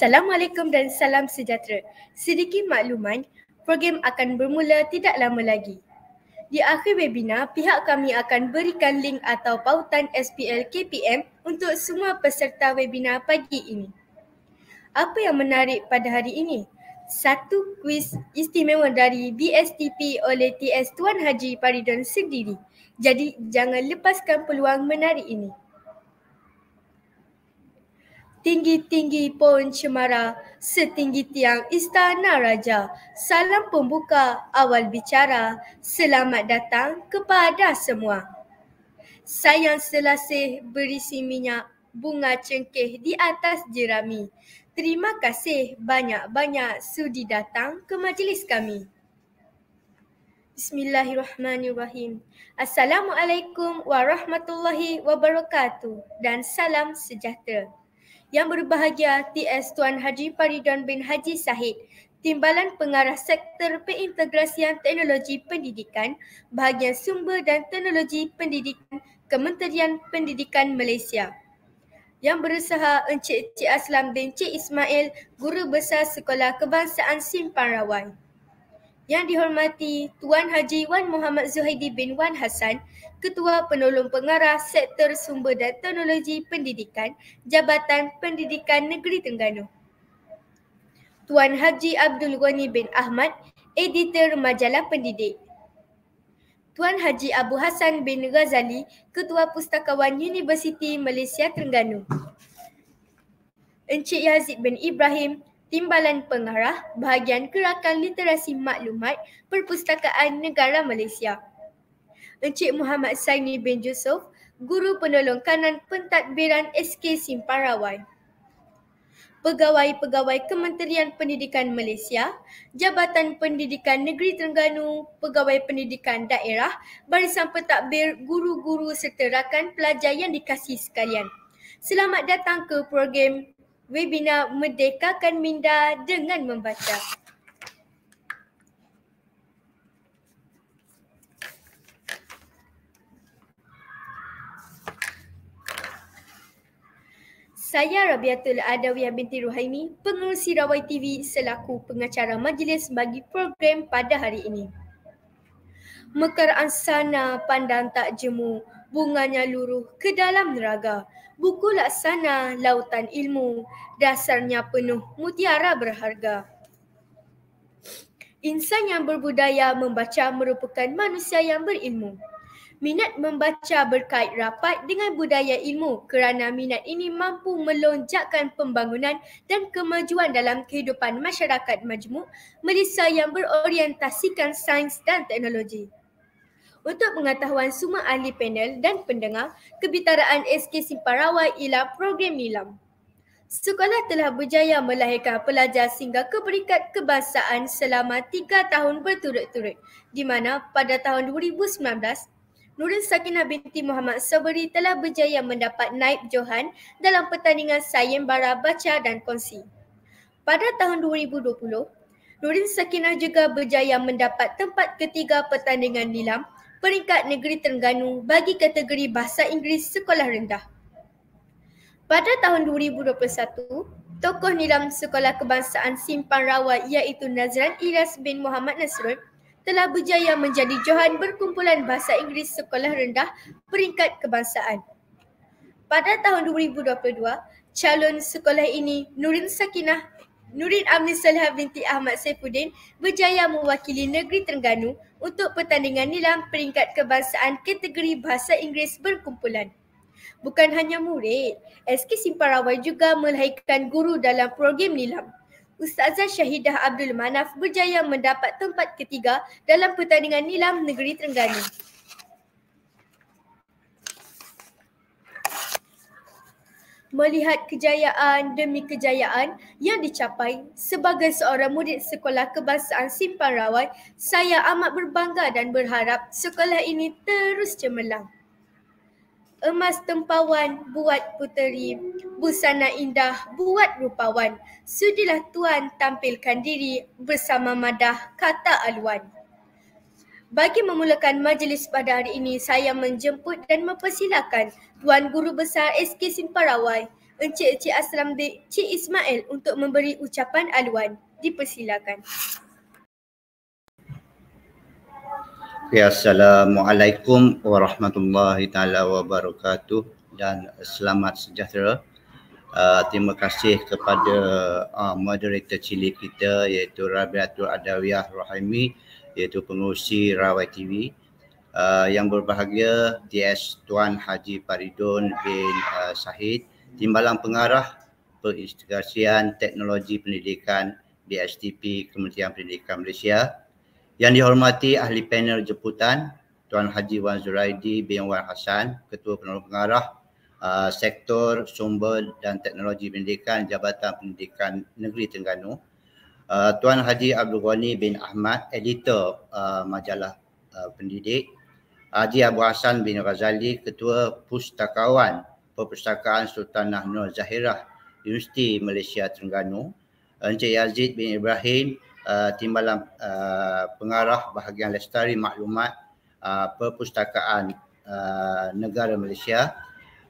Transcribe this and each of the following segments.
Assalamualaikum dan salam sejahtera. Sedikit makluman, program akan bermula tidak lama lagi. Di akhir webinar, pihak kami akan berikan link atau pautan SPL KPM untuk semua peserta webinar pagi ini. Apa yang menarik pada hari ini? Satu kuis istimewa dari BSTP oleh TS Tuan Haji Paridon sendiri. Jadi jangan lepaskan peluang menarik ini. Tinggi-tinggi pohon cemara, setinggi tiang istana raja. Salam pembuka, awal bicara. Selamat datang kepada semua. Sayang selasih berisi minyak, bunga cengkeh di atas jerami. Terima kasih banyak-banyak sudi datang ke majlis kami. Bismillahirrahmanirrahim. Assalamualaikum warahmatullahi wabarakatuh dan salam sejahtera. Yang berbahagia TS Tuan Haji Paridon bin Haji Sahid, Timbalan Pengarah Sektor Peintegrasian Teknologi Pendidikan, Bahagian Sumber dan Teknologi Pendidikan Kementerian Pendidikan Malaysia. Yang berusaha Encik Cik Aslam bin Cik Ismail, Guru Besar Sekolah Kebangsaan Simpan Rawai. Yang dihormati Tuan Haji Wan Muhammad Zuhaidi bin Wan Hassan, Ketua Penolong Pengarah Sektor Sumber dan Teknologi Pendidikan Jabatan Pendidikan Negeri Terengganu. Tuan Haji Abdul Ghani bin Ahmad, Editor Majalah Pendidik. Tuan Haji Abu Hassan bin Ghazali, Ketua Pustakawan Universiti Malaysia Terengganu. Encik Yazid bin Ibrahim, Timbalan Pengarah Bahagian Gerakan Literasi Maklumat Perpustakaan Negara Malaysia. Encik Muhammad Saini bin Yusof, Guru Penolong Kanan Pentadbiran SK Simpan Rawai. Pegawai-pegawai Kementerian Pendidikan Malaysia, Jabatan Pendidikan Negeri Terengganu, Pegawai Pendidikan Daerah, Barisan Pentadbir, Guru-guru serta rakan pelajar yang dikasih sekalian. Selamat datang ke program webinar Merdekakan Minda dengan membaca. Saya Rabiatul Adawiyah binti Ruhaimi, pengurusi Rawai TV selaku pengacara majlis bagi program pada hari ini. Mekar ansana pandang tak jemu, bunganya luruh ke dalam neraga. Buku laksana lautan ilmu, dasarnya penuh mutiara berharga. Insan yang berbudaya membaca merupakan manusia yang berilmu. Minat membaca berkait rapat dengan budaya ilmu kerana minat ini mampu melonjakkan pembangunan dan kemajuan dalam kehidupan masyarakat majmuk Malaysia yang berorientasikan sains dan teknologi. Untuk pengetahuan semua ahli panel dan pendengar, kebitaraan SK Simparawai ialah program nilam. Sekolah telah berjaya melahirkan pelajar sehingga ke peringkat kebangsaan selama tiga tahun berturut-turut di mana pada tahun 2019, Nurin Sakinah binti Muhammad Sabri telah berjaya mendapat naib Johan dalam pertandingan sayembara baca dan kongsi. Pada tahun 2020, Nurin Sakinah juga berjaya mendapat tempat ketiga pertandingan nilam peringkat negeri Terengganu bagi kategori Bahasa Inggeris Sekolah Rendah. Pada tahun 2021, tokoh nilam Sekolah Kebangsaan Simpan Rawat iaitu Nazran Iras bin Muhammad Nasrul telah berjaya menjadi Johan Berkumpulan Bahasa Inggeris Sekolah Rendah peringkat kebangsaan. Pada tahun 2022, calon sekolah ini Nurin Sakinah Nurin Amin Salihah binti Ahmad Saifuddin berjaya mewakili negeri Terengganu untuk pertandingan nilam peringkat kebangsaan kategori Bahasa Inggeris berkumpulan. Bukan hanya murid, SK Simparawai juga melahirkan guru dalam program nilam. Ustazah Syahidah Abdul Manaf berjaya mendapat tempat ketiga dalam pertandingan nilam negeri Terengganu. melihat kejayaan demi kejayaan yang dicapai sebagai seorang murid sekolah kebangsaan Simpan Rawai, saya amat berbangga dan berharap sekolah ini terus cemerlang. Emas tempawan buat puteri, busana indah buat rupawan. Sudilah tuan tampilkan diri bersama madah kata aluan. Bagi memulakan majlis pada hari ini, saya menjemput dan mempersilakan Tuan Guru Besar SK Simparawai, Encik-Encik Aslam Cik Ismail untuk memberi ucapan aluan. Dipersilakan. Ya, Assalamualaikum warahmatullahi taala wabarakatuh dan selamat sejahtera. Uh, terima kasih kepada uh, moderator cilik kita iaitu Rabiatul Adawiyah Rahimi iaitu pengurusi Rawai TV. Uh, yang berbahagia TS Tuan Haji Paridun bin uh, Sahid, Timbalan Pengarah Pengintegrasian Teknologi Pendidikan DSTP Kementerian Pendidikan Malaysia yang dihormati ahli panel jemputan Tuan Haji Wan Zuraidi bin Wan Hassan, Ketua Penolong Pengarah uh, Sektor Sumber dan Teknologi Pendidikan Jabatan Pendidikan Negeri Terengganu. Uh, Tuan Haji Abdul Ghani bin Ahmad, Editor uh, Majalah uh, Pendidik. Haji Abu Hassan bin Razali, Ketua Pustakawan Perpustakaan Sultanah Nur Zahirah, Universiti Malaysia Terengganu. Encik Yazid bin Ibrahim, uh, timbalan uh, pengarah bahagian lestari maklumat uh, perpustakaan uh, negara Malaysia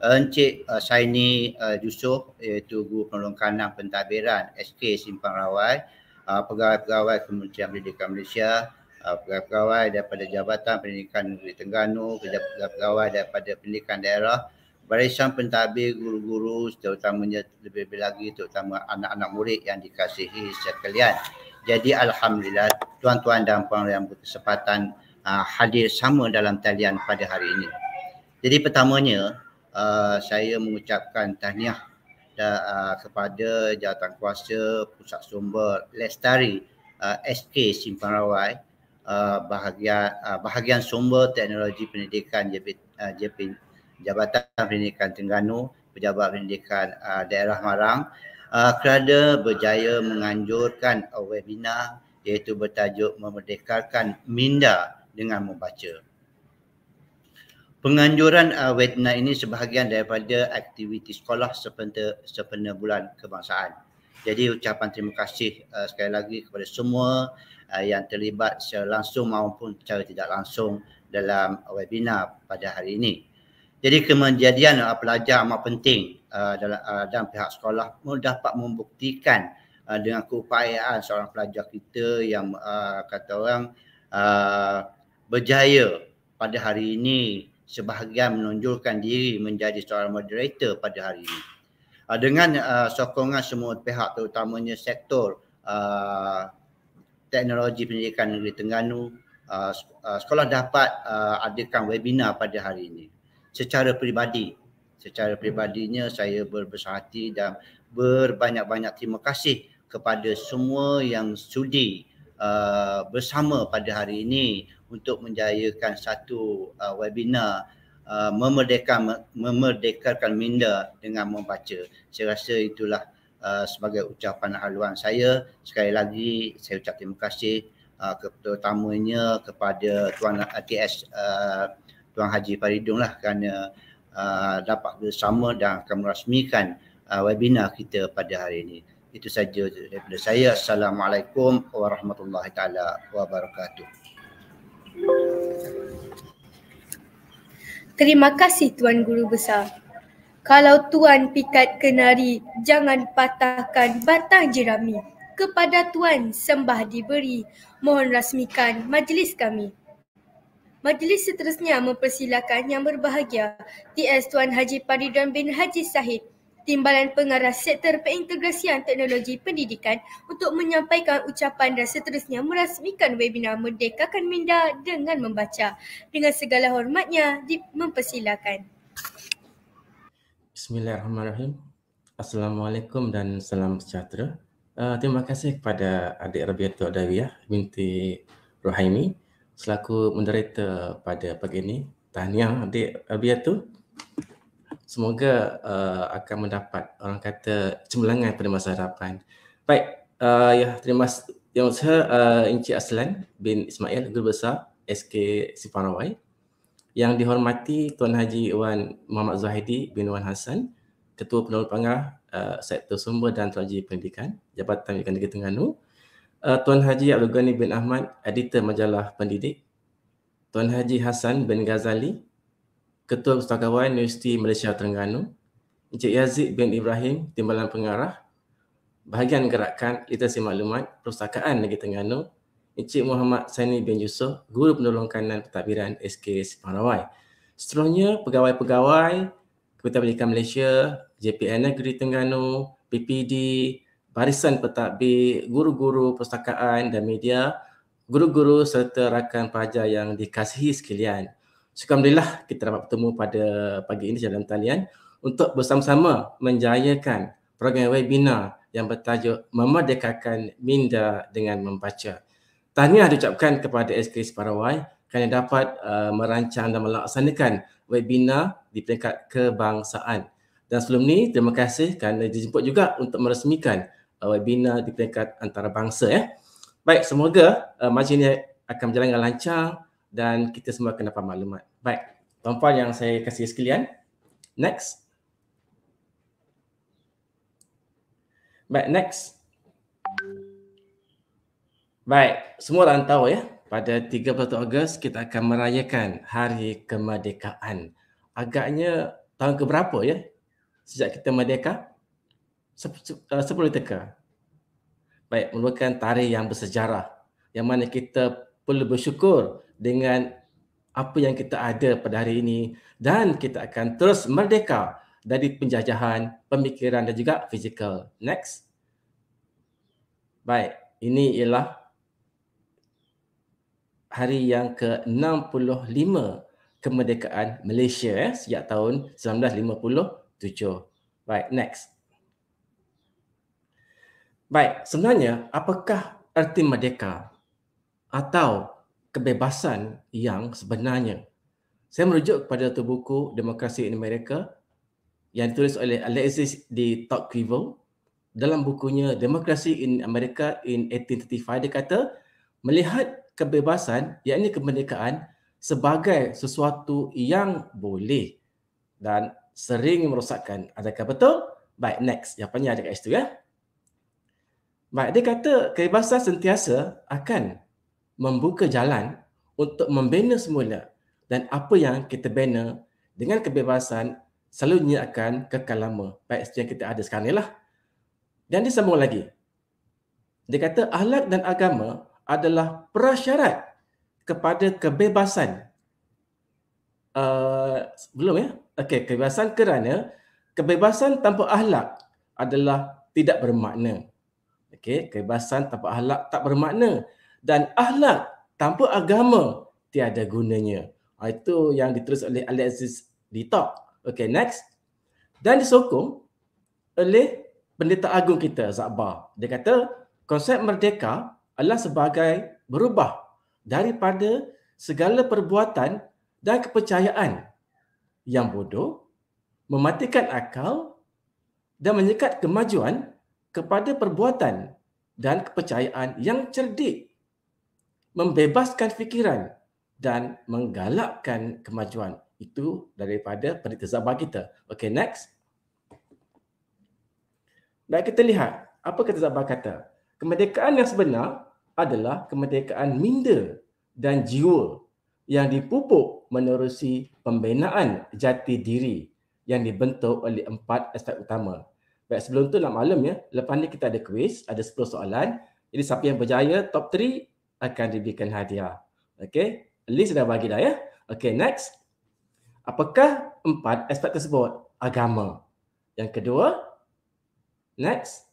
Encik uh, Saini uh, Yusof iaitu guru penolong kanang pentadbiran SK Simpang Rawai uh, pegawai-pegawai Kementerian Pendidikan Malaysia uh, pegawai-pegawai daripada Jabatan Pendidikan Negeri Terengganu pegawai-pegawai daripada Pendidikan Daerah barisan pentadbir guru-guru terutamanya lebih-lebih lagi terutama anak-anak murid yang dikasihi sekalian. Jadi alhamdulillah tuan-tuan dan puan yang berkesempatan uh, hadir sama dalam talian pada hari ini. Jadi pertamanya uh, saya mengucapkan tahniah uh, kepada jawatan kuasa pusat sumber Lestari uh, SK Simpang Rawai uh, bahagian uh, bahagian sumber teknologi pendidikan JP, uh, JP Jabatan Pendidikan Terengganu Pejabat Pendidikan uh, Daerah Marang uh, kerana berjaya menganjurkan webinar iaitu bertajuk memerdekakan minda dengan membaca. Penganjuran uh, webinar ini sebahagian daripada aktiviti sekolah sepenuh, sepenuh bulan kebangsaan. Jadi ucapan terima kasih uh, sekali lagi kepada semua uh, yang terlibat secara langsung maupun secara tidak langsung dalam webinar pada hari ini. Jadi kemejadian uh, pelajar amat penting uh, dalam, uh, dan pihak sekolah dapat membuktikan uh, dengan keupayaan seorang pelajar kita yang uh, kata orang uh, berjaya pada hari ini sebahagian menonjolkan diri menjadi seorang moderator pada hari ini. Uh, dengan uh, sokongan semua pihak terutamanya sektor uh, teknologi pendidikan negeri Terengganu, uh, sekolah dapat uh, adakan webinar pada hari ini. Secara peribadi, secara peribadinya saya berbesar hati dan berbanyak-banyak terima kasih kepada semua yang sudi uh, bersama pada hari ini untuk menjayakan satu uh, webinar uh, memerdekakan memerdekakan minda dengan membaca. Saya rasa itulah uh, sebagai ucapan haluan saya. Sekali lagi saya ucap terima kasih uh, terutamanya kepada Tuan ATS uh, Tuan Haji Faridun lah kerana dapat bersama dan akan merasmikan uh, webinar kita pada hari ini. Itu saja daripada saya. Assalamualaikum warahmatullahi taala wabarakatuh. Terima kasih Tuan Guru Besar. Kalau Tuan pikat kenari, jangan patahkan batang jerami. Kepada Tuan sembah diberi, mohon rasmikan majlis kami. Majlis seterusnya mempersilakan yang berbahagia TS Tuan Haji Paridan bin Haji Sahid, Timbalan Pengarah Sektor Pengintegrasian Teknologi Pendidikan untuk menyampaikan ucapan dan seterusnya merasmikan webinar Merdekakan Minda dengan membaca. Dengan segala hormatnya, mempersilakan. Bismillahirrahmanirrahim. Assalamualaikum dan salam sejahtera. Uh, terima kasih kepada adik Rabiatul Adawiyah binti Rohaimi selaku moderator pada pagi ini. Tahniah adik Abia tu. Semoga uh, akan mendapat orang kata cemerlangan pada masa hadapan. Baik, uh, ya terima kasih yang saya uh, Encik Aslan bin Ismail Guru Besar SK Siparawai yang dihormati Tuan Haji Wan Muhammad Zahidi bin Wan Hassan Ketua Penolong Pengarah uh, Sektor Sumber dan Teknologi Pendidikan Jabatan Pendidikan Negeri Terengganu uh, Tuan Haji Abdul Ghani bin Ahmad, editor majalah pendidik. Tuan Haji Hassan bin Ghazali, Ketua Pustakawan Universiti Malaysia Terengganu. Encik Yazid bin Ibrahim, Timbalan Pengarah, Bahagian Gerakan Literasi Maklumat, Perpustakaan Negeri Terengganu, Encik Muhammad Sani bin Yusof, Guru Penolong Kanan Pentadbiran SK Separawai. Seterusnya, pegawai-pegawai Kementerian Pendidikan Malaysia, JPN Negeri Terengganu, PPD, Barisan Pentadbir, guru-guru perpustakaan dan media, guru-guru serta rakan pelajar yang dikasihi sekalian. Alhamdulillah kita dapat bertemu pada pagi ini dalam talian untuk bersama-sama menjayakan program webinar yang bertajuk Memerdekakan Minda dengan Membaca. Tahniah diucapkan kepada SK Separawai kerana dapat uh, merancang dan melaksanakan webinar di peringkat kebangsaan. Dan sebelum ni, terima kasih kerana dijemput juga untuk meresmikan uh, webinar di peringkat antarabangsa. Ya. Baik, semoga uh, majlis ini akan berjalan dengan lancar dan kita semua akan dapat maklumat. Baik, tuan-puan yang saya kasih sekalian. Next. Baik, next. Baik, semua orang tahu ya, pada 31 Ogos kita akan merayakan Hari Kemerdekaan. Agaknya tahun ke berapa ya sejak kita merdeka? Eh, sepuluh. Baik, merupakan tarikh yang bersejarah yang mana kita perlu bersyukur dengan apa yang kita ada pada hari ini dan kita akan terus merdeka dari penjajahan, pemikiran dan juga fizikal. Next. Baik, ini ialah hari yang ke-65 kemerdekaan Malaysia eh, sejak tahun 1957. Baik, next. Baik, sebenarnya apakah arti merdeka atau kebebasan yang sebenarnya? Saya merujuk kepada satu buku Demokrasi in Amerika yang ditulis oleh Alexis de Tocqueville dalam bukunya Demokrasi in America in 1835 dia kata melihat kebebasan yakni kemerdekaan sebagai sesuatu yang boleh dan sering merosakkan. Adakah betul? Baik, next. Jawapannya ada kat situ ya. Baik, dia kata kebebasan sentiasa akan membuka jalan untuk membina semula dan apa yang kita bina dengan kebebasan selalunya akan kekal lama. Baik yang kita ada sekarang ni lah. Dan dia sambung lagi. Dia kata ahlak dan agama adalah prasyarat kepada kebebasan. Uh, belum ya? Okey, kebebasan kerana kebebasan tanpa ahlak adalah tidak bermakna. Okey, kebebasan tanpa ahlak tak bermakna dan ahlak tanpa agama tiada gunanya. Ha, itu yang ditulis oleh Alexis Ditok. Okay, next. Dan disokong oleh pendeta agung kita, Zakbar. Dia kata, konsep merdeka adalah sebagai berubah daripada segala perbuatan dan kepercayaan yang bodoh, mematikan akal dan menyekat kemajuan kepada perbuatan dan kepercayaan yang cerdik, membebaskan fikiran dan menggalakkan kemajuan. Itu daripada pendeta Zabah kita. Okay, next. Baik, kita lihat apa kata Zabah kata. Kemerdekaan yang sebenar adalah kemerdekaan minda dan jiwa yang dipupuk menerusi pembinaan jati diri yang dibentuk oleh empat aspek utama. Baik, sebelum tu nak maklum ya, lepas ni kita ada kuis, ada 10 soalan. Jadi siapa yang berjaya top 3 akan diberikan hadiah. Okay, list dah bagi dah ya. Okay, next. Apakah empat aspek tersebut? Agama. Yang kedua, next.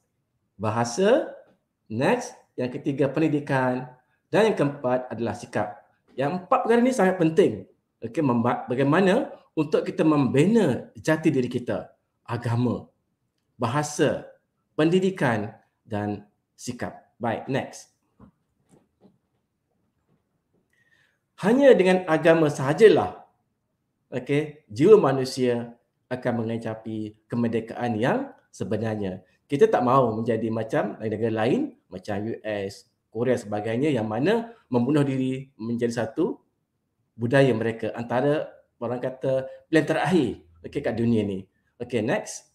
Bahasa. Next. Yang ketiga, pendidikan. Dan yang keempat adalah sikap. Yang empat perkara ini sangat penting. Okay, bagaimana untuk kita membina jati diri kita. Agama, bahasa, pendidikan dan sikap. Baik, next. Hanya dengan agama sahajalah okay, jiwa manusia akan mengecapi kemerdekaan yang sebenarnya. Kita tak mahu menjadi macam negara lain, macam US, Korea sebagainya yang mana membunuh diri menjadi satu budaya mereka antara orang kata pilihan terakhir okay, kat dunia ni. Okay, next.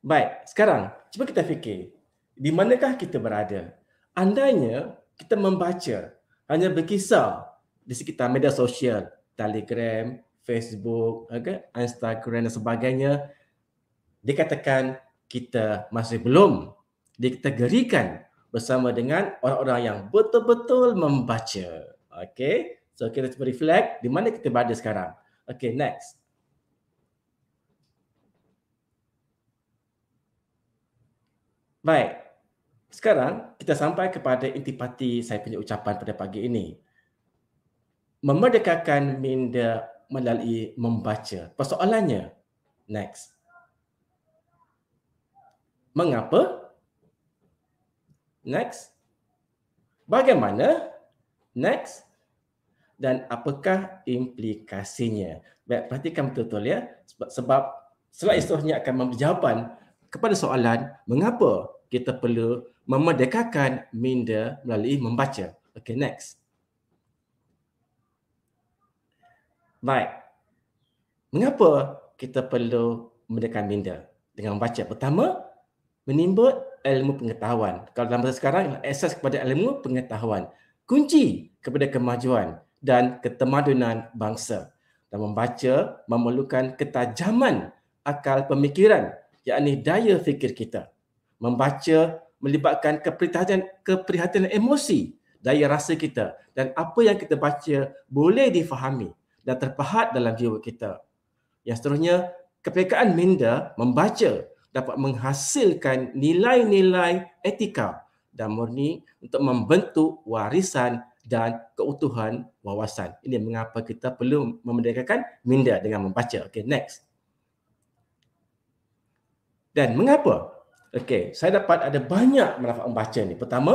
Baik, sekarang cuba kita fikir. Di manakah kita berada? Andainya kita membaca hanya berkisar di sekitar media sosial, Telegram, Facebook, okay, Instagram dan sebagainya, dikatakan kita masih belum dikategorikan bersama dengan orang-orang yang betul-betul membaca. Okay, so kita cuba reflect di mana kita berada sekarang. Okay, next. Baik, sekarang kita sampai kepada intipati saya punya ucapan pada pagi ini. Memerdekakan minda melalui membaca. Persoalannya, next. Mengapa? Next. Bagaimana? Next. Dan apakah implikasinya? Baik, perhatikan betul-betul ya. Sebab, sebab slide seterusnya akan memberi jawapan kepada soalan mengapa kita perlu memerdekakan minda melalui membaca. Okay, next. Baik. Mengapa kita perlu memerdekakan minda dengan membaca? Pertama, menimbul ilmu pengetahuan. Kalau dalam masa sekarang, akses kepada ilmu pengetahuan. Kunci kepada kemajuan dan ketemadunan bangsa. Dan membaca memerlukan ketajaman akal pemikiran yakni daya fikir kita. Membaca melibatkan keprihatinan, keprihatinan emosi, daya rasa kita dan apa yang kita baca boleh difahami dan terpahat dalam jiwa kita. Yang seterusnya, kepekaan minda membaca dapat menghasilkan nilai-nilai etika dan murni untuk membentuk warisan dan keutuhan wawasan. Ini mengapa kita perlu memerdekakan minda dengan membaca. Okay, next. Dan mengapa? Okey, saya dapat ada banyak manfaat membaca ni. Pertama,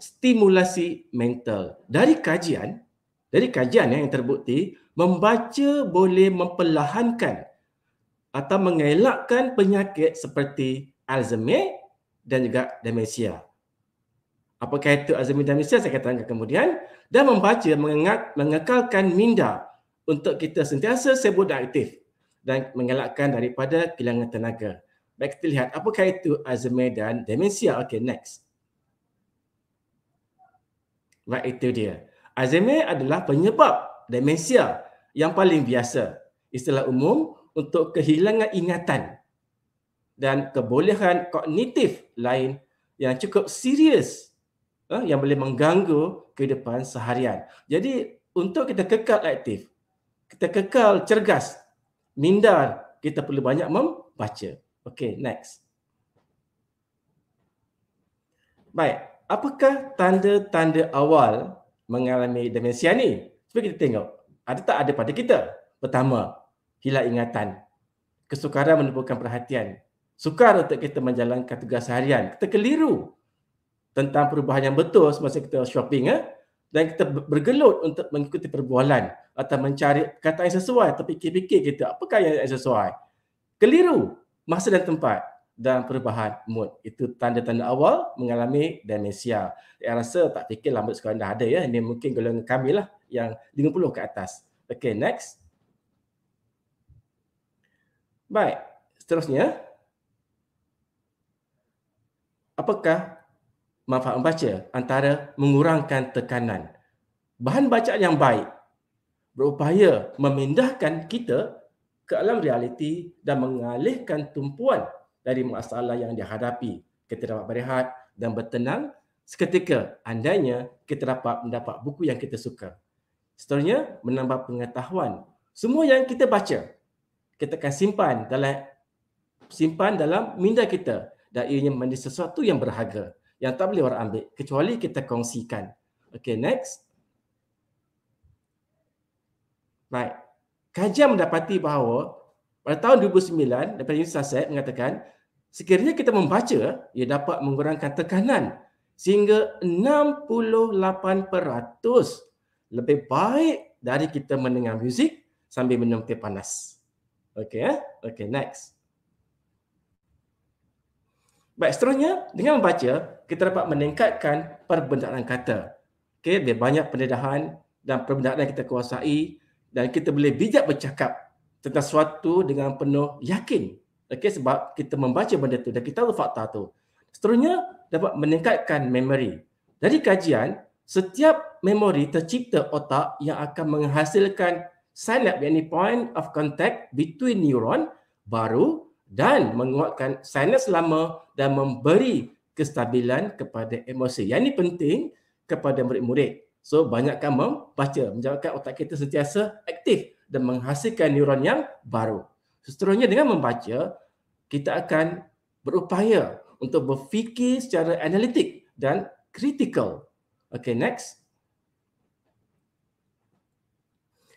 stimulasi mental. Dari kajian, dari kajian yang terbukti, membaca boleh memperlahankan atau mengelakkan penyakit seperti Alzheimer dan juga demensia. Apakah itu Alzheimer dan demensia? Saya katakan kemudian. Dan membaca mengengat, mengekalkan minda untuk kita sentiasa sebut dan aktif dan mengelakkan daripada kehilangan tenaga. Baik kita lihat apakah itu Alzheimer dan demensia. Okay, next. Baik itu dia. Alzheimer adalah penyebab demensia yang paling biasa. Istilah umum untuk kehilangan ingatan dan kebolehan kognitif lain yang cukup serius eh, yang boleh mengganggu kehidupan seharian. Jadi untuk kita kekal aktif, kita kekal cergas, minda kita perlu banyak membaca. Okay, next. Baik, apakah tanda-tanda awal mengalami demensia ni? Cuba kita tengok. Ada tak ada pada kita? Pertama, hilang ingatan. Kesukaran menumpukan perhatian. Sukar untuk kita menjalankan tugas harian. Kita keliru tentang perubahan yang betul semasa kita shopping. Eh? Dan kita bergelut untuk mengikuti perbualan atau mencari kata yang sesuai. Terfikir-fikir kita, apakah yang sesuai? Keliru masa dan tempat dan perubahan mood. Itu tanda-tanda awal mengalami demensia. Saya rasa tak fikir lambat sekarang dah ada ya. Ini mungkin golongan kami lah yang 50 ke atas. Okay, next. Baik, seterusnya. Apakah manfaat membaca antara mengurangkan tekanan? Bahan bacaan yang baik berupaya memindahkan kita ke alam realiti dan mengalihkan tumpuan dari masalah yang dihadapi. Kita dapat berehat dan bertenang seketika andainya kita dapat mendapat buku yang kita suka. Seterusnya, menambah pengetahuan. Semua yang kita baca, kita akan simpan dalam simpan dalam minda kita dan ianya menjadi sesuatu yang berharga yang tak boleh orang ambil kecuali kita kongsikan. Okay, next. Baik kajian mendapati bahawa pada tahun 2009 daripada Universitas Sussex mengatakan sekiranya kita membaca ia dapat mengurangkan tekanan sehingga 68% lebih baik dari kita mendengar muzik sambil minum teh panas. Okey eh? Okey next. Baik, seterusnya dengan membaca kita dapat meningkatkan perbendaan kata. Okey, lebih banyak pendedahan dan perbendaan yang kita kuasai dan kita boleh bijak bercakap tentang sesuatu dengan penuh yakin. Okey sebab kita membaca benda tu dan kita tahu fakta tu. Seterusnya dapat meningkatkan memori. Dari kajian, setiap memori tercipta otak yang akan menghasilkan synapse yakni point of contact between neuron baru dan menguatkan sinus lama dan memberi kestabilan kepada emosi. Yang ini penting kepada murid-murid. So banyakkan membaca, menjawabkan otak kita sentiasa aktif dan menghasilkan neuron yang baru. Seterusnya dengan membaca, kita akan berupaya untuk berfikir secara analitik dan kritikal. Okay, next.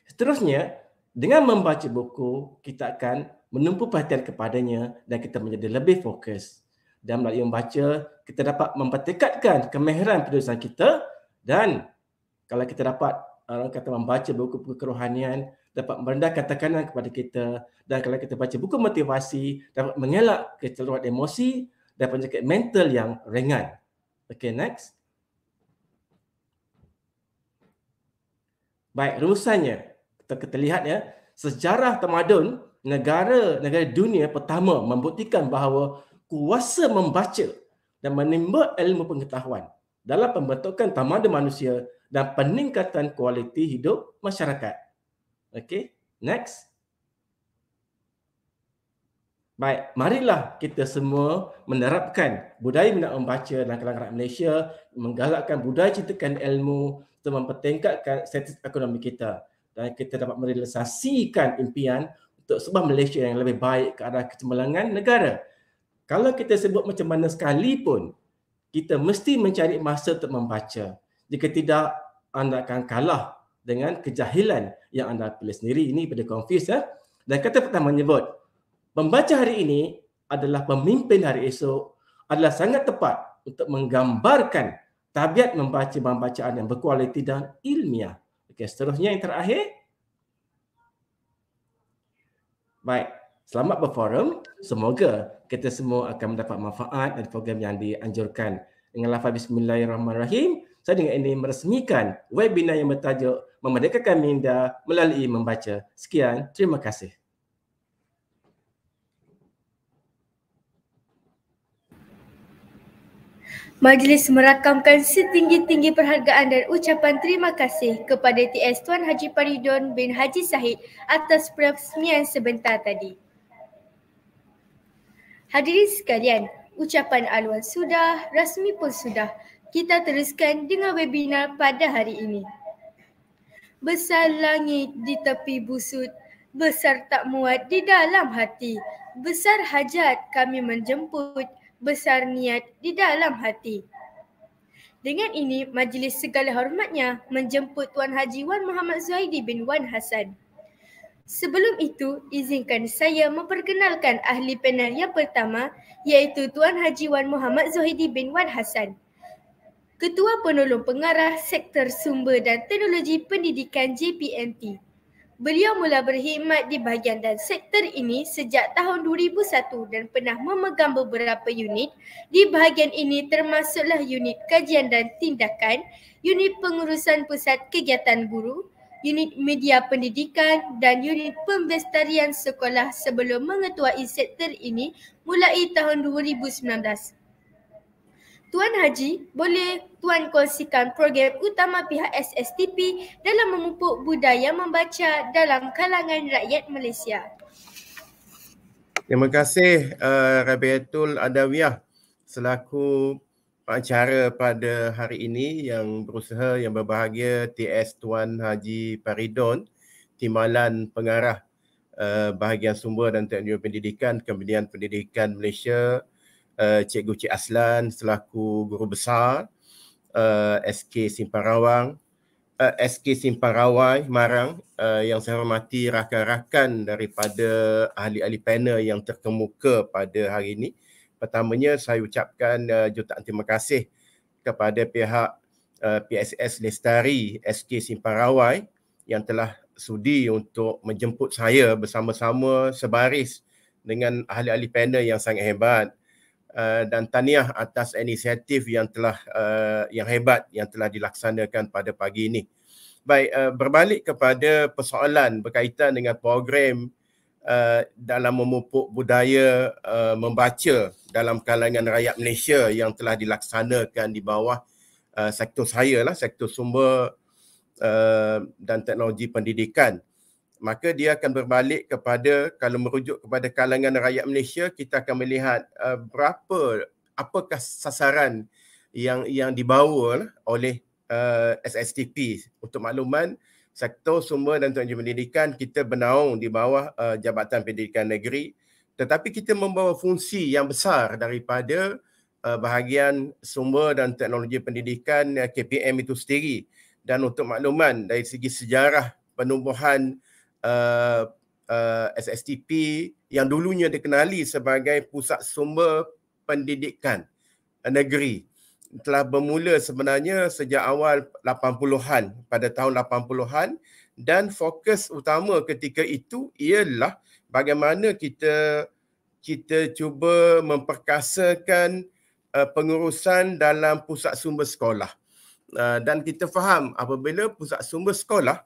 Seterusnya, dengan membaca buku, kita akan menumpu perhatian kepadanya dan kita menjadi lebih fokus. Dan melalui membaca, kita dapat mempertekatkan kemahiran penulisan kita dan kalau kita dapat orang kata membaca buku-buku kerohanian dapat merendahkan tekanan kepada kita dan kalau kita baca buku motivasi dapat mengelak kecelaruan emosi dan penyakit mental yang ringan. Okay, next. Baik, rumusannya kita, kita lihat ya, sejarah tamadun negara-negara dunia pertama membuktikan bahawa kuasa membaca dan menimba ilmu pengetahuan dalam pembentukan tamadun manusia dan peningkatan kualiti hidup masyarakat. Okay, next. Baik, marilah kita semua menerapkan budaya minat membaca dalam kalangan rakyat Malaysia, menggalakkan budaya cintakan ilmu untuk mempertingkatkan status ekonomi kita dan kita dapat merealisasikan impian untuk sebuah Malaysia yang lebih baik ke arah kecemerlangan negara. Kalau kita sebut macam mana sekalipun, kita mesti mencari masa untuk membaca. Jika tidak, anda akan kalah dengan kejahilan yang anda pilih sendiri. Ini pada confuse. Ya? Dan kata pertama menyebut, membaca hari ini adalah pemimpin hari esok adalah sangat tepat untuk menggambarkan tabiat membaca bacaan yang berkualiti dan ilmiah. Okey, seterusnya yang terakhir. Baik, selamat berforum. Semoga kita semua akan mendapat manfaat dari program yang dianjurkan. Dengan lafaz bismillahirrahmanirrahim, saya dengan ini meresmikan webinar yang bertajuk Memerdekakan Minda melalui membaca. Sekian, terima kasih. Majlis merakamkan setinggi-tinggi perhargaan dan ucapan terima kasih kepada TS Tuan Haji Paridon bin Haji Sahid atas peresmian sebentar tadi. Hadirin sekalian, ucapan aluan sudah, rasmi pun sudah. Kita teruskan dengan webinar pada hari ini. Besar langit di tepi busut, besar tak muat di dalam hati. Besar hajat kami menjemput, besar niat di dalam hati. Dengan ini, majlis segala hormatnya menjemput Tuan Haji Wan Muhammad Zuhaidi bin Wan Hassan. Sebelum itu, izinkan saya memperkenalkan ahli panel yang pertama iaitu Tuan Haji Wan Muhammad Zuhaidi bin Wan Hassan. Ketua Penolong Pengarah Sektor Sumber dan Teknologi Pendidikan JPNT. Beliau mula berkhidmat di bahagian dan sektor ini sejak tahun 2001 dan pernah memegang beberapa unit. Di bahagian ini termasuklah unit kajian dan tindakan, unit pengurusan pusat kegiatan guru, unit media pendidikan dan unit pembestarian sekolah sebelum mengetuai sektor ini mulai tahun 2019. Tuan Haji, boleh Tuan kongsikan program utama pihak SSTP dalam memupuk budaya membaca dalam kalangan rakyat Malaysia? Terima kasih uh, Rabiatul Adawiyah selaku pengacara pada hari ini yang berusaha yang berbahagia TS Tuan Haji Paridon Timbalan Pengarah uh, Bahagian Sumber dan Teknologi Pendidikan Kementerian Pendidikan Malaysia uh, Cikgu Cik Aslan selaku guru besar uh, SK Simparawang uh, SK Simparawai Marang uh, yang saya hormati rakan-rakan daripada ahli-ahli panel yang terkemuka pada hari ini. Pertamanya saya ucapkan uh, jutaan terima kasih kepada pihak uh, PSS Lestari SK Simparawai yang telah sudi untuk menjemput saya bersama-sama sebaris dengan ahli-ahli panel yang sangat hebat uh, dan tahniah atas inisiatif yang telah uh, yang hebat yang telah dilaksanakan pada pagi ini. Baik, uh, berbalik kepada persoalan berkaitan dengan program uh, dalam memupuk budaya uh, membaca dalam kalangan rakyat Malaysia yang telah dilaksanakan di bawah uh, sektor saya lah, sektor sumber uh, dan teknologi pendidikan. maka dia akan berbalik kepada kalau merujuk kepada kalangan rakyat Malaysia kita akan melihat uh, berapa apakah sasaran yang yang dibawa oleh uh, SSTP untuk makluman sektor sumber dan teknologi pendidikan kita bernaung di bawah uh, Jabatan Pendidikan Negeri tetapi kita membawa fungsi yang besar daripada uh, bahagian sumber dan teknologi pendidikan uh, KPM itu sendiri. Dan untuk makluman dari segi sejarah penubuhan uh, uh, SSTP yang dulunya dikenali sebagai pusat sumber pendidikan negeri telah bermula sebenarnya sejak awal 80-an pada tahun 80-an dan fokus utama ketika itu ialah bagaimana kita kita cuba memperkasakan uh, pengurusan dalam pusat sumber sekolah. Uh, dan kita faham apabila pusat sumber sekolah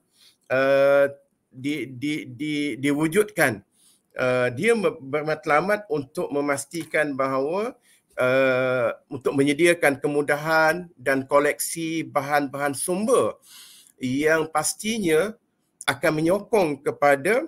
uh, di, di, di, diwujudkan uh, dia bermatlamat untuk memastikan bahawa uh, untuk menyediakan kemudahan dan koleksi bahan-bahan sumber yang pastinya akan menyokong kepada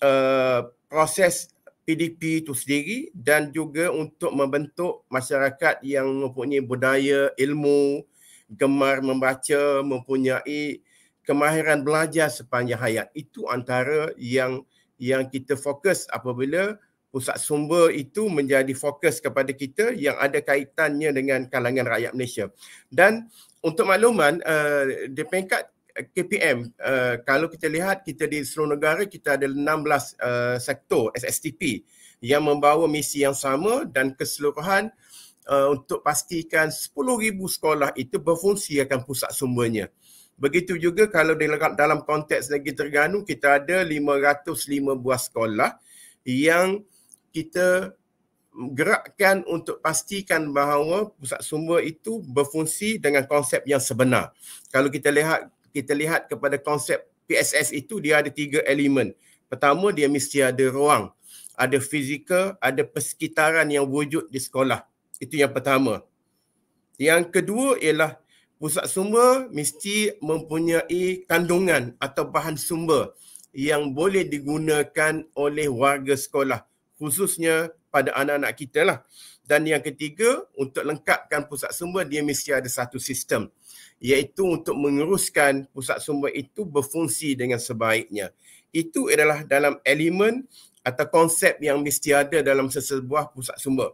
uh, proses PDP itu sendiri dan juga untuk membentuk masyarakat yang mempunyai budaya, ilmu, gemar membaca, mempunyai kemahiran belajar sepanjang hayat. Itu antara yang yang kita fokus apabila pusat sumber itu menjadi fokus kepada kita yang ada kaitannya dengan kalangan rakyat Malaysia. Dan untuk makluman uh, di peringkat KPM uh, kalau kita lihat kita di seluruh negara kita ada 16 uh, sektor SSTP yang membawa misi yang sama dan keseluruhan uh, untuk pastikan 10,000 sekolah itu berfungsi akan pusat sumbernya. Begitu juga kalau dalam konteks negeri Terengganu kita ada 505 buah sekolah yang kita gerakkan untuk pastikan bahawa pusat sumber itu berfungsi dengan konsep yang sebenar. Kalau kita lihat kita lihat kepada konsep PSS itu dia ada tiga elemen. Pertama dia mesti ada ruang, ada fizikal, ada persekitaran yang wujud di sekolah. Itu yang pertama. Yang kedua ialah pusat sumber mesti mempunyai kandungan atau bahan sumber yang boleh digunakan oleh warga sekolah khususnya pada anak-anak kita lah. Dan yang ketiga, untuk lengkapkan pusat sumber, dia mesti ada satu sistem. Iaitu untuk menguruskan pusat sumber itu berfungsi dengan sebaiknya. Itu adalah dalam elemen atau konsep yang mesti ada dalam sesebuah pusat sumber.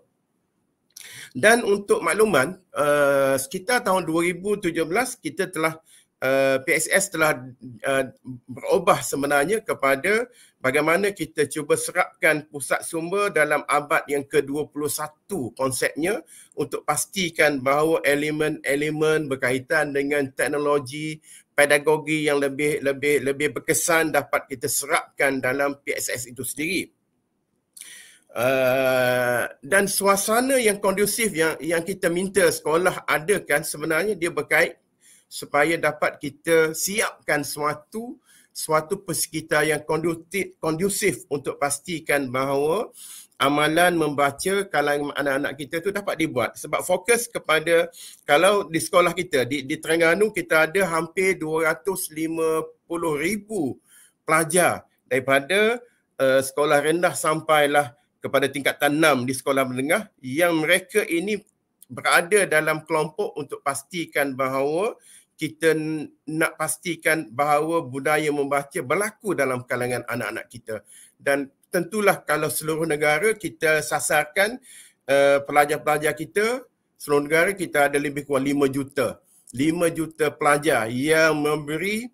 Dan untuk makluman, uh, sekitar tahun 2017 kita telah uh, PSS telah uh, berubah sebenarnya kepada bagaimana kita cuba serapkan pusat sumber dalam abad yang ke-21 konsepnya untuk pastikan bahawa elemen-elemen berkaitan dengan teknologi pedagogi yang lebih lebih lebih berkesan dapat kita serapkan dalam PSS itu sendiri. Uh, dan suasana yang kondusif yang yang kita minta sekolah adakan sebenarnya dia berkait supaya dapat kita siapkan suatu suatu persekitar yang kondusif, kondusif untuk pastikan bahawa amalan membaca kalangan anak-anak kita tu dapat dibuat. Sebab fokus kepada kalau di sekolah kita di, di Terengganu kita ada hampir 250 ribu pelajar daripada uh, sekolah rendah sampailah kepada tingkatan 6 di sekolah menengah yang mereka ini berada dalam kelompok untuk pastikan bahawa kita nak pastikan bahawa budaya membaca berlaku dalam kalangan anak-anak kita. Dan tentulah kalau seluruh negara kita sasarkan uh, pelajar-pelajar kita seluruh negara kita ada lebih kurang 5 juta. 5 juta pelajar yang memberi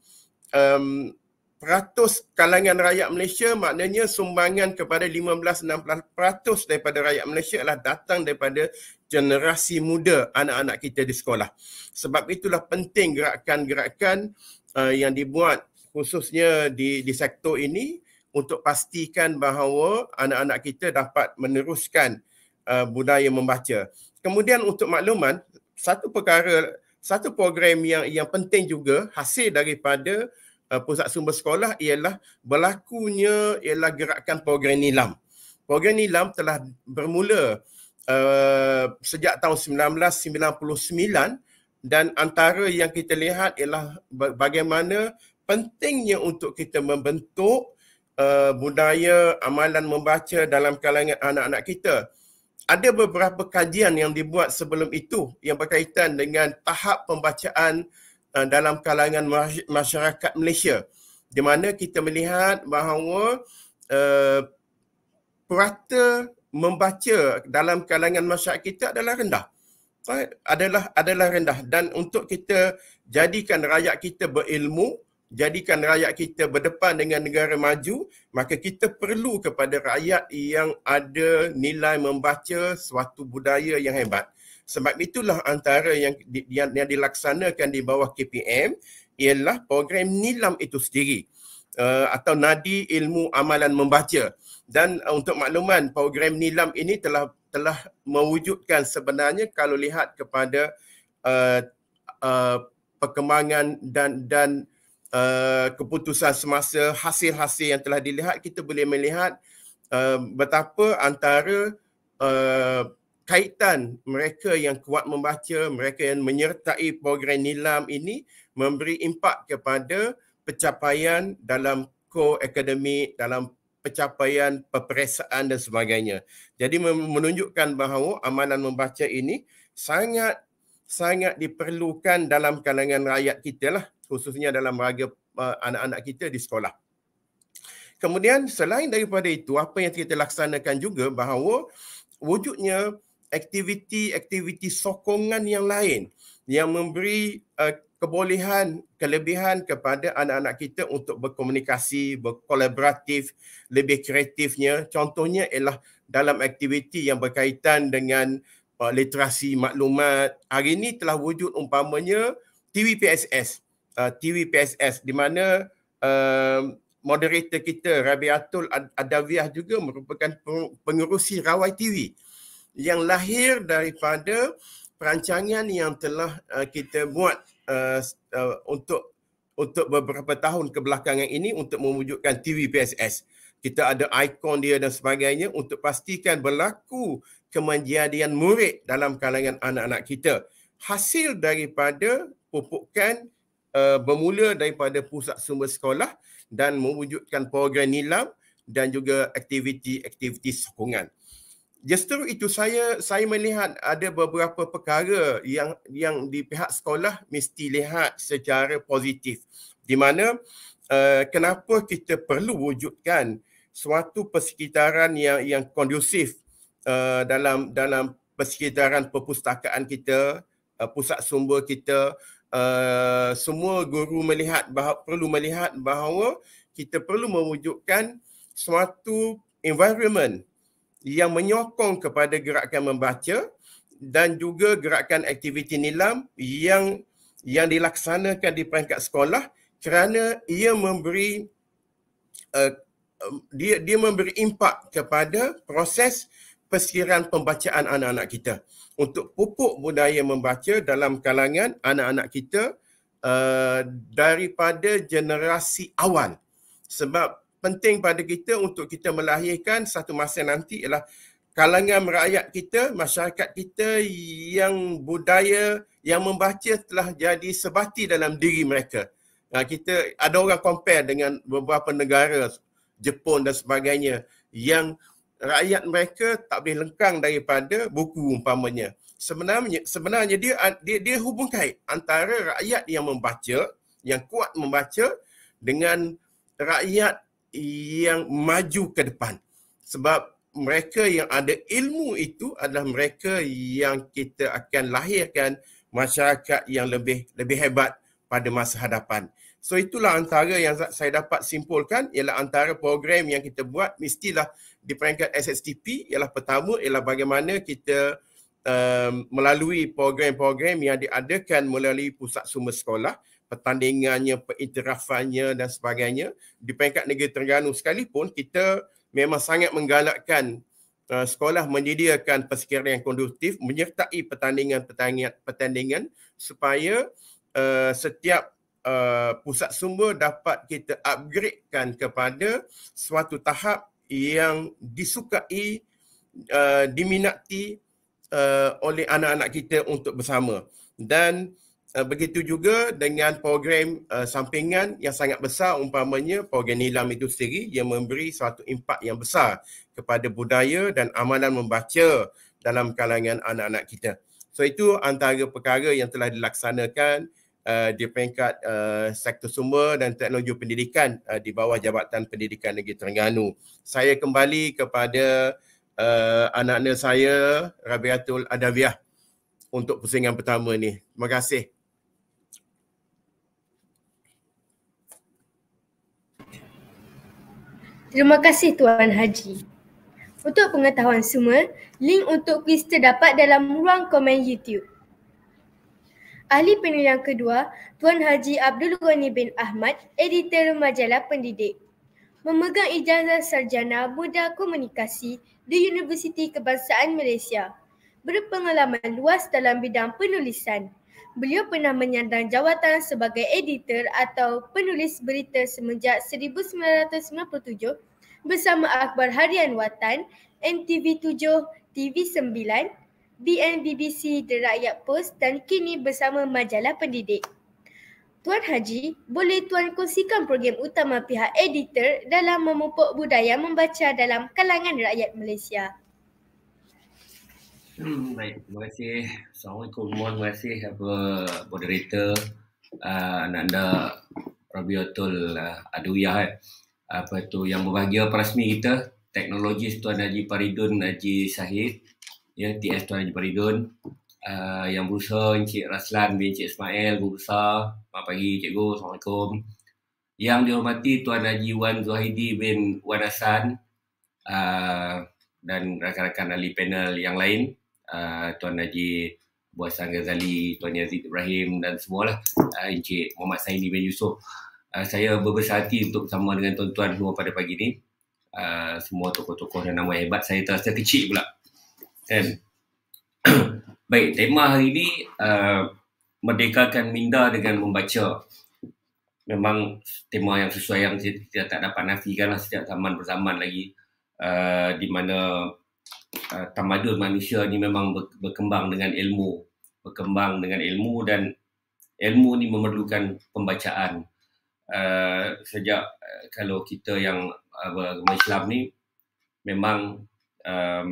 um, peratus kalangan rakyat Malaysia. Maknanya sumbangan kepada 15-16% daripada rakyat Malaysia adalah datang daripada generasi muda anak-anak kita di sekolah. Sebab itulah penting gerakan-gerakan uh, yang dibuat khususnya di di sektor ini untuk pastikan bahawa anak-anak kita dapat meneruskan uh, budaya membaca. Kemudian untuk makluman, satu perkara satu program yang yang penting juga hasil daripada uh, pusat sumber sekolah ialah berlakunya ialah gerakan program nilam. Program nilam telah bermula uh, sejak tahun 1999 dan antara yang kita lihat ialah bagaimana pentingnya untuk kita membentuk uh, budaya amalan membaca dalam kalangan anak-anak kita. Ada beberapa kajian yang dibuat sebelum itu yang berkaitan dengan tahap pembacaan uh, dalam kalangan masyarakat Malaysia di mana kita melihat bahawa uh, purata membaca dalam kalangan masyarakat kita adalah rendah. Adalah adalah rendah. Dan untuk kita jadikan rakyat kita berilmu jadikan rakyat kita berdepan dengan negara maju maka kita perlu kepada rakyat yang ada nilai membaca suatu budaya yang hebat. Sebab itulah antara yang yang, yang dilaksanakan di bawah KPM ialah program nilam itu sendiri uh, atau nadi ilmu amalan membaca dan uh, untuk makluman program nilam ini telah telah mewujudkan sebenarnya kalau lihat kepada uh, uh, perkembangan dan dan uh, keputusan semasa hasil-hasil yang telah dilihat kita boleh melihat uh, betapa antara uh, kaitan mereka yang kuat membaca mereka yang menyertai program nilam ini memberi impak kepada pencapaian dalam core akademik dalam pencapaian peperiksaan dan sebagainya. Jadi menunjukkan bahawa amalan membaca ini sangat sangat diperlukan dalam kalangan rakyat kita lah khususnya dalam raga uh, anak-anak kita di sekolah. Kemudian selain daripada itu apa yang kita laksanakan juga bahawa wujudnya aktiviti-aktiviti sokongan yang lain yang memberi uh, kebolehan, kelebihan kepada anak-anak kita untuk berkomunikasi, berkolaboratif, lebih kreatifnya. Contohnya ialah dalam aktiviti yang berkaitan dengan uh, literasi maklumat. Hari ini telah wujud umpamanya TV PSS. Uh, TV PSS di mana uh, moderator kita Rabiatul Adawiah juga merupakan pengurusi Rawai TV yang lahir daripada perancangan yang telah uh, kita buat uh, uh, untuk untuk beberapa tahun kebelakangan ini untuk mewujudkan TV PSS. Kita ada ikon dia dan sebagainya untuk pastikan berlaku kemajadian murid dalam kalangan anak-anak kita. Hasil daripada pupukan uh, bermula daripada pusat sumber sekolah dan mewujudkan program nilam dan juga aktiviti-aktiviti sokongan justru itu saya saya melihat ada beberapa perkara yang yang di pihak sekolah mesti lihat secara positif. Di mana uh, kenapa kita perlu wujudkan suatu persekitaran yang yang kondusif uh, dalam dalam persekitaran perpustakaan kita uh, pusat sumber kita. Uh, semua guru melihat bahawa, perlu melihat bahawa kita perlu mewujudkan suatu environment yang menyokong kepada gerakan membaca dan juga gerakan aktiviti nilam yang yang dilaksanakan di peringkat sekolah kerana ia memberi uh, dia dia memberi impak kepada proses persekitaran pembacaan anak-anak kita. Untuk pupuk budaya membaca dalam kalangan anak-anak kita uh, daripada generasi awal. Sebab penting pada kita untuk kita melahirkan satu masa nanti ialah kalangan rakyat kita, masyarakat kita yang budaya yang membaca telah jadi sebati dalam diri mereka. Nah, kita ada orang compare dengan beberapa negara Jepun dan sebagainya yang rakyat mereka tak boleh lengkang daripada buku umpamanya. Sebenarnya sebenarnya dia dia dia hubung kait antara rakyat yang membaca, yang kuat membaca dengan rakyat yang maju ke depan. Sebab mereka yang ada ilmu itu adalah mereka yang kita akan lahirkan masyarakat yang lebih lebih hebat pada masa hadapan. So itulah antara yang saya dapat simpulkan ialah antara program yang kita buat mestilah di peringkat SSTP ialah pertama ialah bagaimana kita um, melalui program-program yang diadakan melalui pusat sumber sekolah pertandingannya, perinterafannya dan sebagainya. Di peringkat negeri Terengganu sekalipun, kita memang sangat menggalakkan uh, sekolah menyediakan persekitaran yang kondusif menyertai pertandingan-pertandingan pertandingan supaya uh, setiap uh, pusat sumber dapat kita upgradekan kepada suatu tahap yang disukai, uh, diminati uh, oleh anak-anak kita untuk bersama. Dan Uh, begitu juga dengan program uh, sampingan yang sangat besar umpamanya program nilam itu sendiri yang memberi suatu impak yang besar kepada budaya dan amalan membaca dalam kalangan anak-anak kita. So itu antara perkara yang telah dilaksanakan uh, di peringkat uh, sektor sumber dan teknologi pendidikan uh, di bawah Jabatan Pendidikan Negeri Terengganu. Saya kembali kepada uh, anak-anak saya Rabiatul Adawiah untuk pusingan pertama ni. Terima kasih. Terima kasih Tuan Haji. Untuk pengetahuan semua, link untuk kuis terdapat dalam ruang komen YouTube. Ahli penilaian kedua, Tuan Haji Abdul Ghani bin Ahmad, editor majalah pendidik. Memegang ijazah sarjana muda komunikasi di Universiti Kebangsaan Malaysia. Berpengalaman luas dalam bidang penulisan. Beliau pernah menyandang jawatan sebagai editor atau penulis berita semenjak 1997 bersama Akhbar Harian Watan, NTV 7, TV 9, BNBBC The Rakyat Post dan kini bersama majalah pendidik. Tuan Haji, boleh Tuan kongsikan program utama pihak editor dalam memupuk budaya membaca dalam kalangan rakyat Malaysia? Hmm, baik, terima kasih. Assalamualaikum semua. Terima kasih apa moderator uh, anda Rabiatul uh, Adwiyah eh. apa tu yang berbahagia perasmi kita teknologi Tuan Haji Paridun Haji Syahid ya TS Tuan Haji Paridun uh, yang berusaha Encik Raslan bin Encik Ismail Guru Besar Selamat pagi Cikgu Assalamualaikum yang dihormati Tuan Haji Wan Zuhaidi bin Wan Hasan uh, dan rakan-rakan ahli panel yang lain uh, Tuan Haji Buasan Ghazali, Tuan Yazid Ibrahim dan semualah uh, Encik Muhammad Saini bin Yusof. Uh, saya berbesar hati untuk bersama dengan tuan-tuan semua pada pagi ini. Uh, semua tokoh-tokoh dan nama hebat saya terasa kecil pula. Kan? Baik, tema hari ini uh, merdekakan minda dengan membaca. Memang tema yang sesuai yang kita tak dapat nafikan lah setiap zaman berzaman lagi. Uh, di mana uh, tamadun manusia ni memang berkembang dengan ilmu berkembang dengan ilmu dan ilmu ni memerlukan pembacaan. Uh, sejak uh, kalau kita yang beragama Islam ni memang um,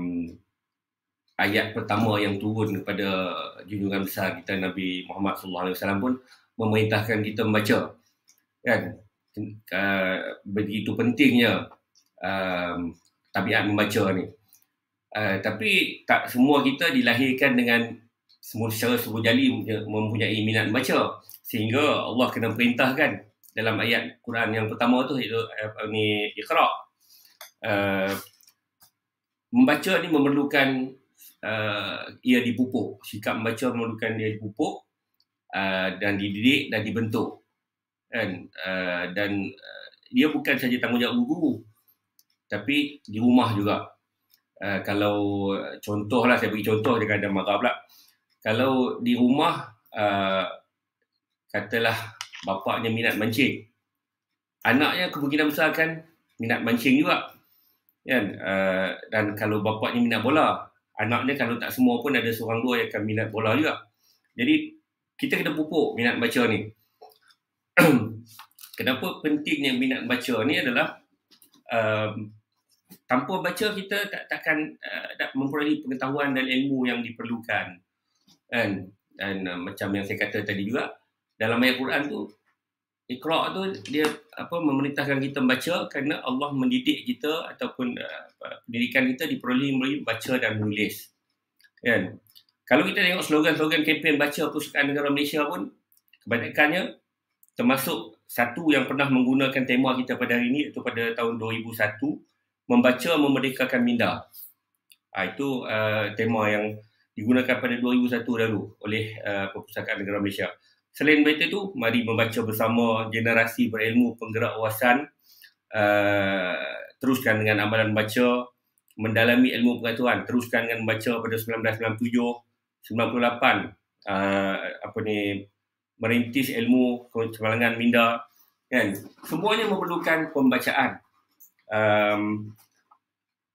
ayat pertama yang turun kepada junjungan besar kita Nabi Muhammad sallallahu alaihi wasallam pun memerintahkan kita membaca kan? Uh, begitu pentingnya um, tabiat membaca ni Uh, tapi tak semua kita dilahirkan dengan semua secara suruh jali mempunyai minat membaca sehingga Allah kena perintahkan dalam ayat Quran yang pertama tu iaitu apa ni Iqra. Uh, membaca ni memerlukan uh, ia dipupuk. Sikap membaca memerlukan ia dipupuk uh, dan dididik dan dibentuk. Kan? Uh, dan uh, dia bukan saja tanggungjawab guru tapi di rumah juga uh, kalau contoh lah saya bagi contoh dia ada marah pula. Kalau di rumah uh, katalah bapaknya minat mancing. Anaknya kemungkinan besar kan minat mancing juga kan? Uh, dan kalau bapaknya minat bola anaknya kalau tak semua pun ada seorang dua yang akan minat bola juga. Jadi kita kena pupuk minat baca ni. Kenapa pentingnya minat baca ni adalah um, tanpa baca kita tak takkan uh, memperoleh pengetahuan dan ilmu yang diperlukan. Kan? Dan uh, macam yang saya kata tadi juga dalam ayat Quran tu Iqra tu dia apa memerintahkan kita membaca kerana Allah mendidik kita ataupun uh, pendidikan kita diperoleh melalui baca dan menulis. Kan? Kalau kita tengok slogan-slogan kempen baca pusakaan negara Malaysia pun kebanyakannya termasuk satu yang pernah menggunakan tema kita pada hari ini iaitu pada tahun 2001 membaca memerdekakan minda. Ha, itu uh, tema yang digunakan pada 2001 lalu oleh uh, Perpustakaan Negara Malaysia. Selain daripada itu, mari membaca bersama generasi berilmu penggerak wawasan, uh, teruskan dengan amalan baca, mendalami ilmu pengetahuan, teruskan dengan membaca pada 1997, 98, uh, apa ni, merintis ilmu kemalangan minda, kan? Semuanya memerlukan pembacaan um,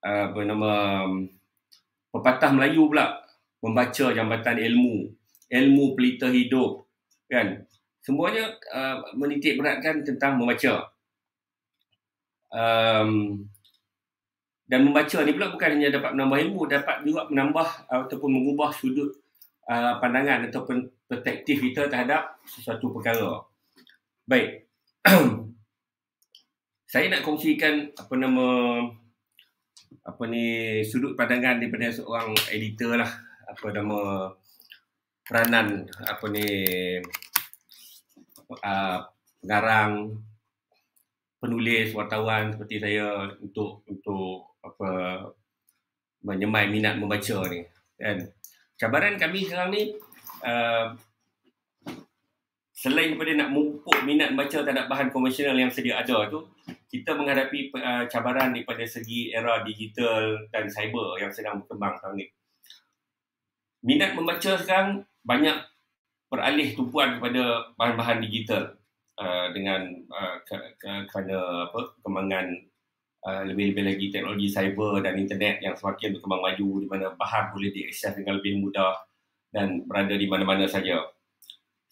apa nama um, pepatah Melayu pula membaca jambatan ilmu ilmu pelita hidup kan? Semuanya uh, menitik beratkan tentang membaca. Um, dan membaca ni pula bukan hanya dapat menambah ilmu dapat juga menambah uh, ataupun mengubah sudut uh, pandangan ataupun perspektif kita terhadap sesuatu perkara. Baik saya nak kongsikan apa nama apa ni sudut pandangan daripada seorang editor lah. Apa nama peranan apa ni uh, pengarang penulis wartawan seperti saya untuk untuk apa menyemai minat membaca ni kan. Cabaran kami sekarang ni uh, selain daripada nak memupuk minat membaca terhadap bahan konvensional yang sedia ada tu kita menghadapi uh, cabaran daripada segi era digital dan cyber yang sedang berkembang sekarang ni minat membaca sekarang banyak beralih tumpuan kepada bahan-bahan digital uh, dengan uh, kerana apa kembangan uh, lebih-lebih lagi teknologi cyber dan internet yang semakin berkembang maju di mana bahan boleh diakses dengan lebih mudah dan berada di mana-mana saja.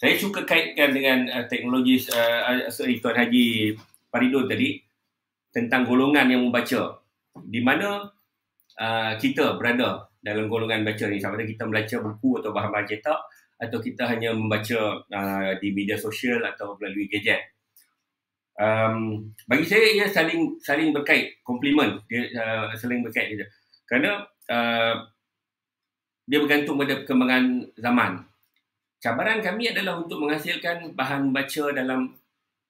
Saya suka kaitkan dengan uh, teknologi uh, sorry Tuan Haji Faridun tadi tentang golongan yang membaca. Di mana uh, kita berada dalam golongan baca ni sama ada kita membaca buku atau bahan-bahan cetak atau kita hanya membaca uh, di media sosial atau melalui gadget. Um, bagi saya ia saling saling berkait, komplement dia uh, saling berkait dia. Kerana uh, dia bergantung pada perkembangan zaman. Cabaran kami adalah untuk menghasilkan bahan baca dalam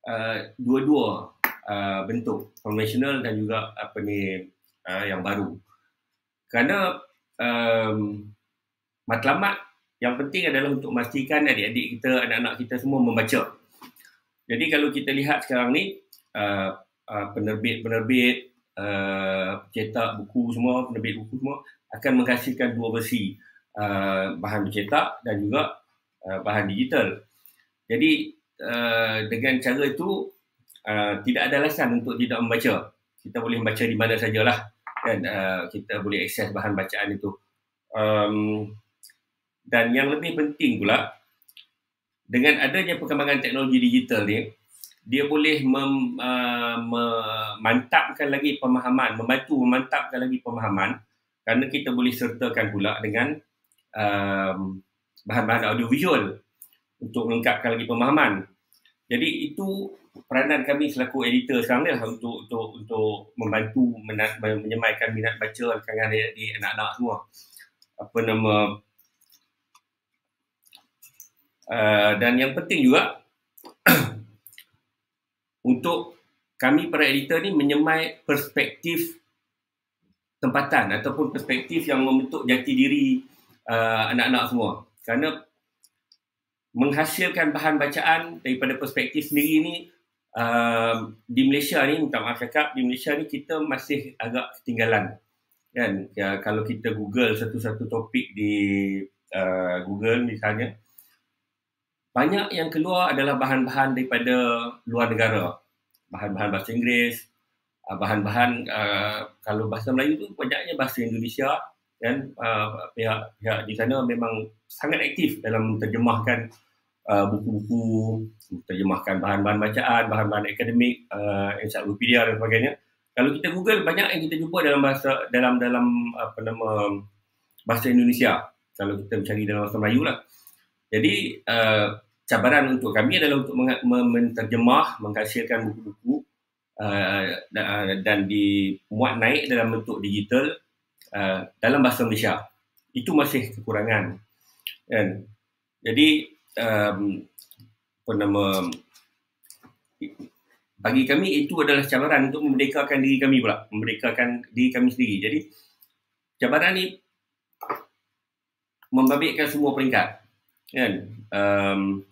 uh, dua-dua uh, bentuk, konvensional dan juga apa ni uh, yang baru. Kerana um, matlamat yang penting adalah untuk memastikan adik-adik kita, anak-anak kita semua membaca. Jadi kalau kita lihat sekarang ni, uh, uh, penerbit-penerbit, uh, cetak buku semua, penerbit buku semua akan menghasilkan dua versi uh, bahan bercetak dan juga uh, bahan digital. Jadi uh, dengan cara itu uh, tidak ada alasan untuk tidak membaca. Kita boleh membaca di mana sajalah dan uh, kita boleh akses bahan bacaan itu. Um, dan yang lebih penting pula dengan adanya perkembangan teknologi digital ni dia boleh mem, uh, memantapkan lagi pemahaman, membantu memantapkan lagi pemahaman kerana kita boleh sertakan pula dengan um, bahan-bahan audiovisual untuk melengkapkan lagi pemahaman. Jadi itu peranan kami selaku editor sekarang ni lah untuk untuk untuk membantu menyemaikan minat baca kalangan di anak-anak semua. Apa nama uh, dan yang penting juga untuk kami para editor ni menyemai perspektif tempatan ataupun perspektif yang membentuk jati diri uh, anak-anak semua. Kerana menghasilkan bahan bacaan daripada perspektif sendiri ni uh, di Malaysia ni minta maaf cakap di Malaysia ni kita masih agak ketinggalan kan? Ya, kalau kita google satu-satu topik di uh, Google misalnya banyak yang keluar adalah bahan-bahan daripada luar negara. Bahan-bahan bahasa Inggeris uh, bahan-bahan uh, kalau bahasa Melayu tu banyaknya bahasa Indonesia kan uh, pihak pihak di sana memang sangat aktif dalam menterjemahkan uh, buku-buku, terjemahkan bahan-bahan bacaan, bahan-bahan akademik, uh, ensiklopedia dan sebagainya. Kalau kita Google banyak yang kita jumpa dalam bahasa dalam dalam apa nama bahasa Indonesia. Kalau kita mencari dalam bahasa Melayu lah. Jadi uh, cabaran untuk kami adalah untuk menterjemah, menghasilkan buku-buku uh, dan dimuat naik dalam bentuk digital uh, dalam bahasa Malaysia. Itu masih kekurangan. Kan? Jadi um, apa nama bagi kami itu adalah cabaran untuk memerdekakan diri kami pula memerdekakan diri kami sendiri jadi cabaran ni membabitkan semua peringkat kan um,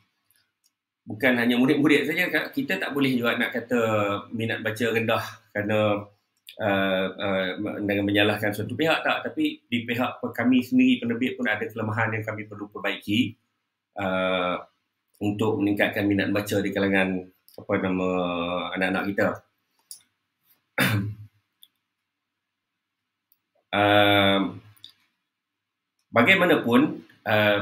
bukan hanya murid-murid saja kita tak boleh juga nak kata minat baca rendah kerana uh, uh, dengan menyalahkan suatu pihak tak tapi di pihak kami sendiri penerbit pun ada kelemahan yang kami perlu perbaiki uh, untuk meningkatkan minat baca di kalangan apa nama anak-anak kita. uh, bagaimanapun uh,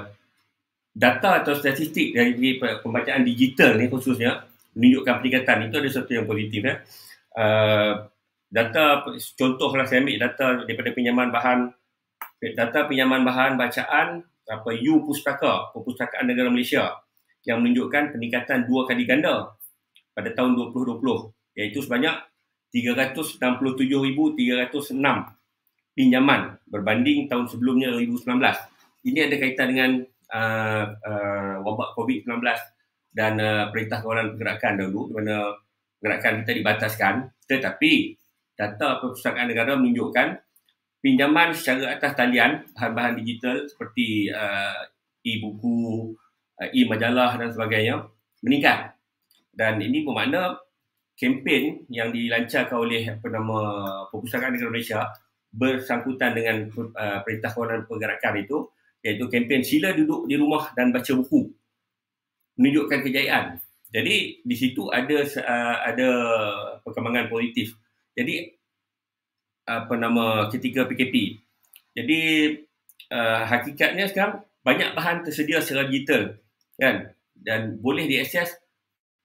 data atau statistik dari pembacaan digital ni khususnya menunjukkan peningkatan itu ada sesuatu yang positif ya. Uh, data contohlah saya ambil data daripada pinjaman bahan data pinjaman bahan bacaan apa U Pustaka Perpustakaan Negara Malaysia yang menunjukkan peningkatan dua kali ganda pada tahun 2020 iaitu sebanyak 367,306 pinjaman berbanding tahun sebelumnya 2019. Ini ada kaitan dengan uh, uh, wabak COVID-19 dan uh, Perintah Kawalan Pergerakan dahulu di mana pergerakan kita dibataskan tetapi data Perpustakaan Negara menunjukkan pinjaman secara atas talian bahan-bahan digital seperti uh, e-buku, uh, e-majalah dan sebagainya meningkat. Dan ini bermakna kempen yang dilancarkan oleh apa nama Perpustakaan Negara Malaysia bersangkutan dengan uh, Perintah Kawalan Pergerakan itu iaitu kempen sila duduk di rumah dan baca buku menunjukkan kejayaan. Jadi di situ ada uh, ada perkembangan positif. Jadi apa nama ketika PKP. Jadi uh, hakikatnya sekarang banyak bahan tersedia secara digital kan dan boleh diakses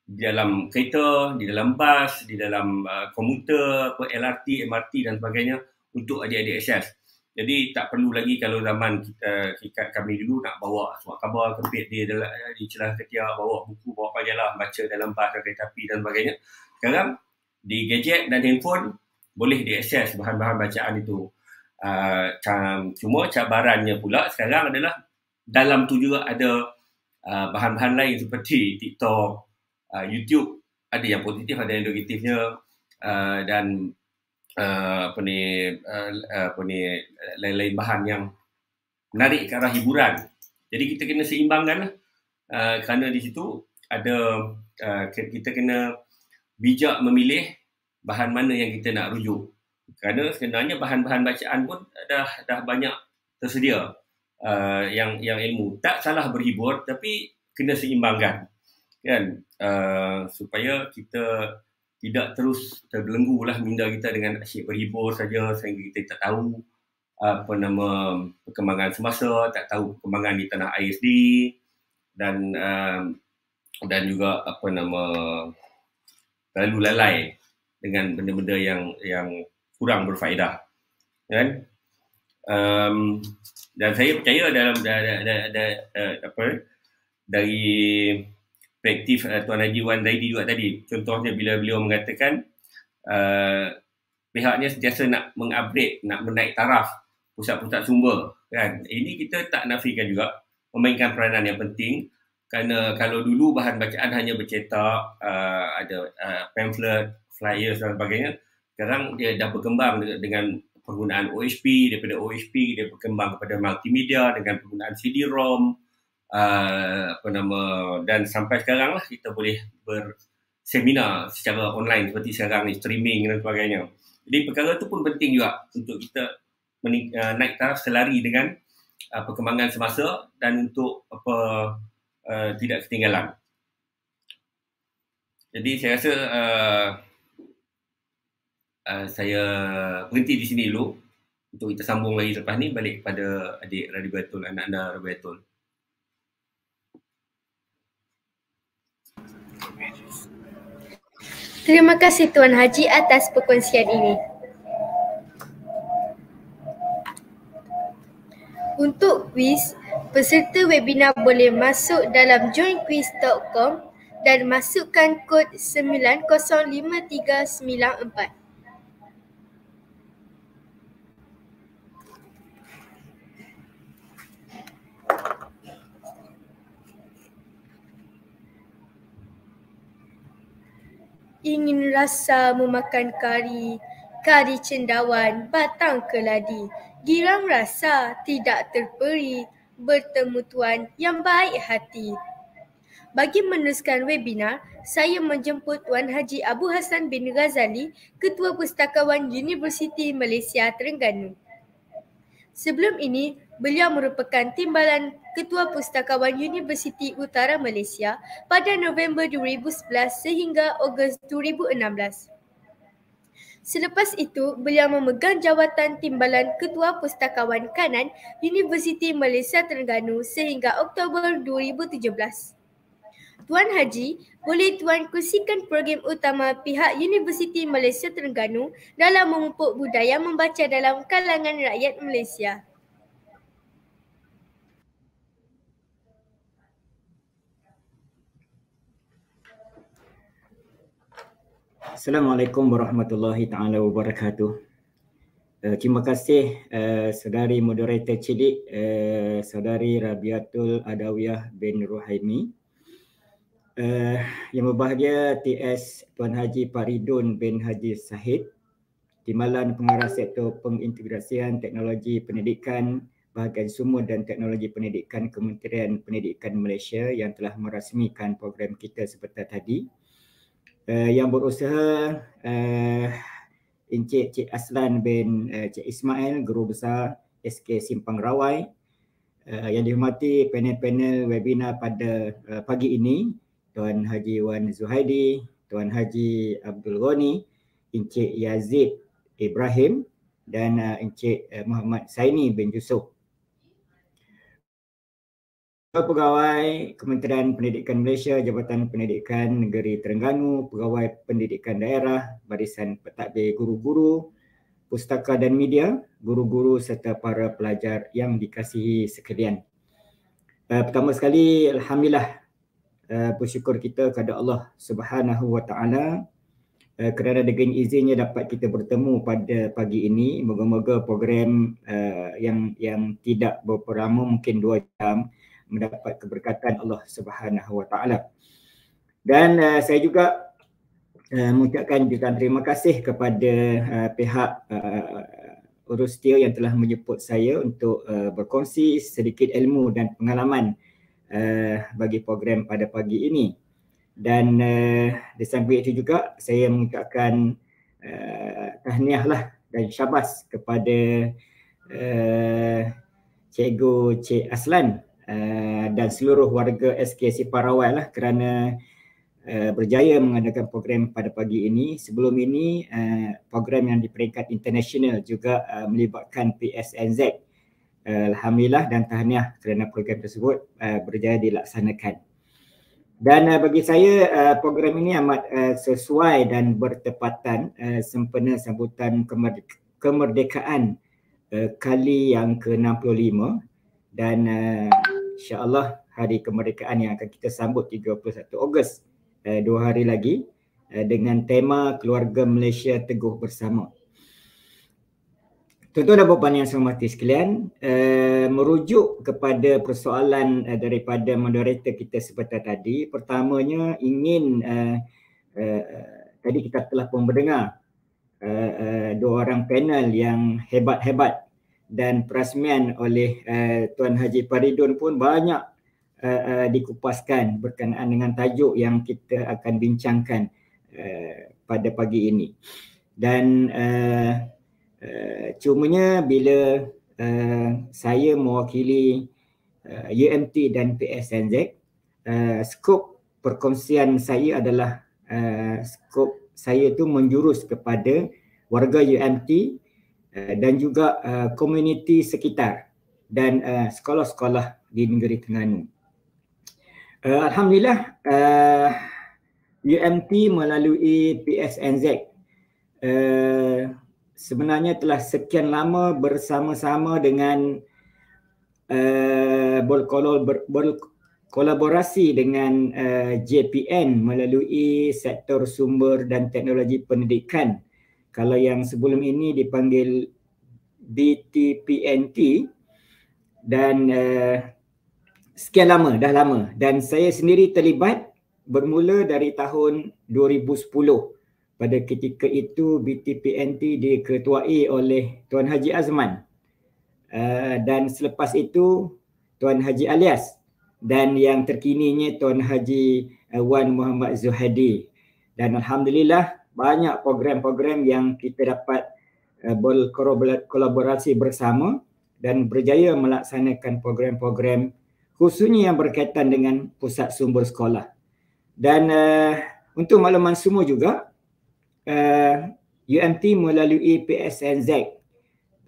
di dalam kereta, di dalam bas, di dalam uh, komuter, apa, LRT, MRT dan sebagainya untuk adik-adik akses. Jadi tak perlu lagi kalau zaman kita, kita kami dulu nak bawa surat khabar kepit di dalam di celah ketiak bawa buku bawa majalah baca dalam bas kereta api dan sebagainya. Sekarang di gadget dan handphone boleh diakses bahan-bahan bacaan itu. Uh, cuma cabarannya pula sekarang adalah dalam tu juga ada uh, bahan-bahan lain seperti TikTok, uh, YouTube ada yang positif ada yang negatifnya uh, dan Uh, apa ni uh, apa ni lain-lain bahan yang menarik ke arah hiburan. Jadi kita kena seimbangkan. Uh, kerana di situ ada uh, kita kena bijak memilih bahan mana yang kita nak rujuk. Kerana sebenarnya bahan-bahan bacaan pun dah dah banyak tersedia uh, yang yang ilmu. Tak salah berhibur tapi kena seimbangkan. Kan? Uh, supaya kita tidak terus terbelenggu lah minda kita dengan asyik berhibur saja sehingga kita tak tahu apa nama perkembangan semasa, tak tahu perkembangan di tanah air sendiri dan um, dan juga apa nama terlalu lalai dengan benda-benda yang yang kurang berfaedah kan um, dan saya percaya dalam da, da, da, da, da, apa dari perspektif uh, Tuan Haji Wan Zaidi juga tadi. Contohnya bila beliau mengatakan uh, pihaknya sentiasa nak mengupgrade, nak menaik taraf pusat-pusat sumber. kan Ini kita tak nafikan juga memainkan peranan yang penting kerana kalau dulu bahan bacaan hanya bercetak, uh, ada uh, pamphlet, flyers dan sebagainya, sekarang dia dah berkembang dengan penggunaan OHP, daripada OHP dia berkembang kepada multimedia dengan penggunaan CD-ROM, uh, apa nama dan sampai sekarang lah kita boleh berseminar secara online seperti sekarang ni streaming dan sebagainya. Jadi perkara tu pun penting juga untuk kita mening- uh, naik taraf selari dengan uh, perkembangan semasa dan untuk apa uh, tidak ketinggalan. Jadi saya rasa uh, uh, saya berhenti di sini dulu untuk kita sambung lagi selepas ni balik kepada adik Radhi Batul, anak anda Radhi Batul. Terima kasih Tuan Haji atas perkongsian ini. Untuk kuis, peserta webinar boleh masuk dalam joinquiz.com dan masukkan kod 905394. ingin rasa memakan kari, kari cendawan, batang keladi. Girang rasa tidak terperi, bertemu tuan yang baik hati. Bagi meneruskan webinar, saya menjemput Tuan Haji Abu Hassan bin Ghazali, Ketua Pustakawan Universiti Malaysia Terengganu. Sebelum ini, beliau merupakan timbalan Ketua Pustakawan Universiti Utara Malaysia pada November 2011 sehingga Ogos 2016. Selepas itu, beliau memegang jawatan Timbalan Ketua Pustakawan Kanan Universiti Malaysia Terengganu sehingga Oktober 2017. Tuan Haji, boleh Tuan kongsikan program utama pihak Universiti Malaysia Terengganu dalam memupuk budaya membaca dalam kalangan rakyat Malaysia? Assalamualaikum warahmatullahi taala wabarakatuh. Uh, terima kasih uh, saudari moderator cilik uh, saudari Rabiatul Adawiyah bin Ruhaimi. Uh, yang berbahagia TS Tuan Haji Paridun bin Haji Sahid Timbalan Pengarah Sektor Pengintegrasian Teknologi Pendidikan Bahagian Sumber dan Teknologi Pendidikan Kementerian Pendidikan Malaysia yang telah merasmikan program kita seperti tadi uh, yang berusaha uh, Encik Cik Aslan bin uh, Cik Ismail, Guru Besar SK Simpang Rawai. Uh, yang dihormati panel-panel webinar pada uh, pagi ini Tuan Haji Wan Zuhaidi, Tuan Haji Abdul Ghani, Encik Yazid Ibrahim dan uh, Encik uh, Muhammad Saini bin Yusuf pegawai Kementerian Pendidikan Malaysia, Jabatan Pendidikan Negeri Terengganu, pegawai pendidikan daerah, barisan pentadbir guru-guru, pustaka dan media, guru-guru serta para pelajar yang dikasihi sekalian. Uh, pertama sekali, Alhamdulillah uh, bersyukur kita kepada Allah Subhanahu Wa Taala uh, kerana dengan izinnya dapat kita bertemu pada pagi ini. Moga-moga program uh, yang yang tidak berapa lama, mungkin dua jam, mendapat keberkatan Allah Subhanahu Wa Taala. Dan uh, saya juga uh, mengucapkan jutaan terima kasih kepada uh, pihak uh, Urus Tio yang telah menjemput saya untuk uh, berkongsi sedikit ilmu dan pengalaman uh, bagi program pada pagi ini. Dan uh, di samping itu juga saya mengucapkan uh, tahniah lah dan syabas kepada uh, Cikgu Cik Aslan uh, dan seluruh warga SKC Parawai lah kerana uh, berjaya mengadakan program pada pagi ini. Sebelum ini uh, program yang di peringkat international juga uh, melibatkan PSNZ. Uh, Alhamdulillah dan tahniah kerana program tersebut uh, berjaya dilaksanakan. Dan uh, bagi saya uh, program ini amat uh, sesuai dan bertepatan uh, sempena sambutan kemerdek- kemerdekaan uh, kali yang ke-65 dan uh, insyaAllah hari kemerdekaan yang akan kita sambut 31 Ogos uh, dua hari lagi uh, dengan tema keluarga Malaysia teguh bersama. Tuan-tuan dan puan yang saya hormati sekalian, uh, merujuk kepada persoalan uh, daripada moderator kita seperti tadi, pertamanya ingin uh, uh, tadi kita telah pun mendengar uh, uh, dua orang panel yang hebat-hebat dan perasmian oleh uh, Tuan Haji Paridun pun banyak uh, uh, dikupaskan berkenaan dengan tajuk yang kita akan bincangkan uh, pada pagi ini. Dan uh, uh, cumanya bila uh, saya mewakili uh, UMT dan PSNZ, uh, skop perkongsian saya adalah uh, skop saya itu menjurus kepada warga UMT Eh, dan juga uh, komuniti sekitar dan uh, sekolah-sekolah di negeri Terengganu. Uh, Alhamdulillah uh, UMT melalui PSNZ uh, sebenarnya telah sekian lama bersama-sama dengan uh, berkolaborasi dengan uh, JPN melalui sektor sumber dan teknologi pendidikan kalau yang sebelum ini dipanggil BTPNT dan uh, sekian lama, dah lama. Dan saya sendiri terlibat bermula dari tahun 2010 pada ketika itu BTPNT diketuai oleh Tuan Haji Azman. Uh, dan selepas itu Tuan Haji Alias dan yang terkininya Tuan Haji uh, Wan Muhammad Zuhadi dan Alhamdulillah banyak program-program yang kita dapat uh, berkolaborasi bersama dan berjaya melaksanakan program-program khususnya yang berkaitan dengan pusat sumber sekolah. Dan uh, untuk makluman semua juga, uh, UMT melalui PSNZ.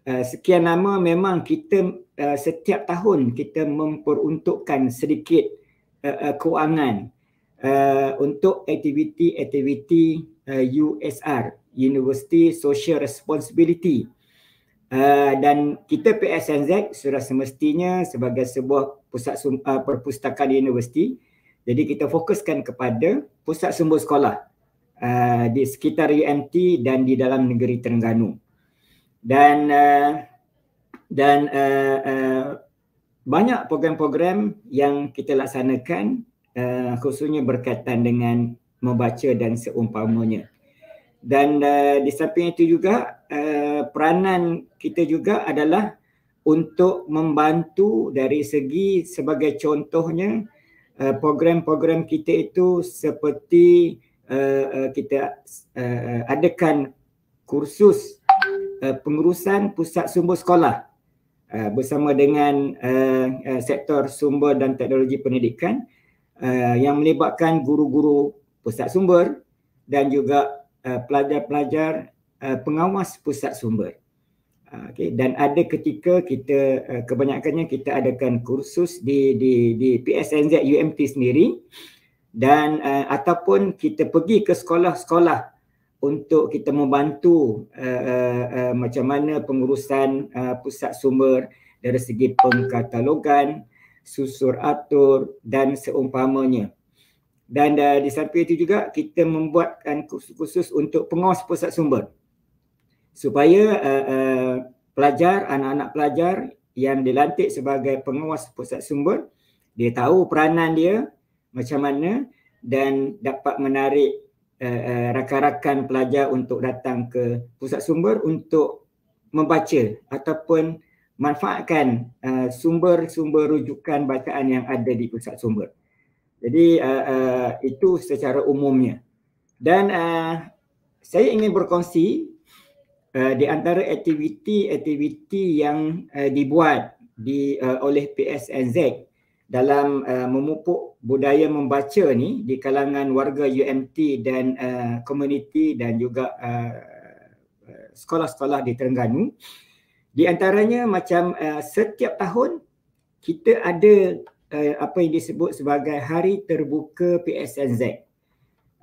Uh, sekian nama memang kita uh, setiap tahun kita memperuntukkan sedikit uh, uh, kewangan uh, untuk aktiviti-aktiviti uh, USR, University Social Responsibility. Uh, dan kita PSNZ sudah semestinya sebagai sebuah pusat uh, perpustakaan universiti jadi kita fokuskan kepada pusat sumber sekolah uh, di sekitar UMT dan di dalam negeri Terengganu. Dan uh, dan uh, uh, banyak program-program yang kita laksanakan uh, khususnya berkaitan dengan membaca dan seumpamanya. Dan uh, di samping itu juga uh, peranan kita juga adalah untuk membantu dari segi sebagai contohnya uh, program-program kita itu seperti uh, uh, kita uh, adakan kursus uh, pengurusan pusat sumber sekolah uh, bersama dengan uh, uh, sektor sumber dan teknologi pendidikan uh, yang melibatkan guru-guru pusat sumber dan juga uh, pelajar-pelajar uh, pengawas pusat sumber. Ah, okay. Dan ada ketika kita uh, kebanyakannya kita adakan kursus di di di PSNZ UMT sendiri dan uh, ataupun kita pergi ke sekolah-sekolah untuk kita membantu uh, uh, uh, macam mana pengurusan uh, pusat sumber dari segi pengkatalogan, susur atur dan seumpamanya. Dan uh, di samping itu juga kita membuatkan kursus-kursus untuk pengawas pusat sumber supaya uh, uh, pelajar, anak-anak pelajar yang dilantik sebagai pengawas pusat sumber, dia tahu peranan dia macam mana dan dapat menarik uh, uh, rakan-rakan pelajar untuk datang ke pusat sumber untuk membaca ataupun manfaatkan uh, sumber-sumber rujukan bacaan yang ada di pusat sumber. Jadi uh, uh, itu secara umumnya. Dan uh, saya ingin berkongsi uh, di antara aktiviti-aktiviti yang uh, dibuat di uh, oleh PSNZ dalam uh, memupuk budaya membaca ni di kalangan warga UMT dan uh, komuniti dan juga uh, sekolah-sekolah di Terengganu di antaranya macam uh, setiap tahun kita ada uh, apa yang disebut sebagai hari terbuka PSNZ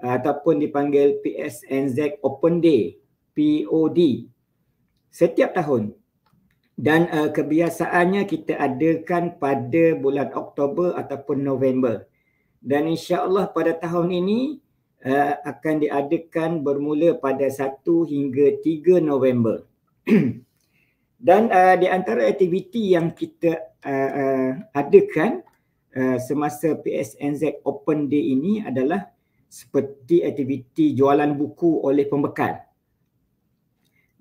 uh, ataupun dipanggil PSNZ Open Day POD setiap tahun. Dan uh, kebiasaannya kita adakan pada bulan Oktober ataupun November. Dan insya-Allah pada tahun ini uh, akan diadakan bermula pada 1 hingga 3 November. dan uh, di antara aktiviti yang kita uh, uh, adakan uh, semasa PSNZ Open Day ini adalah seperti aktiviti jualan buku oleh pembekal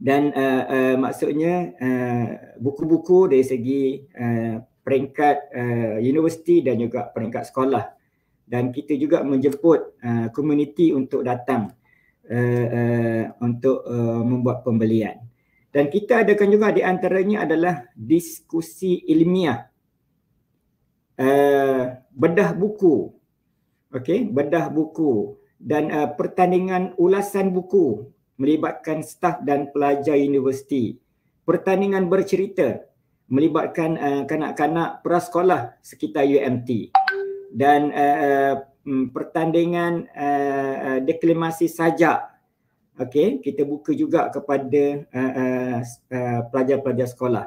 dan uh, uh, maksudnya uh, buku-buku dari segi uh, peringkat uh, universiti dan juga peringkat sekolah. Dan kita juga menjemput uh, komuniti untuk datang uh, uh, untuk uh, membuat pembelian. Dan kita adakan juga di antaranya adalah diskusi ilmiah uh, bedah buku okey bedah buku dan uh, pertandingan ulasan buku melibatkan staf dan pelajar universiti. Pertandingan bercerita melibatkan uh, kanak-kanak prasekolah sekitar UMT. Dan uh, um, pertandingan uh, deklamasi sajak. Okey, kita buka juga kepada uh, uh, pelajar-pelajar sekolah.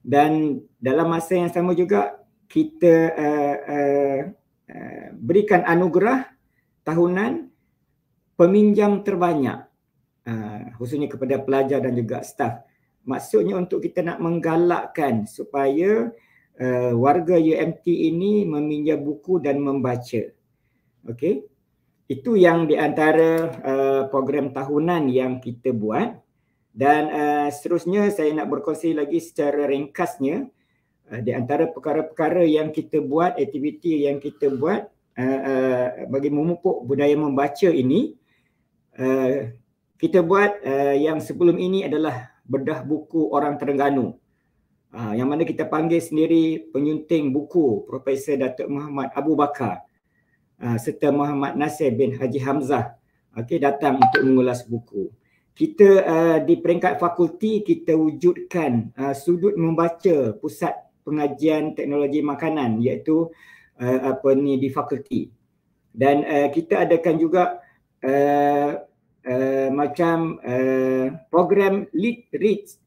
Dan dalam masa yang sama juga kita uh, uh, uh, berikan anugerah tahunan peminjam terbanyak Ah, khususnya kepada pelajar dan juga staf. Maksudnya untuk kita nak menggalakkan supaya uh, warga UMT ini meminjam buku dan membaca. Okey. Itu yang di antara uh, program tahunan yang kita buat dan uh, seterusnya saya nak berkongsi lagi secara ringkasnya uh, di antara perkara-perkara yang kita buat, aktiviti yang kita buat uh, uh, bagi memupuk budaya membaca ini uh, kita buat uh, yang sebelum ini adalah bedah buku orang Terengganu. Uh, yang mana kita panggil sendiri penyunting buku Profesor Datuk Muhammad Abu Bakar uh, serta Muhammad Nasir bin Haji Hamzah okay, datang untuk mengulas buku. kita uh, di peringkat fakulti kita wujudkan uh, sudut membaca pusat pengajian teknologi makanan iaitu uh, apa ni di fakulti. Dan uh, kita adakan juga uh, uh, macam uh, program lead reach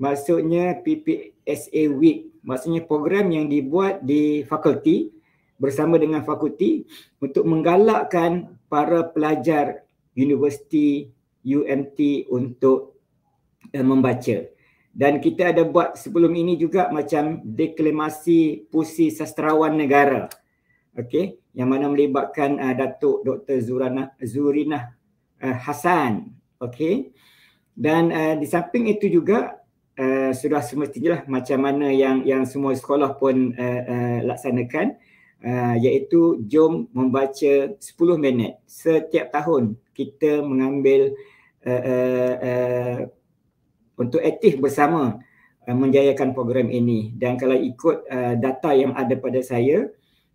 maksudnya PPSA week. Maksudnya program yang dibuat di fakulti bersama dengan fakulti untuk menggalakkan para pelajar universiti UMT untuk uh, membaca. Dan kita ada buat sebelum ini juga macam deklamasi puisi sastrawan negara. Okey, yang mana melibatkan uh, Datuk Dr. Zurana Zurina uh, Hassan. Okey. Dan uh, di samping itu juga uh, sudah semestinya lah macam mana yang yang semua sekolah pun uh, uh, laksanakan uh, iaitu jom membaca 10 minit setiap tahun kita mengambil uh, uh, uh, untuk aktif bersama uh, menjayakan program ini dan kalau ikut uh, data yang ada pada saya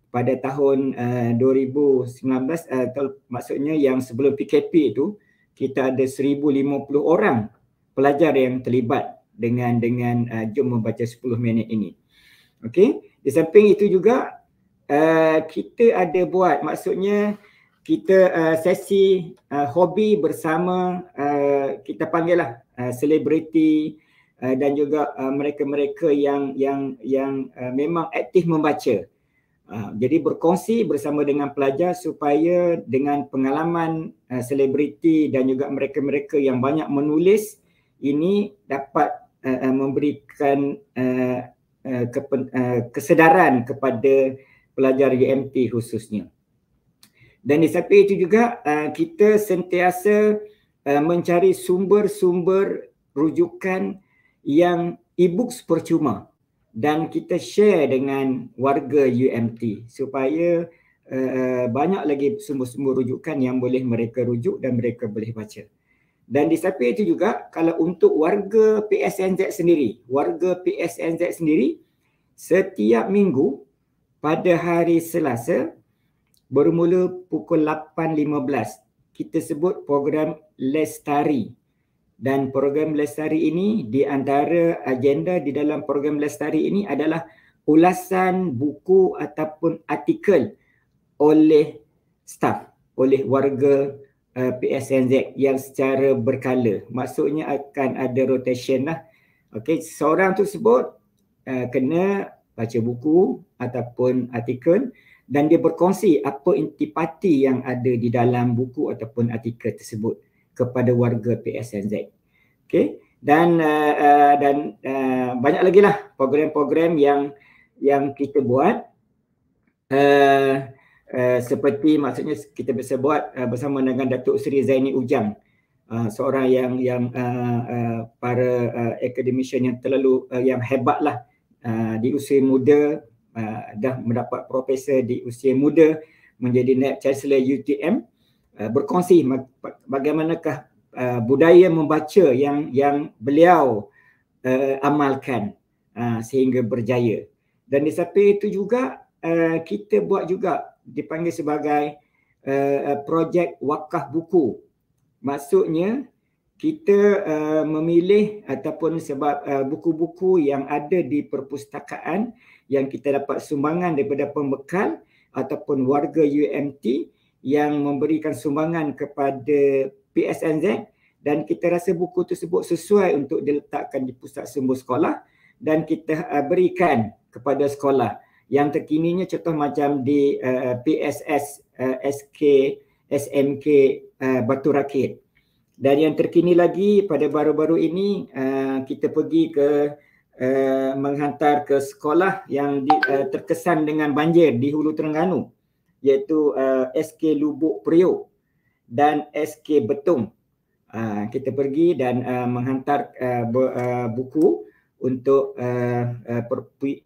pada tahun uh, 2019 uh, maksudnya yang sebelum PKP itu kita ada 1050 orang pelajar yang terlibat dengan dengan uh, jom membaca 10 minit ini. Okey, di samping itu juga uh, kita ada buat maksudnya kita uh, sesi uh, hobi bersama uh, kita panggillah uh, selebriti uh, dan juga uh, mereka-mereka yang yang yang uh, memang aktif membaca. Uh, jadi berkongsi bersama dengan pelajar supaya dengan pengalaman uh, selebriti dan juga mereka-mereka yang banyak menulis ini dapat uh, uh, memberikan uh, uh, kepen, uh, kesedaran kepada pelajar UMT khususnya. Dan di samping itu juga uh, kita sentiasa uh, mencari sumber-sumber rujukan yang e-books percuma dan kita share dengan warga UMT supaya uh, banyak lagi sumber-sumber rujukan yang boleh mereka rujuk dan mereka boleh baca. Dan di samping itu juga kalau untuk warga PSNZ sendiri, warga PSNZ sendiri setiap minggu pada hari Selasa bermula pukul 8.15. Kita sebut program Lestari. Dan program Lestari ini di antara agenda di dalam program Lestari ini adalah ulasan buku ataupun artikel oleh staf, oleh warga uh, PSNZ yang secara berkala. Maksudnya akan ada rotation lah. Okay, seorang tu sebut uh, kena baca buku ataupun artikel dan dia berkongsi apa intipati yang ada di dalam buku ataupun artikel tersebut kepada warga PSNZ. Okay. Dan uh, uh, dan uh, banyak lagi lah program-program yang yang kita buat uh, uh, seperti maksudnya kita bisa buat uh, bersama dengan Datuk Seri Zaini Ujang uh, seorang yang yang uh, uh, para uh, academician yang terlalu uh, yang hebat lah uh, di usia muda uh, dah mendapat profesor di usia muda menjadi naib chancellor UTM uh, berkongsi bagaimanakah uh, budaya membaca yang yang beliau uh, amalkan uh, sehingga berjaya. Dan di samping itu juga uh, kita buat juga dipanggil sebagai uh, projek wakaf buku. Maksudnya kita uh, memilih ataupun sebab uh, buku-buku yang ada di perpustakaan yang kita dapat sumbangan daripada pembekal ataupun warga UMT yang memberikan sumbangan kepada PSNZ dan kita rasa buku tersebut sesuai untuk diletakkan di pusat sumber sekolah dan kita uh, berikan kepada sekolah. Yang terkininya contoh macam di uh, PSS uh, SK SMK uh, Batu Rakit. Dan yang terkini lagi pada baru-baru ini uh, kita pergi ke uh, menghantar ke sekolah yang di, uh, terkesan dengan banjir di Hulu Terengganu iaitu uh, SK Lubuk Priok dan SK Betung. Uh, kita pergi dan uh, menghantar uh, bu- uh, buku untuk uh, uh,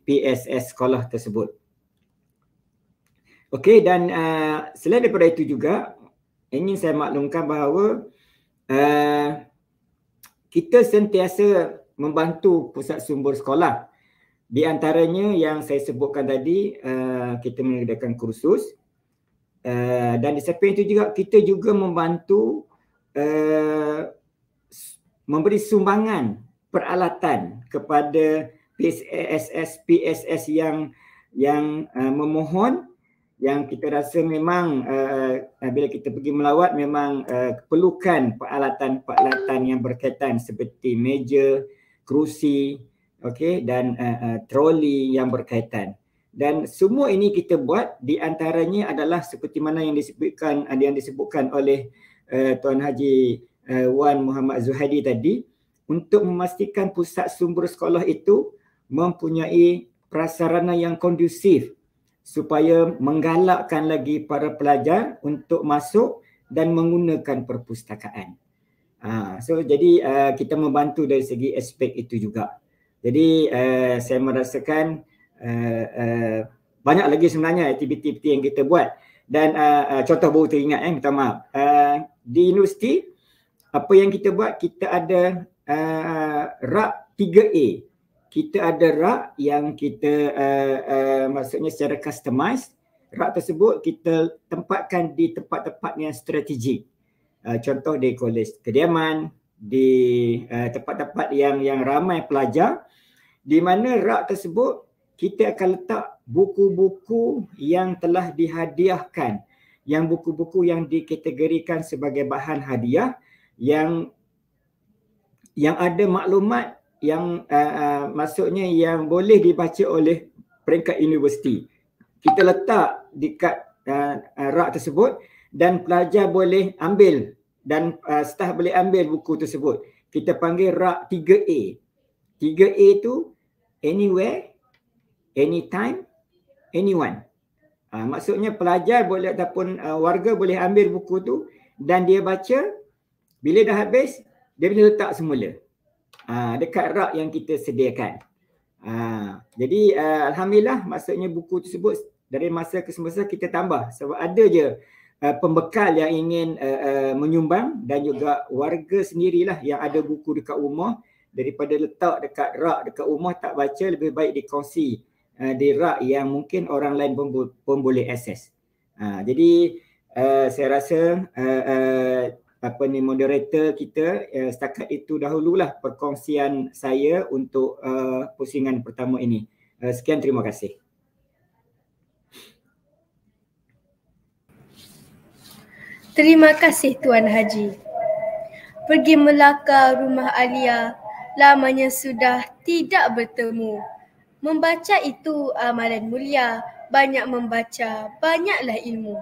PSS sekolah tersebut. Okey dan uh, selain daripada itu juga ingin saya maklumkan bahawa uh, kita sentiasa membantu pusat sumber sekolah. Di antaranya yang saya sebutkan tadi, uh, kita menyediakan kursus uh, dan di samping itu juga kita juga membantu uh, memberi sumbangan peralatan kepada PSS PSS yang yang uh, memohon yang kita rasa memang uh, bila kita pergi melawat memang uh, perlukan peralatan-peralatan yang berkaitan seperti meja, kerusi, okey dan uh, uh, troli yang berkaitan. Dan semua ini kita buat di antaranya adalah seperti mana yang disebutkan ada yang disebutkan oleh uh, Tuan Haji uh, Wan Muhammad Zuhaidi tadi untuk memastikan pusat sumber sekolah itu mempunyai prasarana yang kondusif supaya menggalakkan lagi para pelajar untuk masuk dan menggunakan perpustakaan. Ha, so jadi uh, kita membantu dari segi aspek itu juga. Jadi uh, saya merasakan uh, uh, banyak lagi sebenarnya aktiviti-aktiviti yang kita buat dan uh, uh, contoh baru teringat eh minta maaf. Uh, di universiti apa yang kita buat kita ada uh, rak 3A kita ada rak yang kita uh, uh, maksudnya secara customized rak tersebut kita tempatkan di tempat-tempat yang strategik uh, contoh di kolej kediaman di uh, tempat-tempat yang yang ramai pelajar di mana rak tersebut kita akan letak buku-buku yang telah dihadiahkan yang buku-buku yang dikategorikan sebagai bahan hadiah yang yang ada maklumat yang uh, uh, maksudnya yang boleh dibaca oleh peringkat universiti. Kita letak dekat uh, uh, rak tersebut dan pelajar boleh ambil dan uh, staff boleh ambil buku tersebut. Kita panggil rak 3A. 3A tu anywhere, anytime, anyone. Uh, maksudnya pelajar boleh ataupun uh, warga boleh ambil buku tu dan dia baca bila dah habis dia boleh letak semula uh, dekat rak yang kita sediakan. Uh, jadi uh, Alhamdulillah maksudnya buku tersebut dari masa ke semasa kita tambah sebab ada je uh, pembekal yang ingin uh, uh, menyumbang dan juga warga sendirilah yang ada buku dekat rumah daripada letak dekat rak dekat rumah tak baca lebih baik dikongsi uh, di rak yang mungkin orang lain pun, pun boleh akses. Uh, jadi uh, saya rasa uh, uh, apa ni moderator kita uh, setakat itu dahululah perkongsian saya untuk uh, pusingan pertama ini. Uh, sekian terima kasih. Terima kasih Tuan Haji. Pergi melaka rumah Alia, lamanya sudah tidak bertemu. Membaca itu amalan mulia, banyak membaca, banyaklah ilmu.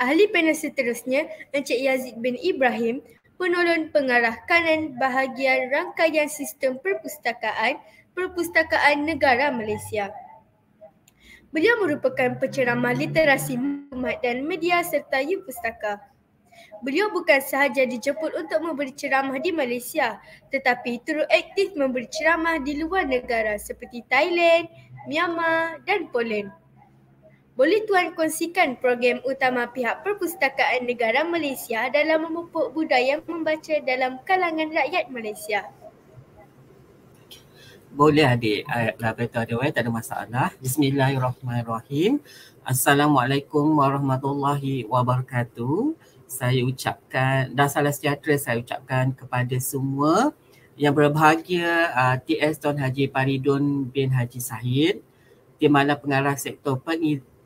Ahli panel seterusnya, Encik Yazid bin Ibrahim, penolong pengarah kanan bahagian rangkaian sistem perpustakaan Perpustakaan Negara Malaysia. Beliau merupakan penceramah literasi maklumat dan media serta U Pustaka. Beliau bukan sahaja dijemput untuk memberi ceramah di Malaysia tetapi turut aktif memberi ceramah di luar negara seperti Thailand, Myanmar dan Poland. Boleh Tuan kongsikan program utama pihak Perpustakaan Negara Malaysia dalam memupuk budaya membaca dalam kalangan rakyat Malaysia? Boleh adik, ayatlah betul ada tak ada masalah. Bismillahirrahmanirrahim. Assalamualaikum warahmatullahi wabarakatuh. Saya ucapkan, dan salam sejahtera saya ucapkan kepada semua yang berbahagia uh, TS Tuan Haji Paridun bin Haji Sahid di mana pengarah sektor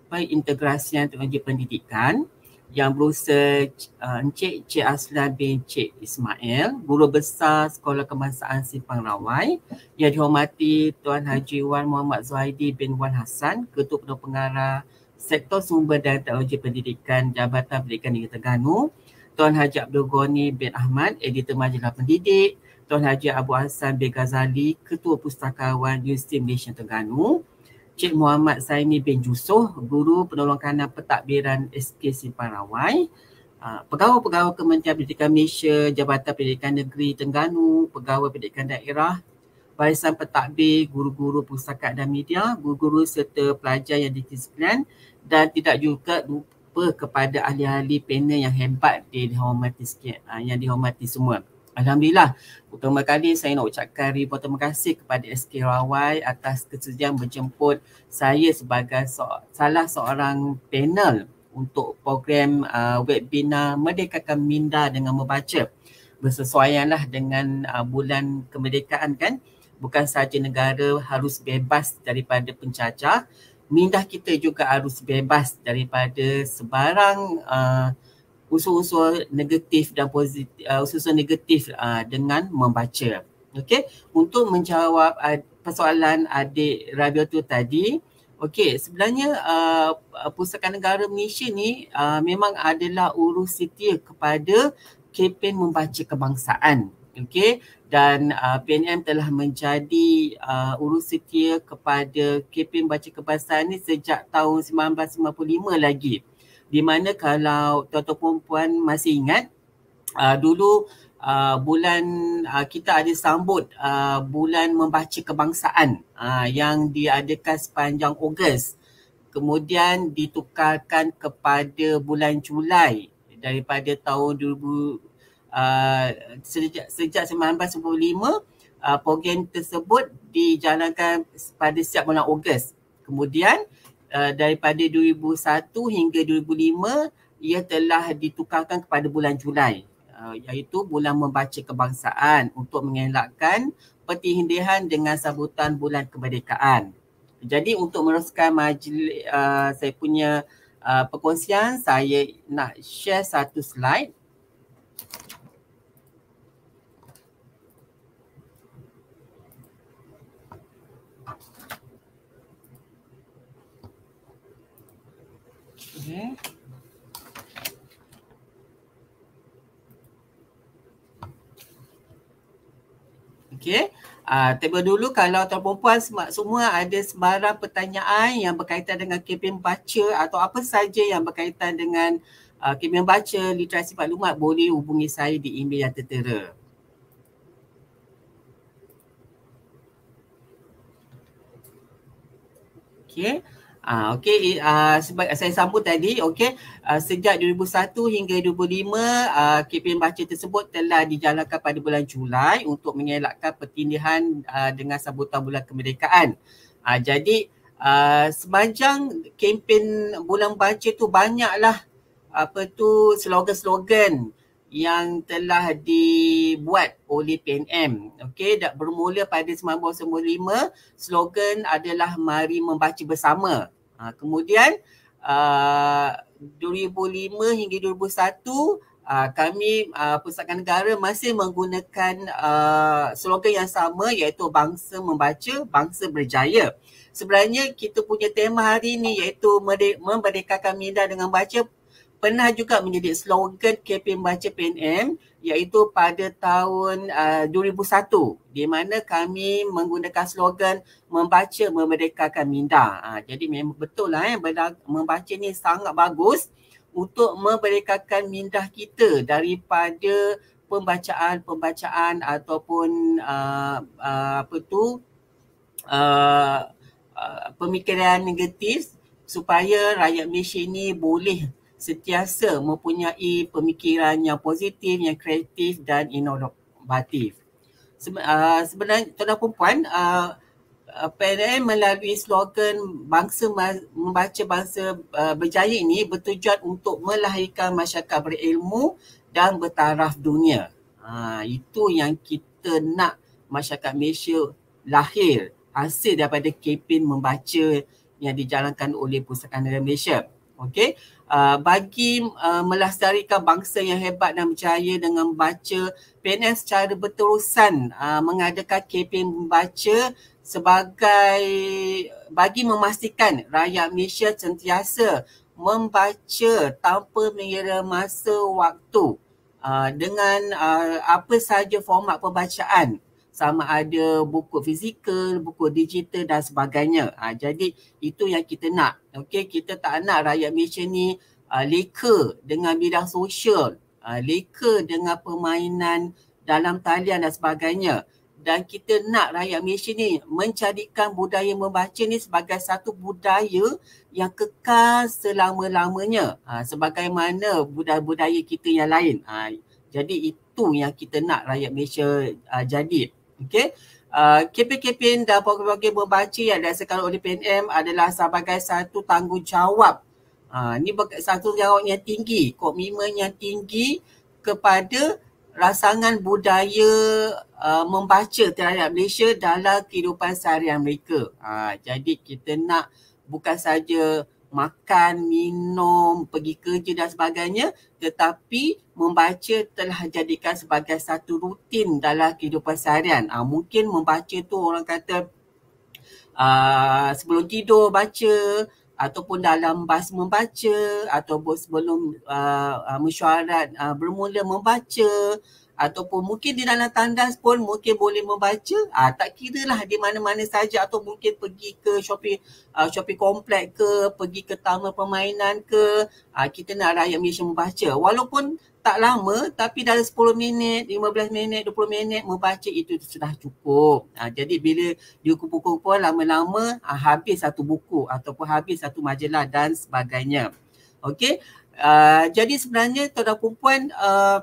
pengintegrasian teknologi pendidikan yang berusaha uh, Encik Cik Aslan bin Cik Ismail, Guru Besar Sekolah Kebangsaan Simpang Rawai yang dihormati Tuan Haji Wan Muhammad Zuhaidi bin Wan Hassan, Ketua Penuh Pengarah Sektor Sumber dan Teknologi Pendidikan Jabatan Pendidikan Negeri Terengganu, Tuan Haji Abdul Ghani bin Ahmad, Editor Majalah Pendidik, Tuan Haji Abu Hassan bin Ghazali, Ketua Pustakawan Universiti Malaysia Terengganu, Cik Muhammad Saini bin Jusoh, Guru Penolong Kanan Pentadbiran SK Simpang Rawai, uh, Pegawai-pegawai Kementerian Pendidikan Malaysia, Jabatan Pendidikan Negeri Tengganu, Pegawai Pendidikan Daerah, Barisan Pentadbir, Guru-guru Pustakaan dan Media, Guru-guru serta pelajar yang didisiplinan dan tidak juga lupa kepada ahli-ahli panel yang hebat dihormati uh, yang dihormati semua. Alhamdulillah, pertama kali saya nak ucapkan ribuan terima kasih kepada SK Rawai atas kesediaan menjemput saya sebagai so- salah seorang panel untuk program uh, webinar Merdekakan Minda dengan membaca. Bersesuaianlah dengan uh, bulan kemerdekaan kan. Bukan sahaja negara harus bebas daripada pencajah, minda kita juga harus bebas daripada sebarang uh, unsur-unsur negatif dan positif uh, unsur-unsur negatif uh, dengan membaca. Okey, untuk menjawab uh, persoalan adik Rabia tu tadi, okey, sebenarnya uh, Pusaka Negara Malaysia ni uh, memang adalah urus setia kepada kempen membaca kebangsaan. Okey, dan uh, PNM telah menjadi uh, urus setia kepada kempen baca kebangsaan ni sejak tahun 1955 lagi. Di mana kalau tuan-tuan puan masih ingat, uh, dulu uh, bulan uh, kita ada sambut uh, bulan membaca kebangsaan uh, yang diadakan sepanjang Ogos. Kemudian ditukarkan kepada bulan Julai daripada tahun 2000 uh, sejak sejak 1995 uh, program tersebut dijalankan pada setiap bulan Ogos. Kemudian uh, daripada 2001 hingga 2005 ia telah ditukarkan kepada bulan Julai uh, iaitu bulan membaca kebangsaan untuk mengelakkan pertindihan dengan sambutan bulan kemerdekaan. Jadi untuk meneruskan majlis uh, saya punya uh, perkongsian saya nak share satu slide Okay. Okay. Uh, Tiba dulu kalau tuan perempuan semua ada sebarang pertanyaan yang berkaitan dengan kempen baca atau apa saja yang berkaitan dengan uh, kempen baca, literasi maklumat boleh hubungi saya di email yang tertera. Okay. Ah okey uh, sebab saya sambut tadi okey uh, sejak 2001 hingga 2005 uh, kempen baca tersebut telah dijalankan pada bulan Julai untuk mengelakkan pertindihan uh, dengan sambutan bulan kemerdekaan. Uh, jadi uh, sepanjang kempen bulan baca tu banyaklah apa tu slogan-slogan yang telah dibuat oleh PNM. Okey, dah bermula pada 1995, slogan adalah mari membaca bersama. Ha, kemudian uh, 2005 hingga 2001 uh, kami uh, Pusaka Negara masih menggunakan uh, slogan yang sama iaitu bangsa membaca, bangsa berjaya. Sebenarnya kita punya tema hari ini iaitu memerdekakan minda dengan baca pernah juga menjadi slogan kempen baca PNM iaitu pada tahun uh, 2001 di mana kami menggunakan slogan membaca memerdekakan minda. Uh, jadi memang betul lah eh, membaca ni sangat bagus untuk memerdekakan minda kita daripada pembacaan-pembacaan ataupun uh, uh, apa tu uh, uh, pemikiran negatif supaya rakyat Malaysia ni boleh sentiasa mempunyai pemikiran yang positif, yang kreatif dan inovatif. Uh, sebenarnya tuan-tuan perempuan, uh, uh PNM melalui slogan bangsa membaca bangsa berjaya ini bertujuan untuk melahirkan masyarakat berilmu dan bertaraf dunia. Itu yang kita nak masyarakat Malaysia lahir hasil daripada kempen membaca yang dijalankan oleh Pusaka Negara Malaysia. Okey, Uh, bagi uh, melestarikan bangsa yang hebat dan berjaya dengan membaca PNM secara berterusan uh, mengadakan kempen membaca sebagai bagi memastikan rakyat Malaysia sentiasa membaca tanpa mengira masa waktu uh, dengan uh, apa sahaja format pembacaan sama ada buku fizikal, buku digital dan sebagainya. Ha, jadi itu yang kita nak. Okey, kita tak nak rakyat Malaysia ni uh, leka dengan bidang sosial, uh, leka dengan permainan dalam talian dan sebagainya. Dan kita nak rakyat Malaysia ni mencadikan budaya membaca ni sebagai satu budaya yang kekal selama-lamanya. Ha, sebagaimana budaya-budaya kita yang lain. Ha, jadi itu yang kita nak rakyat Malaysia uh, jadi. Okey. Uh, kempen-kempen dan program-program membaca yang dihasilkan oleh PNM adalah sebagai satu tanggungjawab Ha, ni satu jawab yang tinggi, komitmen yang tinggi kepada rasangan budaya uh, membaca terhadap Malaysia dalam kehidupan seharian mereka. Ha, jadi kita nak bukan saja makan, minum, pergi kerja dan sebagainya tetapi membaca telah jadikan sebagai satu rutin dalam kehidupan seharian. Ha, mungkin membaca tu orang kata uh, sebelum tidur baca, ataupun dalam bas membaca ataupun sebelum uh, mesyuarat uh, bermula membaca ataupun mungkin di dalam tandas pun mungkin boleh membaca uh, tak kira lah di mana-mana saja atau mungkin pergi ke shopping uh, shopping komplek ke pergi ke taman permainan ke uh, kita nak rakyat Malaysia membaca walaupun tak lama tapi dalam 10 minit, 15 minit, 20 minit membaca itu sudah cukup. Ha, jadi bila dikumpul-kumpul lama-lama ha, habis satu buku ataupun habis satu majalah dan sebagainya. Okey. Uh, jadi sebenarnya tuan-tuan puan uh,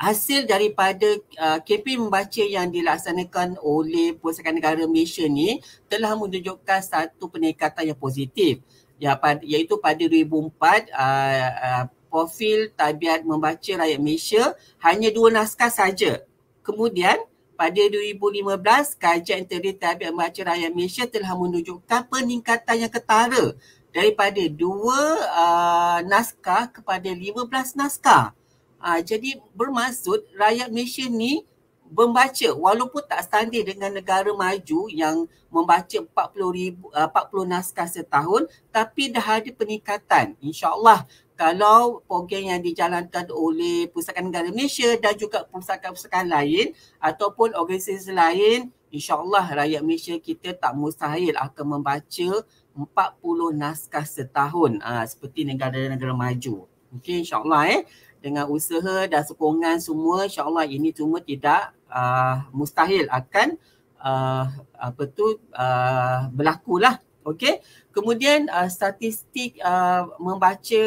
hasil daripada uh, kempen membaca yang dilaksanakan oleh Pusatkan Negara Malaysia ni telah menunjukkan satu peningkatan yang positif ya, iaitu pada 2004 uh, uh, profil tabiat membaca rakyat Malaysia hanya dua naskah saja. Kemudian pada 2015 kajian interi tabiat membaca rakyat Malaysia telah menunjukkan peningkatan yang ketara daripada dua uh, naskah kepada 15 naskah. Uh, jadi bermaksud rakyat Malaysia ni membaca walaupun tak standard dengan negara maju yang membaca 40 ribu, uh, 40 naskah setahun tapi dah ada peningkatan. InsyaAllah kalau program yang dijalankan oleh Pusatkan Negara Malaysia dan juga pusat-pusat lain ataupun organisasi lain, insyaAllah rakyat Malaysia kita tak mustahil akan membaca 40 naskah setahun uh, seperti negara-negara maju. Okey, insyaAllah eh. Dengan usaha dan sokongan semua, insyaAllah ini semua tidak uh, mustahil akan uh, apa tu uh, berlaku lah. Okey. Kemudian uh, statistik uh, membaca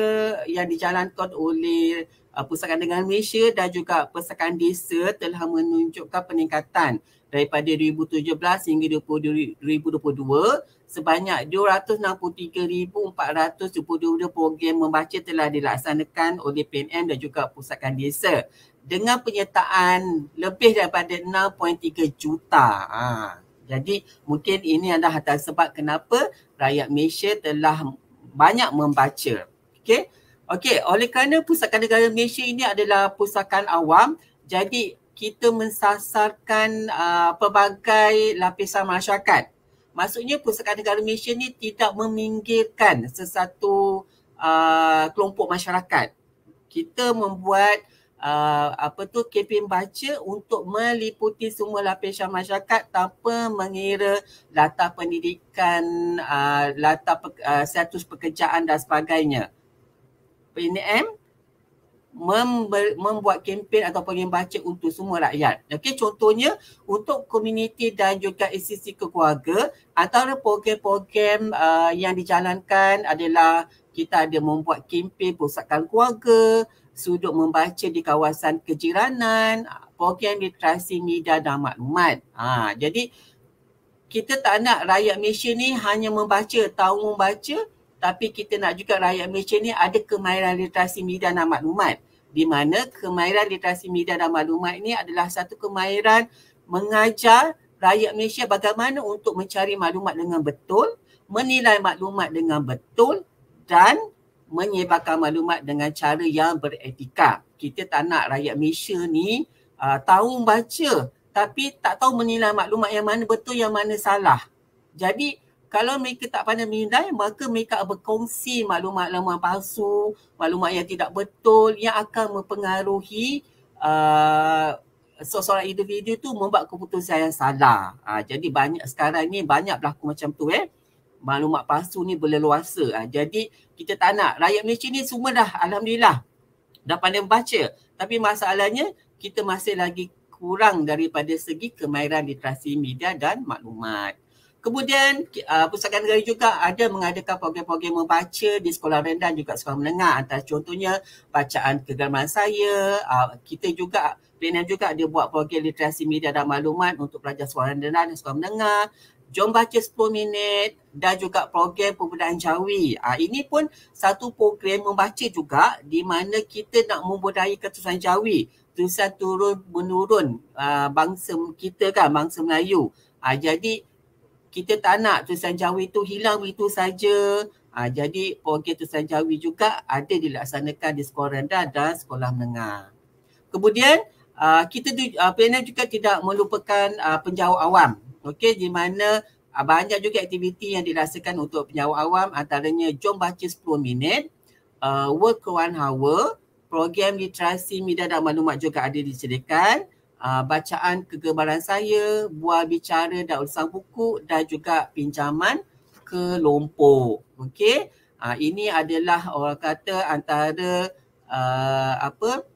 yang dijalankan oleh uh, Pusatkan Negara Malaysia dan juga Pusatkan Desa telah menunjukkan peningkatan daripada 2017 hingga 2022 sebanyak 263,422 program membaca telah dilaksanakan oleh PNM dan juga Pusatkan Desa dengan penyertaan lebih daripada 6.3 juta. Ha. Jadi mungkin ini adalah atas sebab kenapa rakyat Malaysia telah banyak membaca. Okey. Okey, oleh kerana Pusatkan Negara Malaysia ini adalah pusakan awam, jadi kita mensasarkan uh, pelbagai lapisan masyarakat. Maksudnya Pusatkan Negara Malaysia ini tidak meminggirkan sesuatu uh, kelompok masyarakat. Kita membuat uh, apa tu kempen baca untuk meliputi semua lapisan masyarakat tanpa mengira latar pendidikan, uh, latar pe, uh, status pekerjaan dan sebagainya. PNM member, membuat kempen atau pengen baca untuk semua rakyat. Okey, contohnya untuk komuniti dan juga institusi keluarga, antara program-program uh, yang dijalankan adalah kita ada membuat kempen pusatkan keluarga, sudut membaca di kawasan kejiranan, program literasi media dan maklumat. Ha, jadi kita tak nak rakyat Malaysia ni hanya membaca, tahu membaca tapi kita nak juga rakyat Malaysia ni ada kemahiran literasi media dan maklumat. Di mana kemahiran literasi media dan maklumat ini adalah satu kemahiran mengajar rakyat Malaysia bagaimana untuk mencari maklumat dengan betul, menilai maklumat dengan betul dan menyebarkan maklumat dengan cara yang beretika. Kita tak nak rakyat Malaysia ni uh, tahu baca tapi tak tahu menilai maklumat yang mana betul yang mana salah. Jadi kalau mereka tak pandai menilai maka mereka berkongsi maklumat-maklumat palsu, maklumat yang tidak betul yang akan mempengaruhi uh, seseorang individu tu membuat keputusan yang salah. Uh, jadi banyak sekarang ni banyak berlaku macam tu eh maklumat palsu ni berleluasa. Ha, jadi kita tak nak. Rakyat Malaysia ni semua dah Alhamdulillah dah pandai membaca. Tapi masalahnya kita masih lagi kurang daripada segi kemahiran literasi media dan maklumat. Kemudian uh, Pusatkan Negara juga ada mengadakan program-program membaca di sekolah rendah dan juga sekolah menengah. Antara contohnya bacaan kegemaran saya. Uh, kita juga, PNM juga dia buat program literasi media dan maklumat untuk pelajar sekolah rendah dan sekolah menengah Jom baca 10 minit dan juga program pembudayaan Jawi. Uh, ini pun satu program membaca juga di mana kita nak membudayakan tulisan Jawi. Tulisan turun menurun uh, bangsa kita kan, bangsa Melayu. Uh, jadi kita tak nak tulisan Jawi tu hilang begitu saja. Uh, jadi program tulisan Jawi juga ada dilaksanakan di sekolah rendah dan sekolah menengah. Kemudian uh, kita uh, PNM juga tidak melupakan uh, penjawab awam Okey, di mana uh, banyak juga aktiviti yang dirasakan untuk penjawat awam antaranya jom baca 10 minit, uh, work one hour, program literasi media dan maklumat juga ada disediakan, uh, bacaan kegemaran saya, buah bicara dan urusan buku dan juga pinjaman kelompok. Okey, uh, ini adalah orang kata antara uh, apa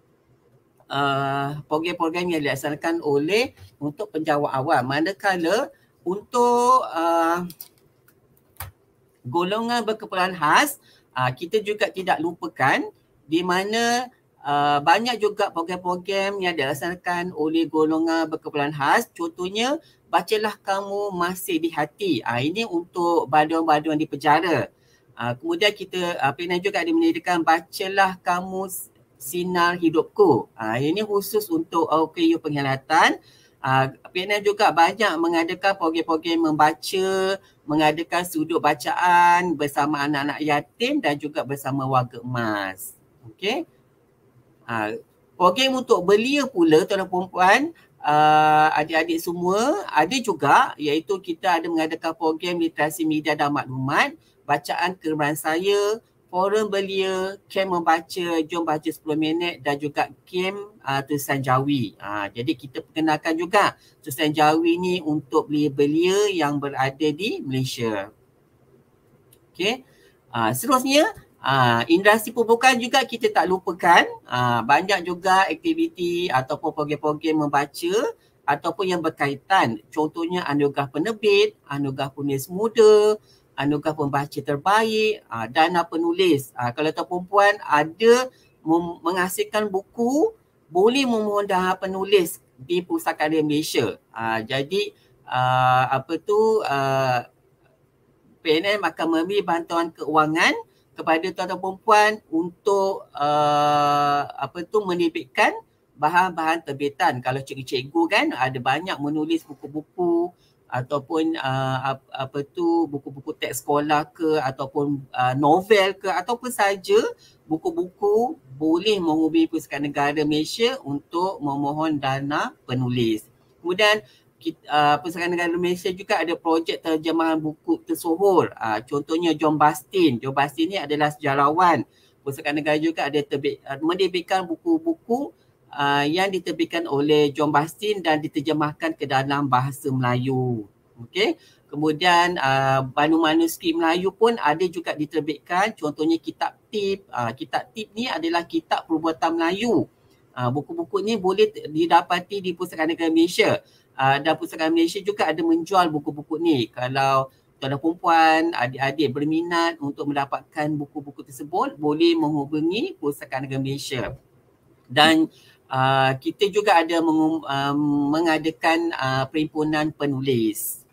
uh, program-program yang dilaksanakan oleh untuk penjawat awam. Manakala untuk uh, golongan berkeperluan khas, uh, kita juga tidak lupakan di mana uh, banyak juga program-program yang dilaksanakan oleh golongan berkeperluan khas. Contohnya, bacalah kamu masih di hati. Uh, ini untuk baduan-baduan di penjara. Uh, kemudian kita uh, pernah juga ada menyediakan bacalah kamu sinar hidupku. Uh, ini khusus untuk OKU pengkhianatan. Uh, PNM juga banyak mengadakan program-program membaca, mengadakan sudut bacaan bersama anak-anak yatim dan juga bersama warga emas. Okey. Uh, program untuk belia pula tuan-tuan perempuan, uh, adik-adik semua ada juga iaitu kita ada mengadakan program literasi media dan maklumat, bacaan kegemaran saya, forum belia, camp membaca, jom baca 10 minit dan juga camp uh, tulisan Jawi. Uh, jadi kita perkenalkan juga tulisan Jawi ni untuk belia-belia yang berada di Malaysia. Okay. Uh, seterusnya, uh, industri pembukaan juga kita tak lupakan. Uh, banyak juga aktiviti ataupun program-program membaca ataupun yang berkaitan. Contohnya anugerah penerbit, anugerah penulis muda, anugerah pembaca terbaik, uh, dana penulis. Uh, kalau tuan perempuan ada mem- menghasilkan buku, boleh memohon dana penulis di Pusaka Malaysia. Uh, jadi uh, apa tu uh, PNM akan memberi bantuan keuangan kepada tuan-tuan perempuan untuk uh, apa tu menerbitkan bahan-bahan terbitan. Kalau cikgu-cikgu kan ada banyak menulis buku-buku ataupun uh, apa tu buku-buku teks sekolah ke ataupun uh, novel ke ataupun saja buku-buku boleh menghubungi Pusat Negara Malaysia untuk memohon dana penulis. Kemudian uh, Pusat Negara Malaysia juga ada projek terjemahan buku tersohor. Uh, contohnya John Bastin. John Bastin ni adalah sejarawan. Pusat Negara juga ada terbit, uh, menerbitkan buku-buku uh, yang diterbitkan oleh John Bastin dan diterjemahkan ke dalam bahasa Melayu. Okey. Kemudian uh, banu manuskrip Melayu pun ada juga diterbitkan. Contohnya kitab tip. Uh, kitab tip ni adalah kitab perbuatan Melayu. Uh, buku-buku ni boleh didapati di Pusaka Negara Malaysia. Uh, dan Pusaka Malaysia juga ada menjual buku-buku ni. Kalau tuan-tuan perempuan, adik-adik berminat untuk mendapatkan buku-buku tersebut, boleh menghubungi Pusaka Negara Malaysia. Dan uh, kita juga ada mengum, uh, mengadakan uh, perhimpunan penulis.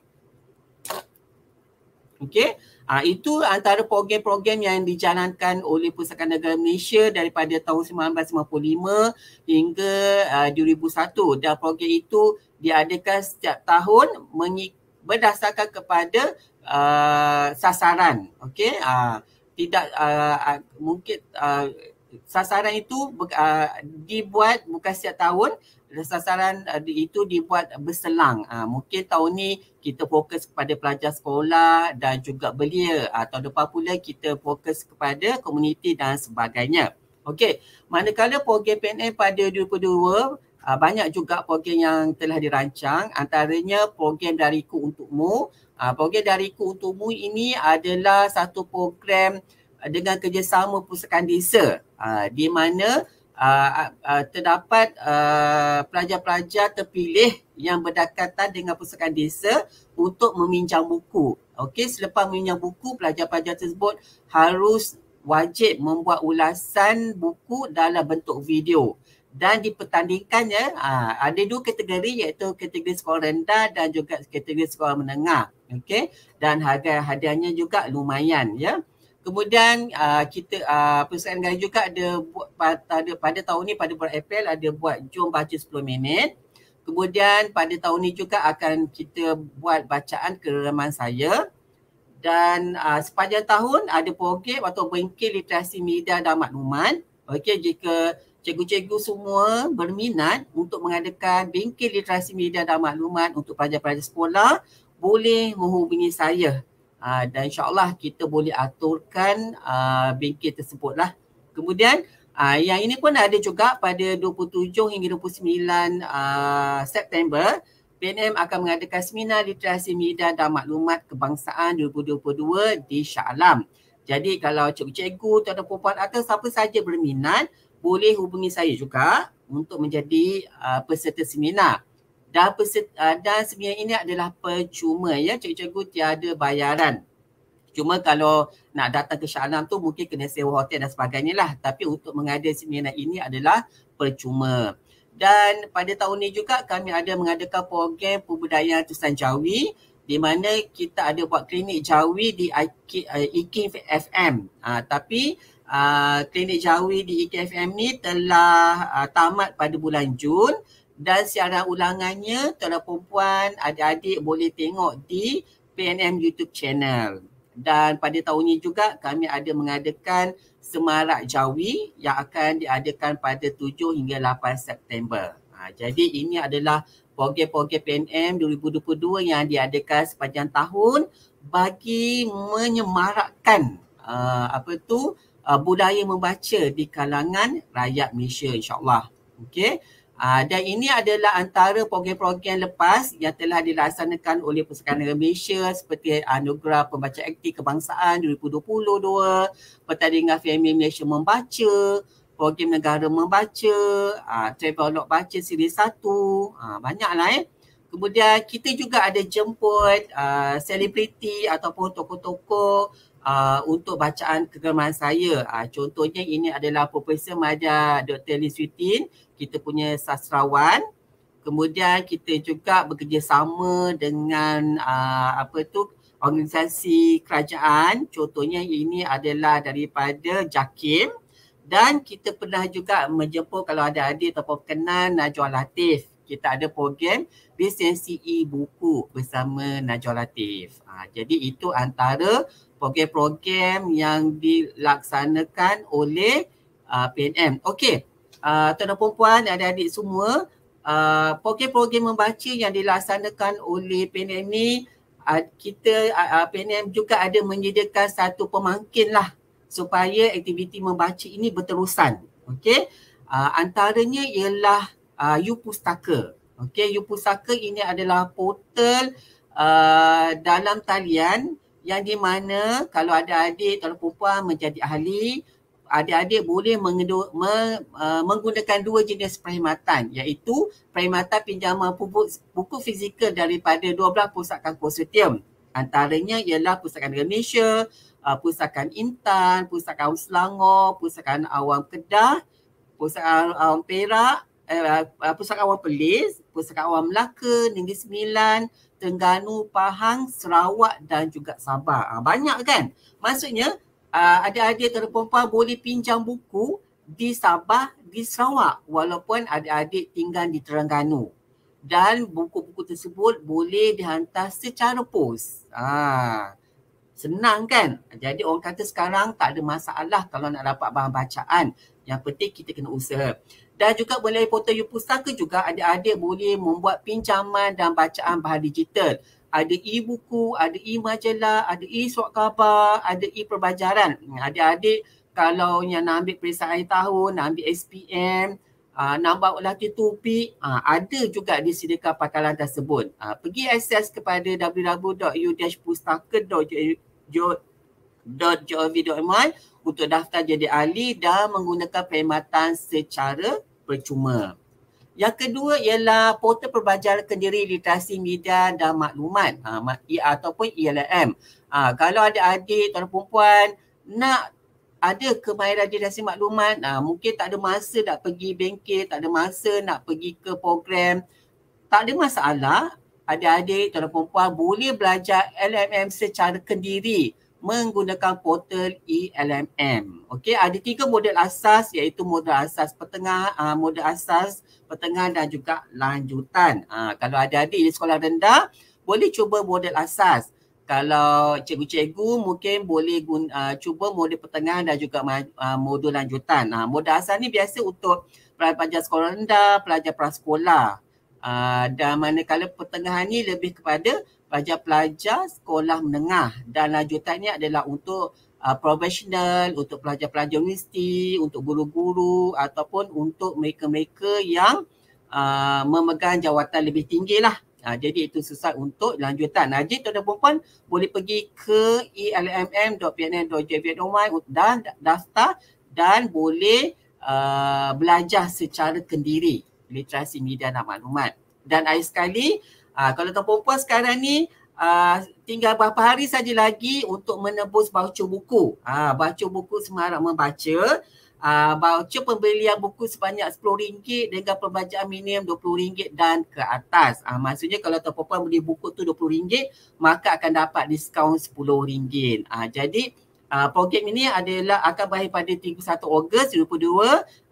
Okey, uh, itu antara program-program yang dijalankan oleh Pusaka Negara Malaysia daripada tahun 1955 hingga uh, 2001 dan program itu diadakan setiap tahun mengik- berdasarkan kepada uh, sasaran. Okey, uh, tidak uh, uh, mungkin uh, sasaran itu uh, dibuat bukan setiap tahun sasaran uh, itu dibuat berselang. Uh, mungkin tahun ni kita fokus kepada pelajar sekolah dan juga belia. Atau uh, depan pula kita fokus kepada komuniti dan sebagainya. Okey manakala program PNM pada 2022 uh, banyak juga program yang telah dirancang. Antaranya program dariku untukmu. Uh, program dariku untukmu ini adalah satu program dengan kerjasama pusakan desa. Uh, di mana uh, uh, terdapat uh, pelajar-pelajar terpilih yang berdekatan dengan pusakan desa untuk meminjam buku. Okey, selepas meminjam buku, pelajar-pelajar tersebut harus wajib membuat ulasan buku dalam bentuk video dan dipertandingkannya uh, ada dua kategori iaitu kategori skor rendah dan juga kategori skor menengah. Okey dan harga hadiahnya juga lumayan ya. Kemudian uh, kita uh, Persatuan Negara juga ada buat pada pada tahun ni pada bulan April ada buat jom baca 10 minit. Kemudian pada tahun ni juga akan kita buat bacaan keramahan saya dan uh, sepanjang tahun ada program atau bengkel literasi media dan maklumat. Okey jika cikgu-cikgu semua berminat untuk mengadakan bengkel literasi media dan maklumat untuk pelajar-pelajar sekolah boleh menghubungi saya uh, dan insyaAllah kita boleh aturkan uh, bengkel tersebut lah. Kemudian uh, yang ini pun ada juga pada 27 hingga 29 uh, September PNM akan mengadakan seminar literasi media dan maklumat kebangsaan 2022 di Shah Alam. Jadi kalau cikgu-cikgu, tuan-tuan perempuan atau siapa saja berminat, boleh hubungi saya juga untuk menjadi uh, peserta seminar. Dan, peserta, uh, dan seminar ini adalah percuma ya, cikgu-cikgu tiada bayaran. Cuma kalau nak datang ke Shah Alam tu mungkin kena sewa hotel dan sebagainya lah. Tapi untuk mengadakan seminar ini adalah percuma. Dan pada tahun ini juga kami ada mengadakan program pembudayaan Tusan Jawi di mana kita ada buat klinik Jawi di IKIM FM. Uh, tapi uh, klinik Jawi di IKFM ni telah uh, tamat pada bulan Jun dan siaran ulangannya tuan perempuan adik-adik boleh tengok di PNM YouTube channel. Dan pada tahun ini juga kami ada mengadakan Semarak Jawi yang akan diadakan pada 7 hingga 8 September. Ha, jadi ini adalah program-program PNM 2022 yang diadakan sepanjang tahun bagi menyemarakkan uh, apa tu uh, budaya membaca di kalangan rakyat Malaysia insyaAllah. Okay. Uh, dan ini adalah antara program-program lepas yang telah dilaksanakan oleh Pusaka Negara Malaysia seperti Anugerah Pembaca Aktif Kebangsaan 2022, Pertandingan Family Malaysia Membaca, Program Negara Membaca, uh, Travel Log Baca Siri 1, uh, banyaklah eh. Kemudian kita juga ada jemput uh, selebriti ataupun tokoh-tokoh uh, untuk bacaan kegemaran saya. Uh, contohnya ini adalah Profesor Maja Dr. Lee Switin, kita punya sastrawan. Kemudian kita juga bekerjasama dengan uh, apa tu organisasi kerajaan. Contohnya ini adalah daripada JAKIM dan kita pernah juga menjemput kalau ada adik atau kenal Najwa Latif. Kita ada program lisensi e-buku bersama Najwa Latif. Ha, jadi itu antara program-program yang dilaksanakan oleh uh, PNM. Okey, uh, tuan-tuan perempuan, adik-adik semua, uh, program-program membaca yang dilaksanakan oleh PNM ni, uh, kita uh, PNM juga ada menyediakan satu pemangkin lah supaya aktiviti membaca ini berterusan. Okey, uh, antaranya ialah uh, U-Pustaka. Okey, U-Pustaka ini adalah portal uh, dalam talian yang di mana kalau ada adik kalau perempuan menjadi ahli adik-adik boleh me, uh, menggunakan dua jenis perkhidmatan iaitu perkhidmatan pinjaman buku, buku fizikal daripada 12 pusakaan konsortium antaranya ialah Negara Malaysia, uh, Pusakaan Intan, Pusakaan Selangor, Pusakaan Awam Kedah, Pusakaan Awam Perak, uh, uh, Pusakaan Awam Perlis, Pusakaan Awam Melaka, Negeri Sembilan, Terengganu, Pahang, Sarawak dan juga Sabah. Ha, banyak kan? Maksudnya uh, adik-adik atau perempuan boleh pinjam buku di Sabah, di Sarawak walaupun adik-adik tinggal di Terengganu. Dan buku-buku tersebut boleh dihantar secara pos. Ha, senang kan? Jadi orang kata sekarang tak ada masalah kalau nak dapat bahan bacaan. Yang penting kita kena usaha dan juga melalui portal Pustaka juga adik-adik boleh membuat pinjaman dan bacaan bahan digital. Ada e-buku, ada e-majalah, ada e-surat khabar, ada e-perbajaran. Adik-adik kalau yang nak ambil periksa akhir tahun, nak ambil SPM, uh, nak buat latih tupi, uh, ada juga disediakan pakalan tersebut. Uh, pergi akses kepada www.u-pustaka.gov.my untuk daftar jadi ahli dan menggunakan perkhidmatan secara percuma. Yang kedua ialah portal perbajaran kendiri literasi media dan maklumat ha, ataupun ELM. Ha, kalau ada adik tuan perempuan nak ada kemahiran dinasi maklumat, uh, mungkin tak ada masa nak pergi bengkel, tak ada masa nak pergi ke program, tak ada masalah. Adik-adik, tuan perempuan boleh belajar LMM secara kendiri menggunakan portal ELMM. Okey, ada tiga model asas iaitu model asas pertengah, uh, model asas pertengah dan juga lanjutan. Uh, kalau ada adik di sekolah rendah, boleh cuba model asas. Kalau cikgu-cikgu mungkin boleh guna, uh, cuba model pertengah dan juga uh, modul lanjutan. Uh, model asas ni biasa untuk pelajar sekolah rendah, pelajar prasekolah. Uh, dan manakala pertengahan ni lebih kepada pelajar-pelajar sekolah menengah dan lanjutannya adalah untuk uh, profesional, untuk pelajar-pelajar universiti, untuk guru-guru ataupun untuk mereka-mereka yang uh, memegang jawatan lebih tinggi lah. Uh, jadi itu susah untuk lanjutan. Nah, jadi tuan-tuan perempuan boleh pergi ke elmm.pnm.jv.my dan daftar dan boleh uh, belajar secara kendiri literasi media dan maklumat. Dan akhir sekali, Uh, kalau tuan perempuan sekarang ni uh, tinggal berapa hari saja lagi untuk menebus voucher buku. Uh, voucher buku semarak membaca. Uh, voucher pembelian buku sebanyak RM10 dengan pembacaan minimum RM20 dan ke atas. Uh, maksudnya kalau tuan perempuan beli buku tu RM20 maka akan dapat diskaun RM10. Uh, jadi Uh, program ini adalah akan berakhir pada 31 Ogos 2022.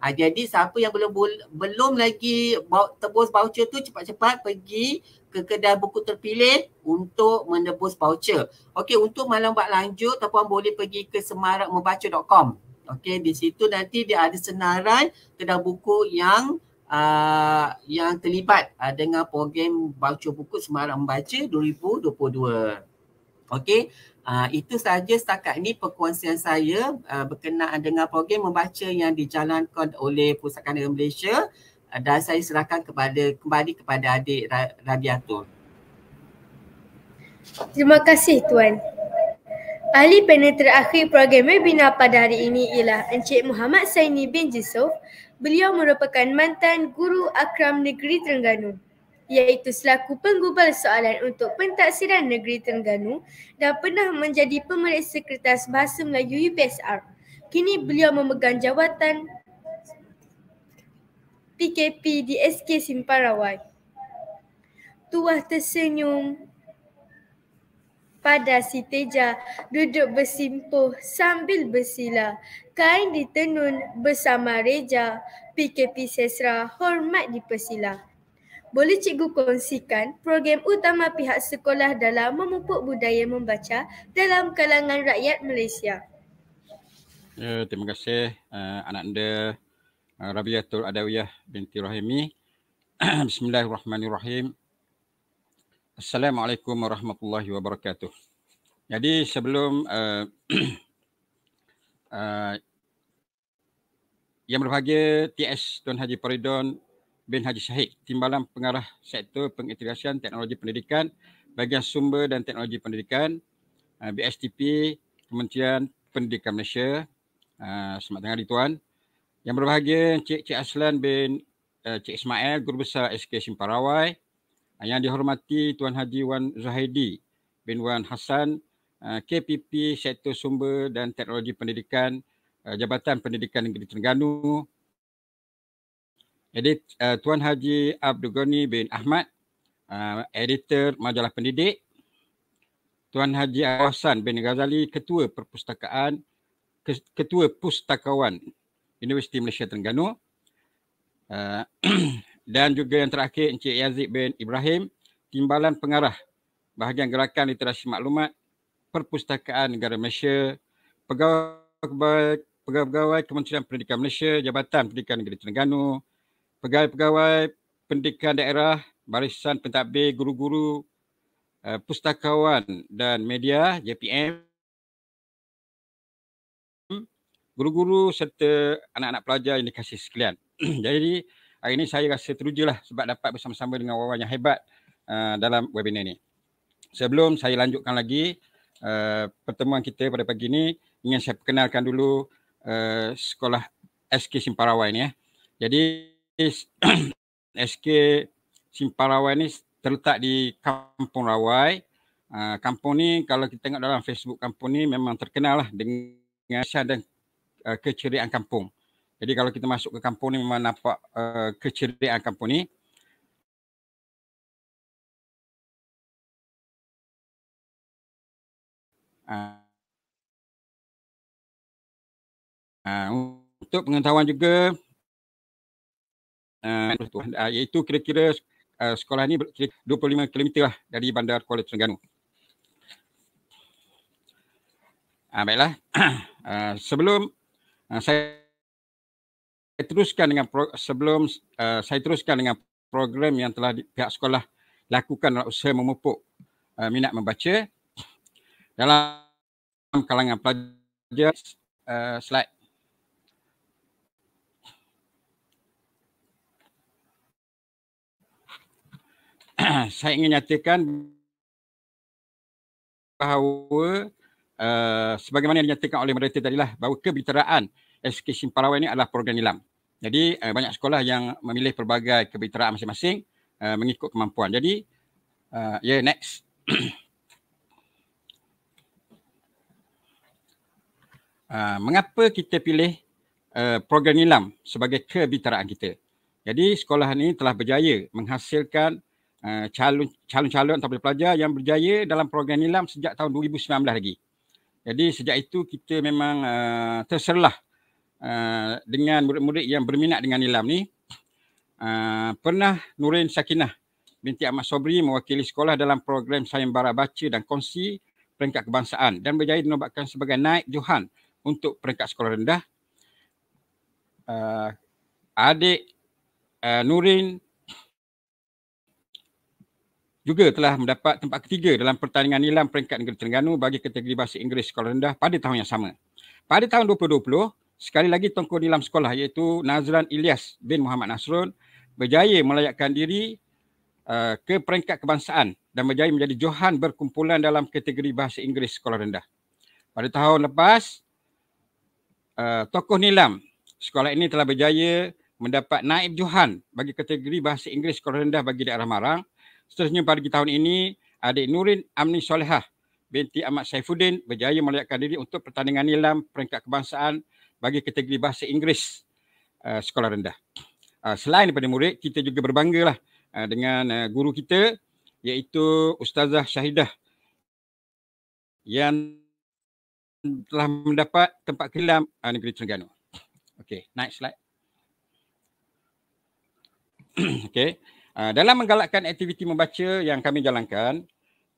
Uh, jadi siapa yang belum belum lagi tebus voucher tu cepat-cepat pergi ke kedai buku terpilih untuk menebus voucher. Okey, untuk maklumat lanjut tuan boleh pergi ke semarakmembaca.com. Okey, di situ nanti dia ada senarai kedai buku yang uh, yang terlibat uh, dengan program voucher buku Semarak Membaca 2022. Okey, uh, itu sahaja setakat ini perkongsian saya uh, berkenaan dengan program membaca yang dijalankan oleh Pusat Negara Malaysia dan saya serahkan kepada kembali kepada adik Rabiatul. Terima kasih Tuan. Ahli panel terakhir program webinar pada hari ini ialah Encik Muhammad Saini bin Yusuf. Beliau merupakan mantan guru akram negeri Terengganu iaitu selaku penggubal soalan untuk pentaksiran negeri Terengganu dan pernah menjadi pemeriksa kertas bahasa Melayu UPSR. Kini beliau memegang jawatan PKP di SK Simparawai. Tuah tersenyum pada si Teja duduk bersimpuh sambil bersila. Kain ditenun bersama Reja, PKP Sesra hormat dipersila. Boleh cikgu kongsikan program utama pihak sekolah dalam memupuk budaya membaca dalam kalangan rakyat Malaysia? Ya, terima kasih uh, anak anda Uh, Rabiatul Adawiyah binti Rahimi. Bismillahirrahmanirrahim. Assalamualaikum warahmatullahi wabarakatuh. Jadi sebelum uh, uh, yang berbahagia TS Tuan Haji Paridon bin Haji Syahid, Timbalan Pengarah Sektor Pengintegrasian Teknologi Pendidikan, Bagian Sumber dan Teknologi Pendidikan, uh, BSTP, Kementerian Pendidikan Malaysia. Uh, selamat datang Tuan. Yang berbahagia Cik Cik Aslan bin uh, Cik Ismail, Guru Besar SK Simparawai. Yang dihormati Tuan Haji Wan Zahidi bin Wan Hassan, KPP Sektor Sumber dan Teknologi Pendidikan, Jabatan Pendidikan Negeri Terengganu. Edit uh, Tuan Haji Abdul Ghani bin Ahmad, uh, Editor Majalah Pendidik. Tuan Haji Awasan bin Ghazali, Ketua Perpustakaan, Ketua Pustakawan Universiti Malaysia Terengganu. Uh, dan juga yang terakhir Encik Yazid bin Ibrahim, Timbalan Pengarah Bahagian Gerakan Literasi Maklumat Perpustakaan Negara Malaysia, Pegawai, Pegawai Kementerian Pendidikan Malaysia, Jabatan Pendidikan Negeri Terengganu, Pegawai-pegawai Pendidikan Daerah, Barisan Pentadbir Guru-guru, uh, Pustakawan dan Media, JPM, guru-guru serta anak-anak pelajar yang dikasih sekalian. Jadi hari ini saya rasa terujalah sebab dapat bersama-sama dengan orang yang hebat uh, dalam webinar ini. Sebelum saya lanjutkan lagi uh, pertemuan kita pada pagi ini, ingin saya perkenalkan dulu uh, sekolah SK Simparawai ini. Ya. Jadi SK Simparawai ini terletak di Kampung Rawai. Uh, kampung ni kalau kita tengok dalam Facebook kampung ni memang terkenal lah dengan dan uh, keceriaan kampung. Jadi kalau kita masuk ke kampung ni memang nampak uh, keceriaan kampung ni. Uh, untuk pengetahuan juga uh, iaitu kira-kira uh, sekolah ni 25 km lah dari Bandar Kuala Terengganu. Uh, baiklah, uh, sebelum uh, saya teruskan dengan pro, sebelum uh, saya teruskan dengan program yang telah di, pihak sekolah lakukan dalam usaha memupuk uh, minat membaca dalam kalangan pelajar uh, slide saya ingin nyatakan bahawa uh, sebagaimana yang dinyatakan oleh mereka tadi lah bahawa kebitaraan SK Simparawan ini adalah program nilam. Jadi uh, banyak sekolah yang memilih pelbagai kebitaraan masing-masing uh, mengikut kemampuan. Jadi uh, yeah, next. uh, mengapa kita pilih uh, program nilam sebagai kebitaraan kita? Jadi sekolah ini telah berjaya menghasilkan calon calon-calon atau pelajar yang berjaya dalam program nilam sejak tahun 2019 lagi. Jadi sejak itu kita memang uh, terserlah uh, dengan murid-murid yang berminat dengan nilam ni. Uh, pernah Nurin Sakinah binti Ahmad Sobri mewakili sekolah dalam program sayembara baca dan kongsi peringkat kebangsaan dan berjaya dinobatkan sebagai naik Johan untuk peringkat sekolah rendah. Uh, adik uh, Nurin juga telah mendapat tempat ketiga dalam pertandingan nilam peringkat negeri Terengganu bagi kategori bahasa Inggeris sekolah rendah pada tahun yang sama. Pada tahun 2020, sekali lagi tongkol nilam sekolah iaitu Nazran Ilyas bin Muhammad Nasrun berjaya melayakkan diri uh, ke peringkat kebangsaan dan berjaya menjadi Johan berkumpulan dalam kategori bahasa Inggeris sekolah rendah. Pada tahun lepas, uh, tokoh nilam sekolah ini telah berjaya mendapat naib Johan bagi kategori bahasa Inggeris sekolah rendah bagi daerah Marang Seterusnya pada tahun ini, adik Nurin Amni Solehah binti Ahmad Saifuddin berjaya melayakkan diri untuk pertandingan nilam peringkat kebangsaan bagi kategori bahasa Inggeris uh, sekolah rendah. Uh, selain daripada murid, kita juga berbanggalah uh, dengan uh, guru kita iaitu Ustazah Syahidah yang telah mendapat tempat kelam uh, negeri Terengganu. Okay, next slide. okay. Ah, dalam menggalakkan aktiviti membaca yang kami jalankan,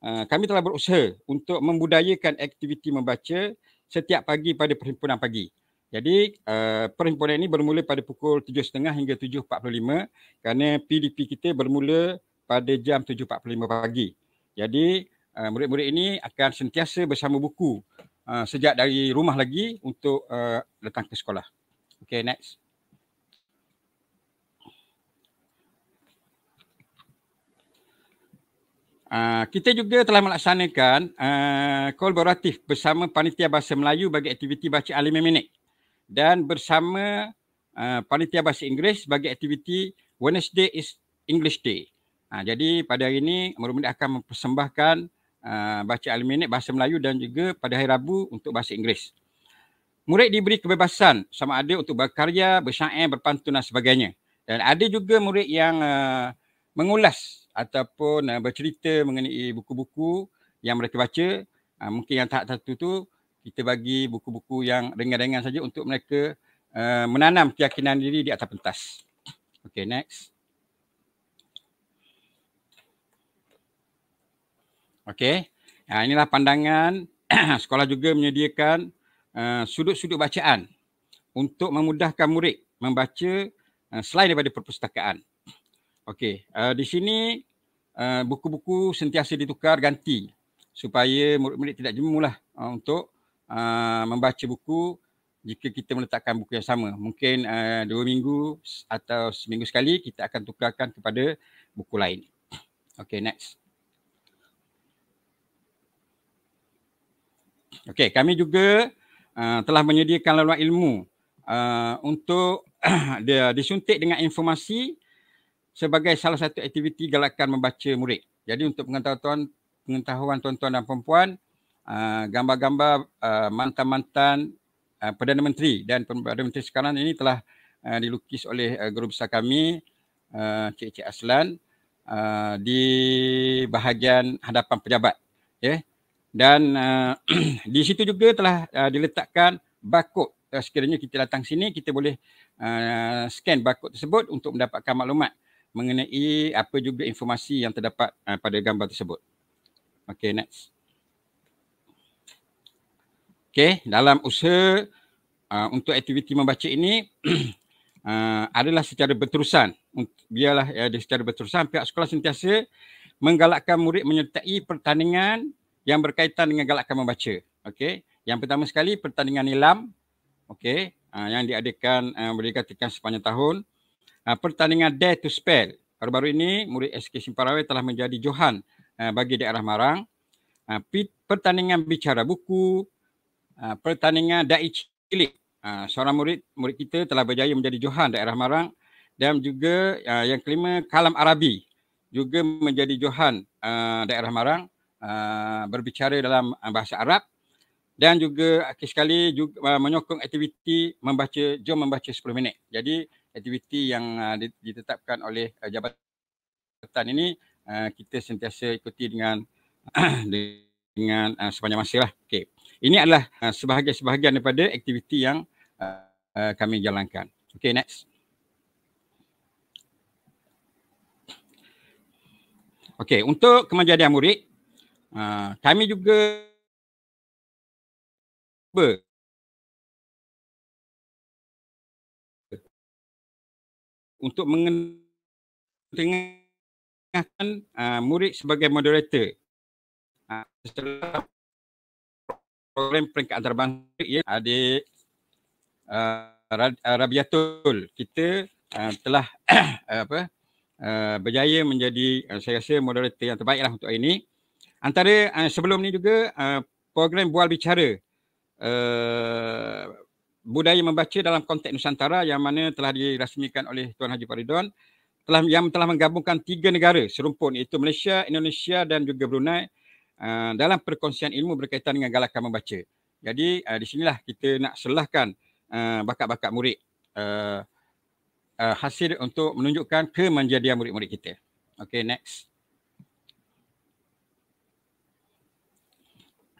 uh, kami telah berusaha untuk membudayakan aktiviti membaca setiap pagi pada perhimpunan pagi. Jadi uh, perhimpunan ini bermula pada pukul 7.30 hingga 7.45 kerana PDP kita bermula pada jam 7.45 pagi. Jadi uh, murid-murid ini akan sentiasa bersama buku uh, sejak dari rumah lagi untuk uh, datang ke sekolah. Okay, next. Uh, kita juga telah melaksanakan uh, kolaboratif bersama Panitia Bahasa Melayu bagi aktiviti baca lima minit dan bersama uh, Panitia Bahasa Inggeris bagi aktiviti Wednesday is English Day. Uh, jadi pada hari ini murid-murid akan mempersembahkan uh, baca lima minit Bahasa Melayu dan juga pada hari Rabu untuk Bahasa Inggeris. Murid diberi kebebasan sama ada untuk berkarya, bersyair, berpantun dan sebagainya. Dan ada juga murid yang uh, mengulas ataupun uh, bercerita mengenai buku-buku yang mereka baca. Uh, mungkin yang tahap satu tu kita bagi buku-buku yang ringan-ringan saja untuk mereka uh, menanam keyakinan diri di atas pentas. Okay, next. Okay, uh, inilah pandangan sekolah juga menyediakan uh, sudut-sudut bacaan untuk memudahkan murid membaca uh, selain daripada perpustakaan. Okey, uh, di sini uh, buku-buku sentiasa ditukar ganti supaya murid-murid tidak jemulah uh, untuk uh, membaca buku jika kita meletakkan buku yang sama. Mungkin uh, dua minggu atau seminggu sekali kita akan tukarkan kepada buku lain. Okey, next. Okey, kami juga uh, telah menyediakan laluan ilmu uh, untuk dia disuntik dengan informasi sebagai salah satu aktiviti galakan membaca murid. Jadi untuk pengetahuan pengetahuan tuan-tuan dan perempuan, uh, gambar-gambar uh, mantan-mantan uh, Perdana Menteri dan Perdana Menteri sekarang ini telah uh, dilukis oleh uh, guru besar kami uh, Cik Cik Aslan uh, di bahagian hadapan pejabat. Yeah. Dan uh, di situ juga telah uh, diletakkan uh, sekiranya kita datang sini kita boleh uh, scan barcode tersebut untuk mendapatkan maklumat mengenai apa juga informasi yang terdapat uh, pada gambar tersebut. Okay, next. Okay, dalam usaha uh, untuk aktiviti membaca ini uh, adalah secara berterusan. Biarlah ya, secara berterusan pihak sekolah sentiasa menggalakkan murid menyertai pertandingan yang berkaitan dengan galakkan membaca. Okay. Yang pertama sekali pertandingan nilam okay, uh, yang diadakan uh, berdikatikan sepanjang tahun. Uh, pertandingan Dare to Spell. Baru-baru ini murid SK Simparawai telah menjadi Johan uh, bagi daerah Marang. Uh, pertandingan bicara buku, Ah, pertandingan Dai Cilik. Uh, seorang murid murid kita telah berjaya menjadi Johan daerah Marang dan juga uh, yang kelima Kalam Arabi juga menjadi Johan uh, daerah Marang uh, berbicara dalam uh, bahasa Arab dan juga akhir sekali juga uh, menyokong aktiviti membaca jom membaca 10 minit. Jadi aktiviti yang uh, ditetapkan oleh uh, jabatan ini uh, kita sentiasa ikuti dengan dengan uh, sepanjang masa lah. Okay. Ini adalah uh, sebahagian-sebahagian daripada aktiviti yang uh, uh, kami jalankan. Okay, next. Okay, untuk kemajuan murid, uh, kami juga ber untuk mengenalkan uh, murid sebagai moderator. Uh, setelah program peringkat antarabangsa ya adik uh, Rabiatul kita uh, telah uh, apa uh, berjaya menjadi uh, saya rasa moderator yang terbaiklah untuk hari ini. Antara uh, sebelum ni juga uh, program bual bicara uh, budaya membaca dalam konteks Nusantara yang mana telah dirasmikan oleh Tuan Haji Faridon telah yang telah menggabungkan tiga negara serumpun iaitu Malaysia, Indonesia dan juga Brunei Uh, dalam perkongsian ilmu berkaitan dengan galakan membaca. Jadi uh, di sinilah kita nak selahkan uh, bakat-bakat murid uh, uh, hasil untuk menunjukkan kemanjadian murid-murid kita. Okay, next.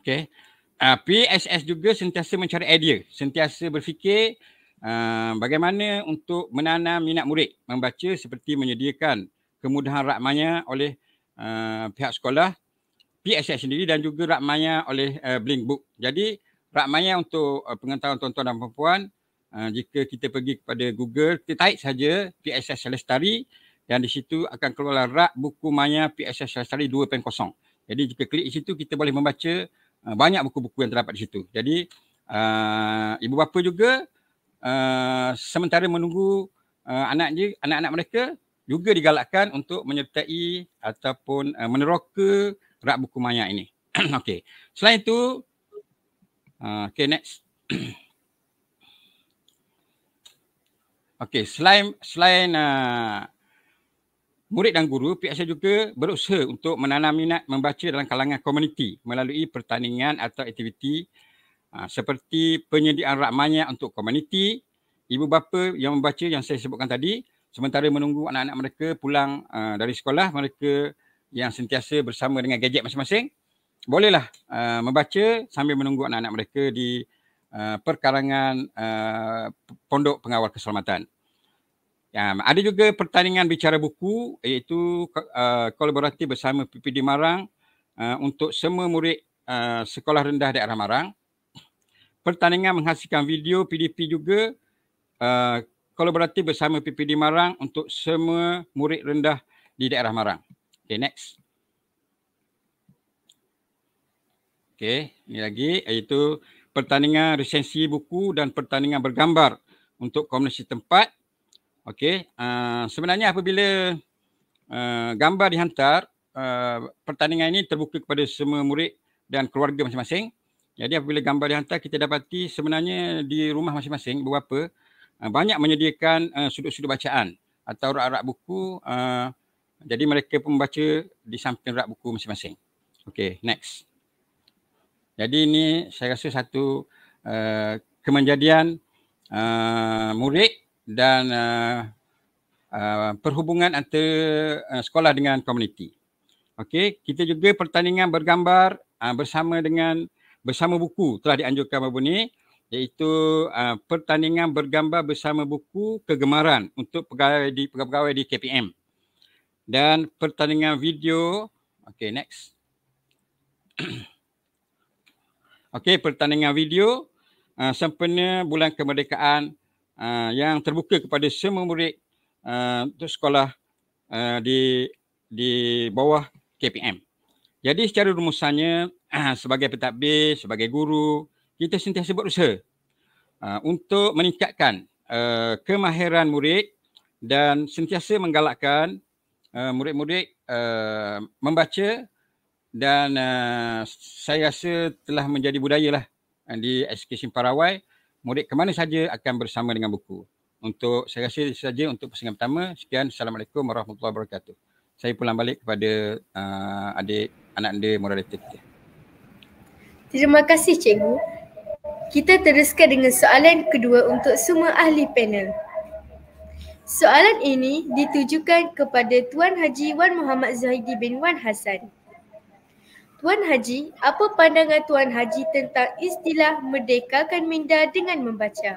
Okay. Uh, PSS juga sentiasa mencari idea, sentiasa berfikir uh, bagaimana untuk menanam minat murid membaca seperti menyediakan kemudahan rakmanya oleh uh, pihak sekolah PSS sendiri dan juga Rakmaya oleh uh, Blink Book. Jadi Rakmaya untuk uh, pengetahuan tuan-tuan dan perempuan uh, jika kita pergi kepada Google, kita type saja PSS Lestari dan di situ akan keluar rak buku maya PSS Lestari 2.0. Jadi jika klik di situ kita boleh membaca uh, banyak buku-buku yang terdapat di situ. Jadi uh, ibu bapa juga uh, sementara menunggu uh, anak anak-anak mereka juga digalakkan untuk menyertai ataupun uh, meneroka rak buku maya ini. Okey. Selain itu, uh, okay next. Okey, selain selain uh, murid dan guru, saya juga berusaha untuk menanam minat membaca dalam kalangan komuniti melalui pertandingan atau aktiviti uh, seperti penyediaan rak maya untuk komuniti, ibu bapa yang membaca yang saya sebutkan tadi, sementara menunggu anak-anak mereka pulang uh, dari sekolah, mereka yang sentiasa bersama dengan gadget masing-masing, bolehlah uh, membaca sambil menunggu anak-anak mereka di perkarangan Pondok Pengawal Keselamatan. Ya, ada juga pertandingan bicara buku iaitu uh, kolaborasi bersama PPD Marang uh, untuk semua murid uh, sekolah rendah daerah Marang. Pertandingan menghasilkan video PDP juga uh, kolaborasi bersama PPD Marang untuk semua murid rendah di daerah Marang. Okay, next. Okay, ini lagi iaitu pertandingan resensi buku dan pertandingan bergambar untuk komuniti tempat. Okay, uh, sebenarnya apabila uh, gambar dihantar, uh, pertandingan ini terbuka kepada semua murid dan keluarga masing-masing. Jadi apabila gambar dihantar, kita dapati sebenarnya di rumah masing-masing beberapa uh, banyak menyediakan uh, sudut-sudut bacaan atau rak-rak buku uh, jadi mereka pun membaca di samping rak buku masing-masing. Okay, next. Jadi ini saya rasa satu uh, kemenjadian uh, murid dan uh, uh, perhubungan antara uh, sekolah dengan komuniti. Okey, kita juga pertandingan bergambar uh, bersama dengan bersama buku telah dianjurkan baru ni iaitu uh, pertandingan bergambar bersama buku kegemaran untuk pegawai di pegawai di KPM. Dan pertandingan video, okey next. okey, pertandingan video uh, sempena bulan kemerdekaan uh, yang terbuka kepada semua murid uh, untuk sekolah uh, di di bawah KPM. Jadi secara rumusannya sebagai pentadbir, sebagai guru, kita sentiasa berusaha uh, untuk meningkatkan uh, kemahiran murid dan sentiasa menggalakkan uh, murid-murid uh, membaca dan uh, saya rasa telah menjadi budaya lah di Education Parawai murid ke mana saja akan bersama dengan buku. Untuk saya rasa saja untuk persingan pertama. Sekian. Assalamualaikum warahmatullahi wabarakatuh. Saya pulang balik kepada uh, adik anak anda moderator kita. Terima kasih cikgu. Kita teruskan dengan soalan kedua untuk semua ahli panel. Soalan ini ditujukan kepada Tuan Haji Wan Muhammad Zahidi bin Wan Hassan. Tuan Haji, apa pandangan Tuan Haji tentang istilah merdekakan minda dengan membaca?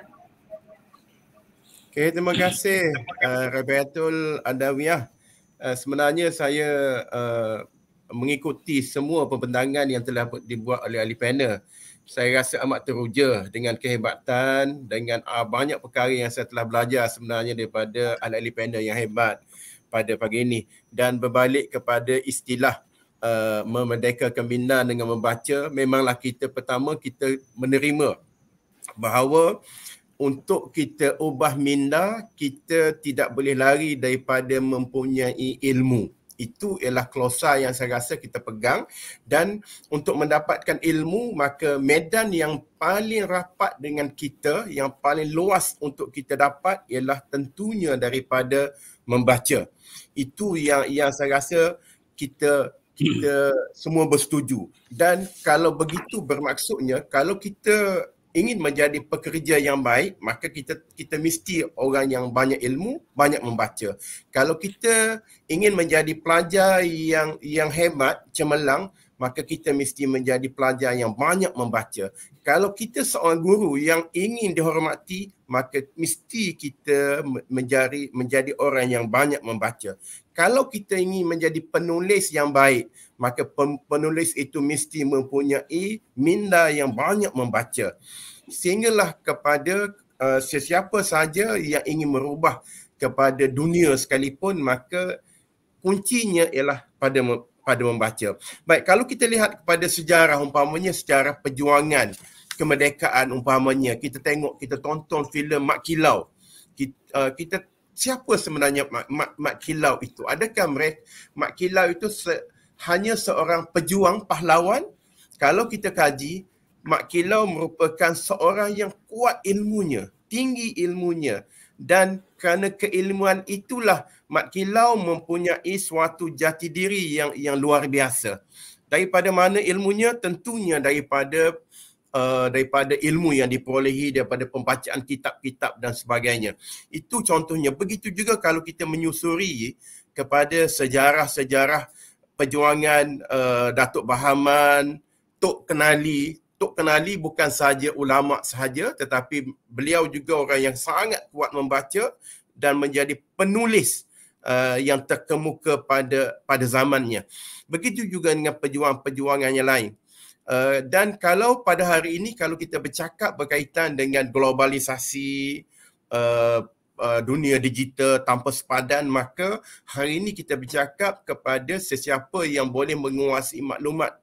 Okay, terima kasih uh, Rabiatul Adawiyah. Uh, sebenarnya saya uh, mengikuti semua pembentangan yang telah dibuat oleh ahli panel. Saya rasa amat teruja dengan kehebatan, dengan uh, banyak perkara yang saya telah belajar sebenarnya daripada ahli-ahli panel yang hebat pada pagi ini. Dan berbalik kepada istilah uh, memerdekakan minda dengan membaca, memanglah kita pertama kita menerima bahawa untuk kita ubah minda, kita tidak boleh lari daripada mempunyai ilmu. Itu ialah klausa yang saya rasa kita pegang dan untuk mendapatkan ilmu maka medan yang paling rapat dengan kita, yang paling luas untuk kita dapat ialah tentunya daripada membaca. Itu yang yang saya rasa kita kita semua bersetuju. Dan kalau begitu bermaksudnya kalau kita ingin menjadi pekerja yang baik maka kita kita mesti orang yang banyak ilmu banyak membaca. Kalau kita ingin menjadi pelajar yang yang hebat cemerlang maka kita mesti menjadi pelajar yang banyak membaca. Kalau kita seorang guru yang ingin dihormati maka mesti kita menjadi menjadi orang yang banyak membaca kalau kita ingin menjadi penulis yang baik maka penulis itu mesti mempunyai minda yang banyak membaca sehinggalah kepada uh, sesiapa saja yang ingin merubah kepada dunia sekalipun maka kuncinya ialah pada pada membaca. Baik, kalau kita lihat kepada sejarah umpamanya sejarah perjuangan kemerdekaan umpamanya kita tengok kita tonton filem Mak Kilau. Kita, uh, kita siapa sebenarnya Mak, Mak, Mak Kilau itu? Adakah mereka Mak Kilau itu se, hanya seorang pejuang pahlawan kalau kita kaji Mak Kilau merupakan seorang yang kuat ilmunya, tinggi ilmunya dan kerana keilmuan itulah Mak Kilau mempunyai suatu jati diri yang yang luar biasa. Daripada mana ilmunya? Tentunya daripada uh, daripada ilmu yang diperolehi daripada pembacaan kitab-kitab dan sebagainya. Itu contohnya. Begitu juga kalau kita menyusuri kepada sejarah-sejarah perjuangan uh, Datuk Bahaman, Tok Kenali. Tok Kenali bukan sahaja ulama sahaja tetapi beliau juga orang yang sangat kuat membaca dan menjadi penulis uh, yang terkemuka pada pada zamannya. Begitu juga dengan perjuangan-perjuangan yang lain. Uh, dan kalau pada hari ini kalau kita bercakap berkaitan dengan globalisasi uh, uh, dunia digital tanpa sepadan maka hari ini kita bercakap kepada sesiapa yang boleh menguasai maklumat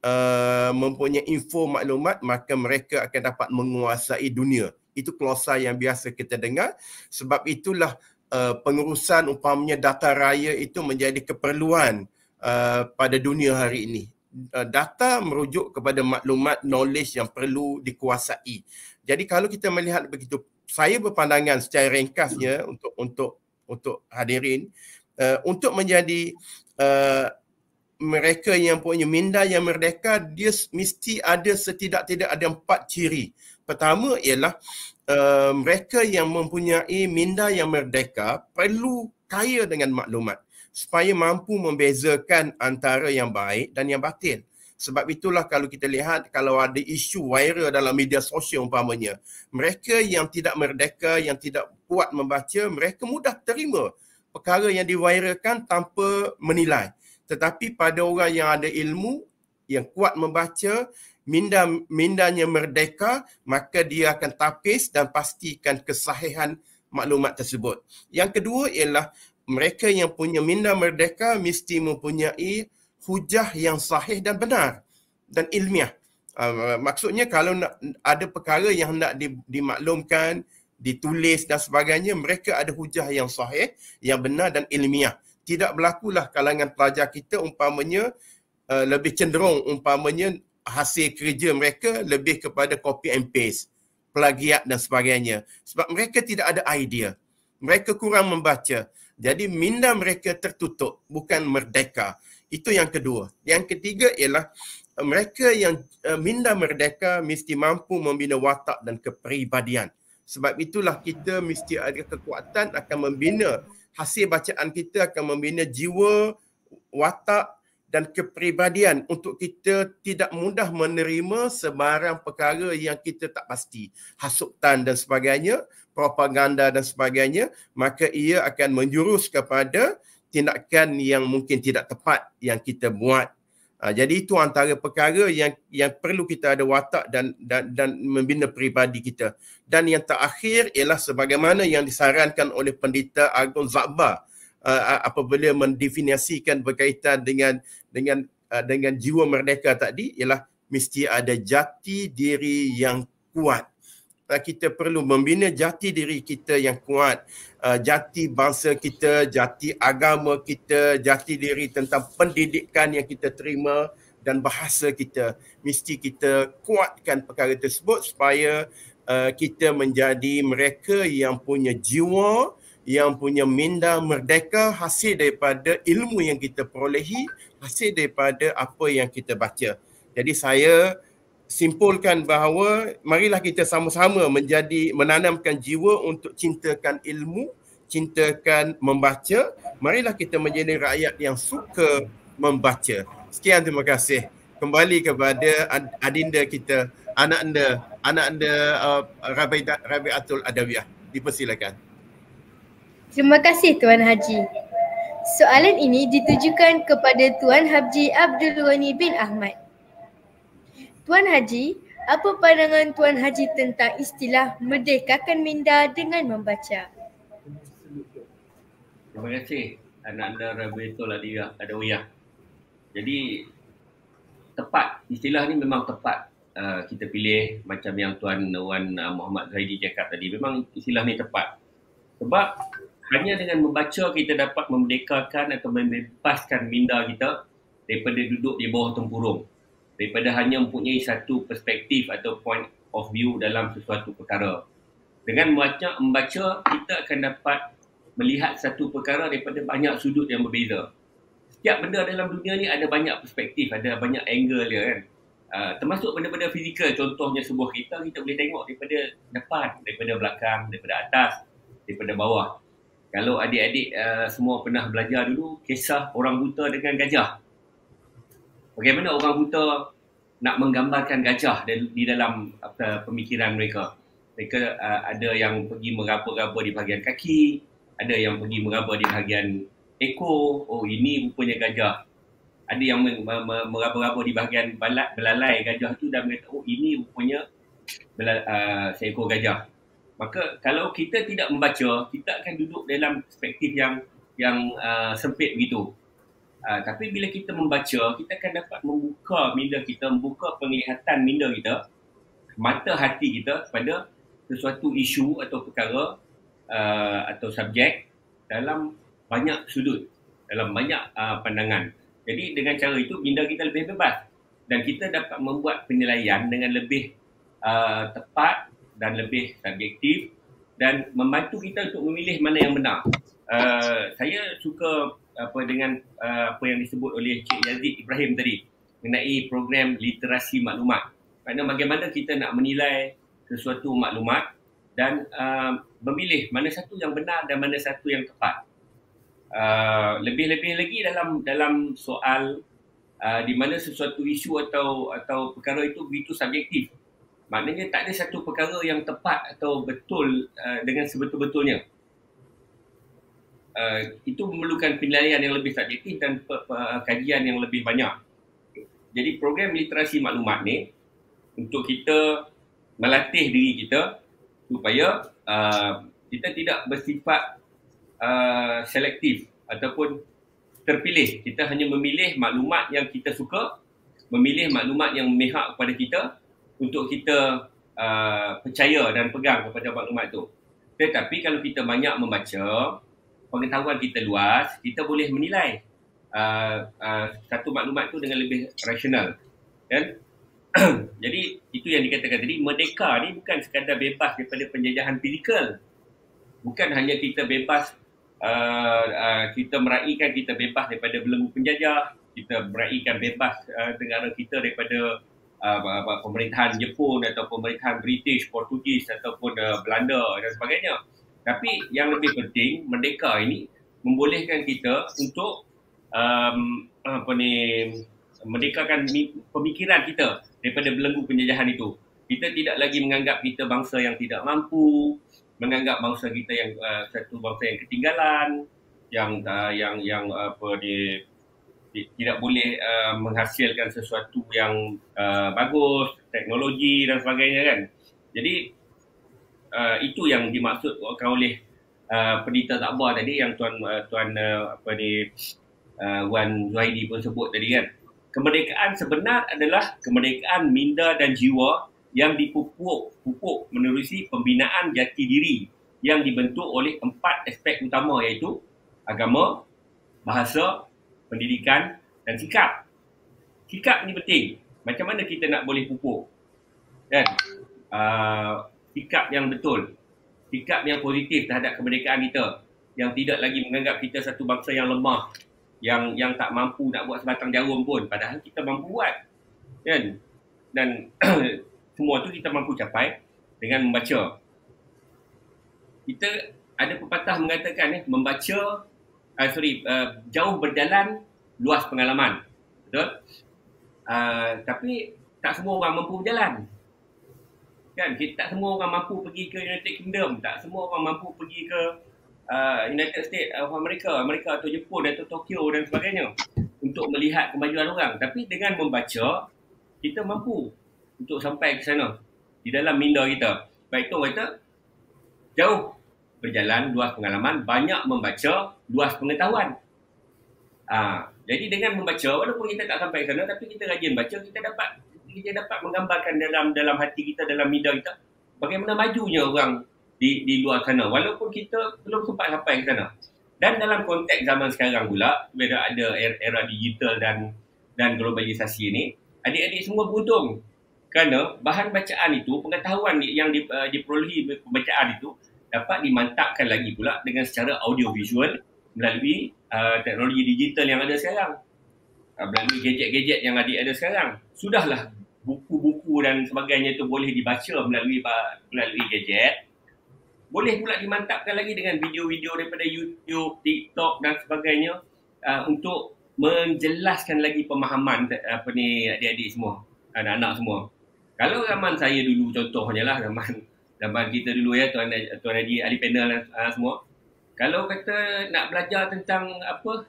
uh, mempunyai info maklumat maka mereka akan dapat menguasai dunia. Itu klausa yang biasa kita dengar. Sebab itulah uh, pengurusan umpamanya data raya itu menjadi keperluan uh, pada dunia hari ini uh, data merujuk kepada maklumat knowledge yang perlu dikuasai. Jadi kalau kita melihat begitu saya berpandangan secara ringkasnya untuk untuk untuk hadirin uh, untuk menjadi uh, mereka yang punya minda yang merdeka dia mesti ada setidak-tidak ada empat ciri. Pertama ialah uh, mereka yang mempunyai minda yang merdeka perlu kaya dengan maklumat supaya mampu membezakan antara yang baik dan yang batil. Sebab itulah kalau kita lihat kalau ada isu viral dalam media sosial umpamanya, mereka yang tidak merdeka, yang tidak kuat membaca, mereka mudah terima perkara yang diviralkan tanpa menilai. Tetapi pada orang yang ada ilmu, yang kuat membaca, minda mindanya merdeka, maka dia akan tapis dan pastikan kesahihan maklumat tersebut. Yang kedua ialah mereka yang punya minda merdeka mesti mempunyai hujah yang sahih dan benar dan ilmiah. Uh, maksudnya kalau nak, ada perkara yang nak di, dimaklumkan, ditulis dan sebagainya, mereka ada hujah yang sahih, yang benar dan ilmiah. Tidak berlakulah kalangan pelajar kita umpamanya uh, lebih cenderung umpamanya hasil kerja mereka lebih kepada copy and paste, plagiat dan sebagainya. Sebab mereka tidak ada idea. Mereka kurang membaca. Jadi minda mereka tertutup, bukan merdeka. Itu yang kedua. Yang ketiga ialah uh, mereka yang uh, minda merdeka mesti mampu membina watak dan kepribadian. Sebab itulah kita mesti ada kekuatan akan membina hasil bacaan kita akan membina jiwa, watak dan kepribadian untuk kita tidak mudah menerima sebarang perkara yang kita tak pasti. Hasutan dan sebagainya, propaganda dan sebagainya, maka ia akan menjurus kepada tindakan yang mungkin tidak tepat yang kita buat. Uh, jadi itu antara perkara yang yang perlu kita ada watak dan dan dan membina peribadi kita. Dan yang terakhir ialah sebagaimana yang disarankan oleh pendeta Agung Zakba uh, apabila mendefinisikan berkaitan dengan dengan uh, dengan jiwa merdeka tadi ialah mesti ada jati diri yang kuat kita perlu membina jati diri kita yang kuat, uh, jati bangsa kita, jati agama kita, jati diri tentang pendidikan yang kita terima dan bahasa kita. Mesti kita kuatkan perkara tersebut supaya uh, kita menjadi mereka yang punya jiwa, yang punya minda merdeka hasil daripada ilmu yang kita perolehi, hasil daripada apa yang kita baca. Jadi saya simpulkan bahawa marilah kita sama-sama menjadi menanamkan jiwa untuk cintakan ilmu, cintakan membaca. Marilah kita menjadi rakyat yang suka membaca. Sekian terima kasih. Kembali kepada adinda kita, anak anda, anak anda uh, Rabi Atul Adawiyah. Dipersilakan. Terima kasih Tuan Haji. Soalan ini ditujukan kepada Tuan Haji Abdul Ghani bin Ahmad. Tuan Haji, apa pandangan Tuan Haji tentang istilah merdekakan minda dengan membaca? Terima kasih anak anda Rabitul Adawiyah. Jadi tepat, istilah ni memang tepat uh, kita pilih macam yang Tuan Wan uh, Muhammad Zaidi cakap tadi. Memang istilah ni tepat. Sebab hanya dengan membaca kita dapat memerdekakan atau membebaskan minda kita daripada duduk di bawah tempurung daripada hanya mempunyai satu perspektif atau point of view dalam sesuatu perkara. Dengan membaca, membaca kita akan dapat melihat satu perkara daripada banyak sudut yang berbeza. Setiap benda dalam dunia ni ada banyak perspektif, ada banyak angle dia kan. Uh, termasuk benda-benda fizikal, contohnya sebuah kereta, kita boleh tengok daripada depan, daripada belakang, daripada atas, daripada bawah. Kalau adik-adik uh, semua pernah belajar dulu, kisah orang buta dengan gajah bagaimana orang buta nak menggambarkan gajah di dalam apa, pemikiran mereka. Mereka uh, ada yang pergi meraba-raba di bahagian kaki, ada yang pergi meraba di bahagian ekor, oh ini rupanya gajah. Ada yang meraba-raba di bahagian balat, belalai gajah tu dan mereka oh ini rupanya belal, uh, seekor gajah. Maka kalau kita tidak membaca, kita akan duduk dalam perspektif yang yang uh, sempit begitu. Uh, tapi bila kita membaca, kita akan dapat membuka minda kita, membuka penglihatan minda kita, mata hati kita pada sesuatu isu atau perkara uh, atau subjek dalam banyak sudut, dalam banyak uh, pandangan. Jadi dengan cara itu minda kita lebih bebas dan kita dapat membuat penilaian dengan lebih uh, tepat dan lebih subjektif dan membantu kita untuk memilih mana yang benar. Uh, saya suka apa dengan uh, apa yang disebut oleh Cik Yazid Ibrahim tadi mengenai program literasi maklumat. Kerana bagaimana kita nak menilai sesuatu maklumat dan uh, memilih mana satu yang benar dan mana satu yang tepat. Uh, lebih-lebih lagi dalam dalam soal uh, di mana sesuatu isu atau atau perkara itu begitu subjektif. Maknanya tak ada satu perkara yang tepat atau betul uh, dengan sebetul-betulnya uh, itu memerlukan penilaian yang lebih subjektif dan pe- pe- kajian yang lebih banyak. Jadi program literasi maklumat ni untuk kita melatih diri kita supaya uh, kita tidak bersifat uh, selektif ataupun terpilih. Kita hanya memilih maklumat yang kita suka, memilih maklumat yang memihak kepada kita untuk kita uh, percaya dan pegang kepada maklumat itu. Tetapi kalau kita banyak membaca, pengetahuan kita luas, kita boleh menilai uh, uh, satu maklumat itu dengan lebih rasional. Kan? Jadi itu yang dikatakan tadi, merdeka ni bukan sekadar bebas daripada penjajahan fizikal. Bukan hanya kita bebas, uh, uh, kita meraihkan kita bebas daripada belenggu penjajah, kita meraihkan bebas uh, negara kita daripada uh, pemerintahan Jepun atau pemerintahan British, Portugis ataupun uh, Belanda dan sebagainya. Tapi yang lebih penting, merdeka ini membolehkan kita untuk um, apa ni merdekakan pemikiran kita daripada belenggu penjajahan itu. Kita tidak lagi menganggap kita bangsa yang tidak mampu, menganggap bangsa kita yang uh, satu bangsa yang ketinggalan, yang uh, yang yang apa ni tidak boleh uh, menghasilkan sesuatu yang uh, bagus, teknologi dan sebagainya kan. Jadi uh, itu yang dimaksudkan oleh uh, pendeta takbar tadi yang tuan uh, tuan uh, apa ni uh, Wan Zuhaidi pun sebut tadi kan. Kemerdekaan sebenar adalah kemerdekaan minda dan jiwa yang dipupuk pupuk menerusi pembinaan jati diri yang dibentuk oleh empat aspek utama iaitu agama, bahasa, pendidikan dan sikap. Sikap ni penting. Macam mana kita nak boleh pupuk? Kan? Uh, sikap yang betul, sikap yang positif terhadap kemerdekaan kita yang tidak lagi menganggap kita satu bangsa yang lemah, yang yang tak mampu nak buat sebatang jarum pun padahal kita mampu buat. Kan? Dan semua tu kita mampu capai dengan membaca. Kita ada pepatah mengatakan eh membaca uh, sorry uh, jauh berjalan luas pengalaman. Betul? Uh, tapi tak semua orang mampu berjalan kan? Kita tak semua orang mampu pergi ke United Kingdom tak semua orang mampu pergi ke uh, United States of America. Amerika atau Jepun atau Tokyo dan sebagainya untuk melihat kemajuan orang. Tapi dengan membaca kita mampu untuk sampai ke sana di dalam minda kita. Baik tu kata jauh berjalan luas pengalaman banyak membaca luas pengetahuan. Uh, jadi dengan membaca walaupun kita tak sampai ke sana tapi kita rajin baca kita dapat kita dapat menggambarkan dalam dalam hati kita dalam minda kita bagaimana majunya orang di di luar sana. Walaupun kita belum sempat sampai ke sana. Dan dalam konteks zaman sekarang pula bila ada era, era digital dan dan globalisasi ini adik-adik semua beruntung. Kerana bahan bacaan itu pengetahuan yang di, uh, diperolehi pembacaan itu dapat dimantapkan lagi pula dengan secara audio visual melalui uh, teknologi digital yang ada sekarang. Uh, melalui gadget-gadget yang adik ada sekarang. Sudahlah buku-buku dan sebagainya itu boleh dibaca melalui melalui gadget. Boleh pula dimantapkan lagi dengan video-video daripada YouTube, TikTok dan sebagainya uh, untuk menjelaskan lagi pemahaman apa ni adik-adik semua, anak-anak semua. Kalau zaman saya dulu contohnya lah zaman zaman kita dulu ya tuan tuan Haji Ali Panel dan uh, semua. Kalau kata nak belajar tentang apa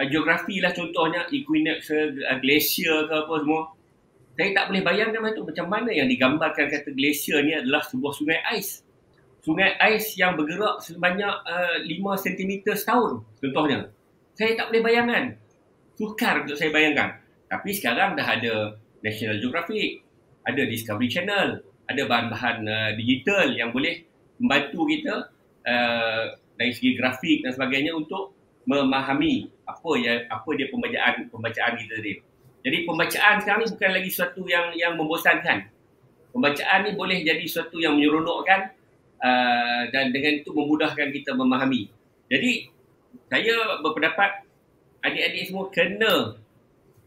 uh, geografi lah contohnya equinox uh, glacier ke apa semua saya tak boleh bayangkan itu macam mana yang digambarkan kata glacier ni adalah sebuah sungai ais. Sungai ais yang bergerak sebanyak uh, 5 cm setahun contohnya. Saya tak boleh bayangkan. Sukar untuk saya bayangkan. Tapi sekarang dah ada National Geographic, ada Discovery Channel, ada bahan-bahan uh, digital yang boleh membantu kita uh, dari segi grafik dan sebagainya untuk memahami apa yang apa dia pembacaan pembacaan kita tadi. Jadi pembacaan sekarang ni bukan lagi sesuatu yang yang membosankan. Pembacaan ni boleh jadi sesuatu yang menyeronokkan uh, dan dengan itu memudahkan kita memahami. Jadi saya berpendapat adik-adik semua kena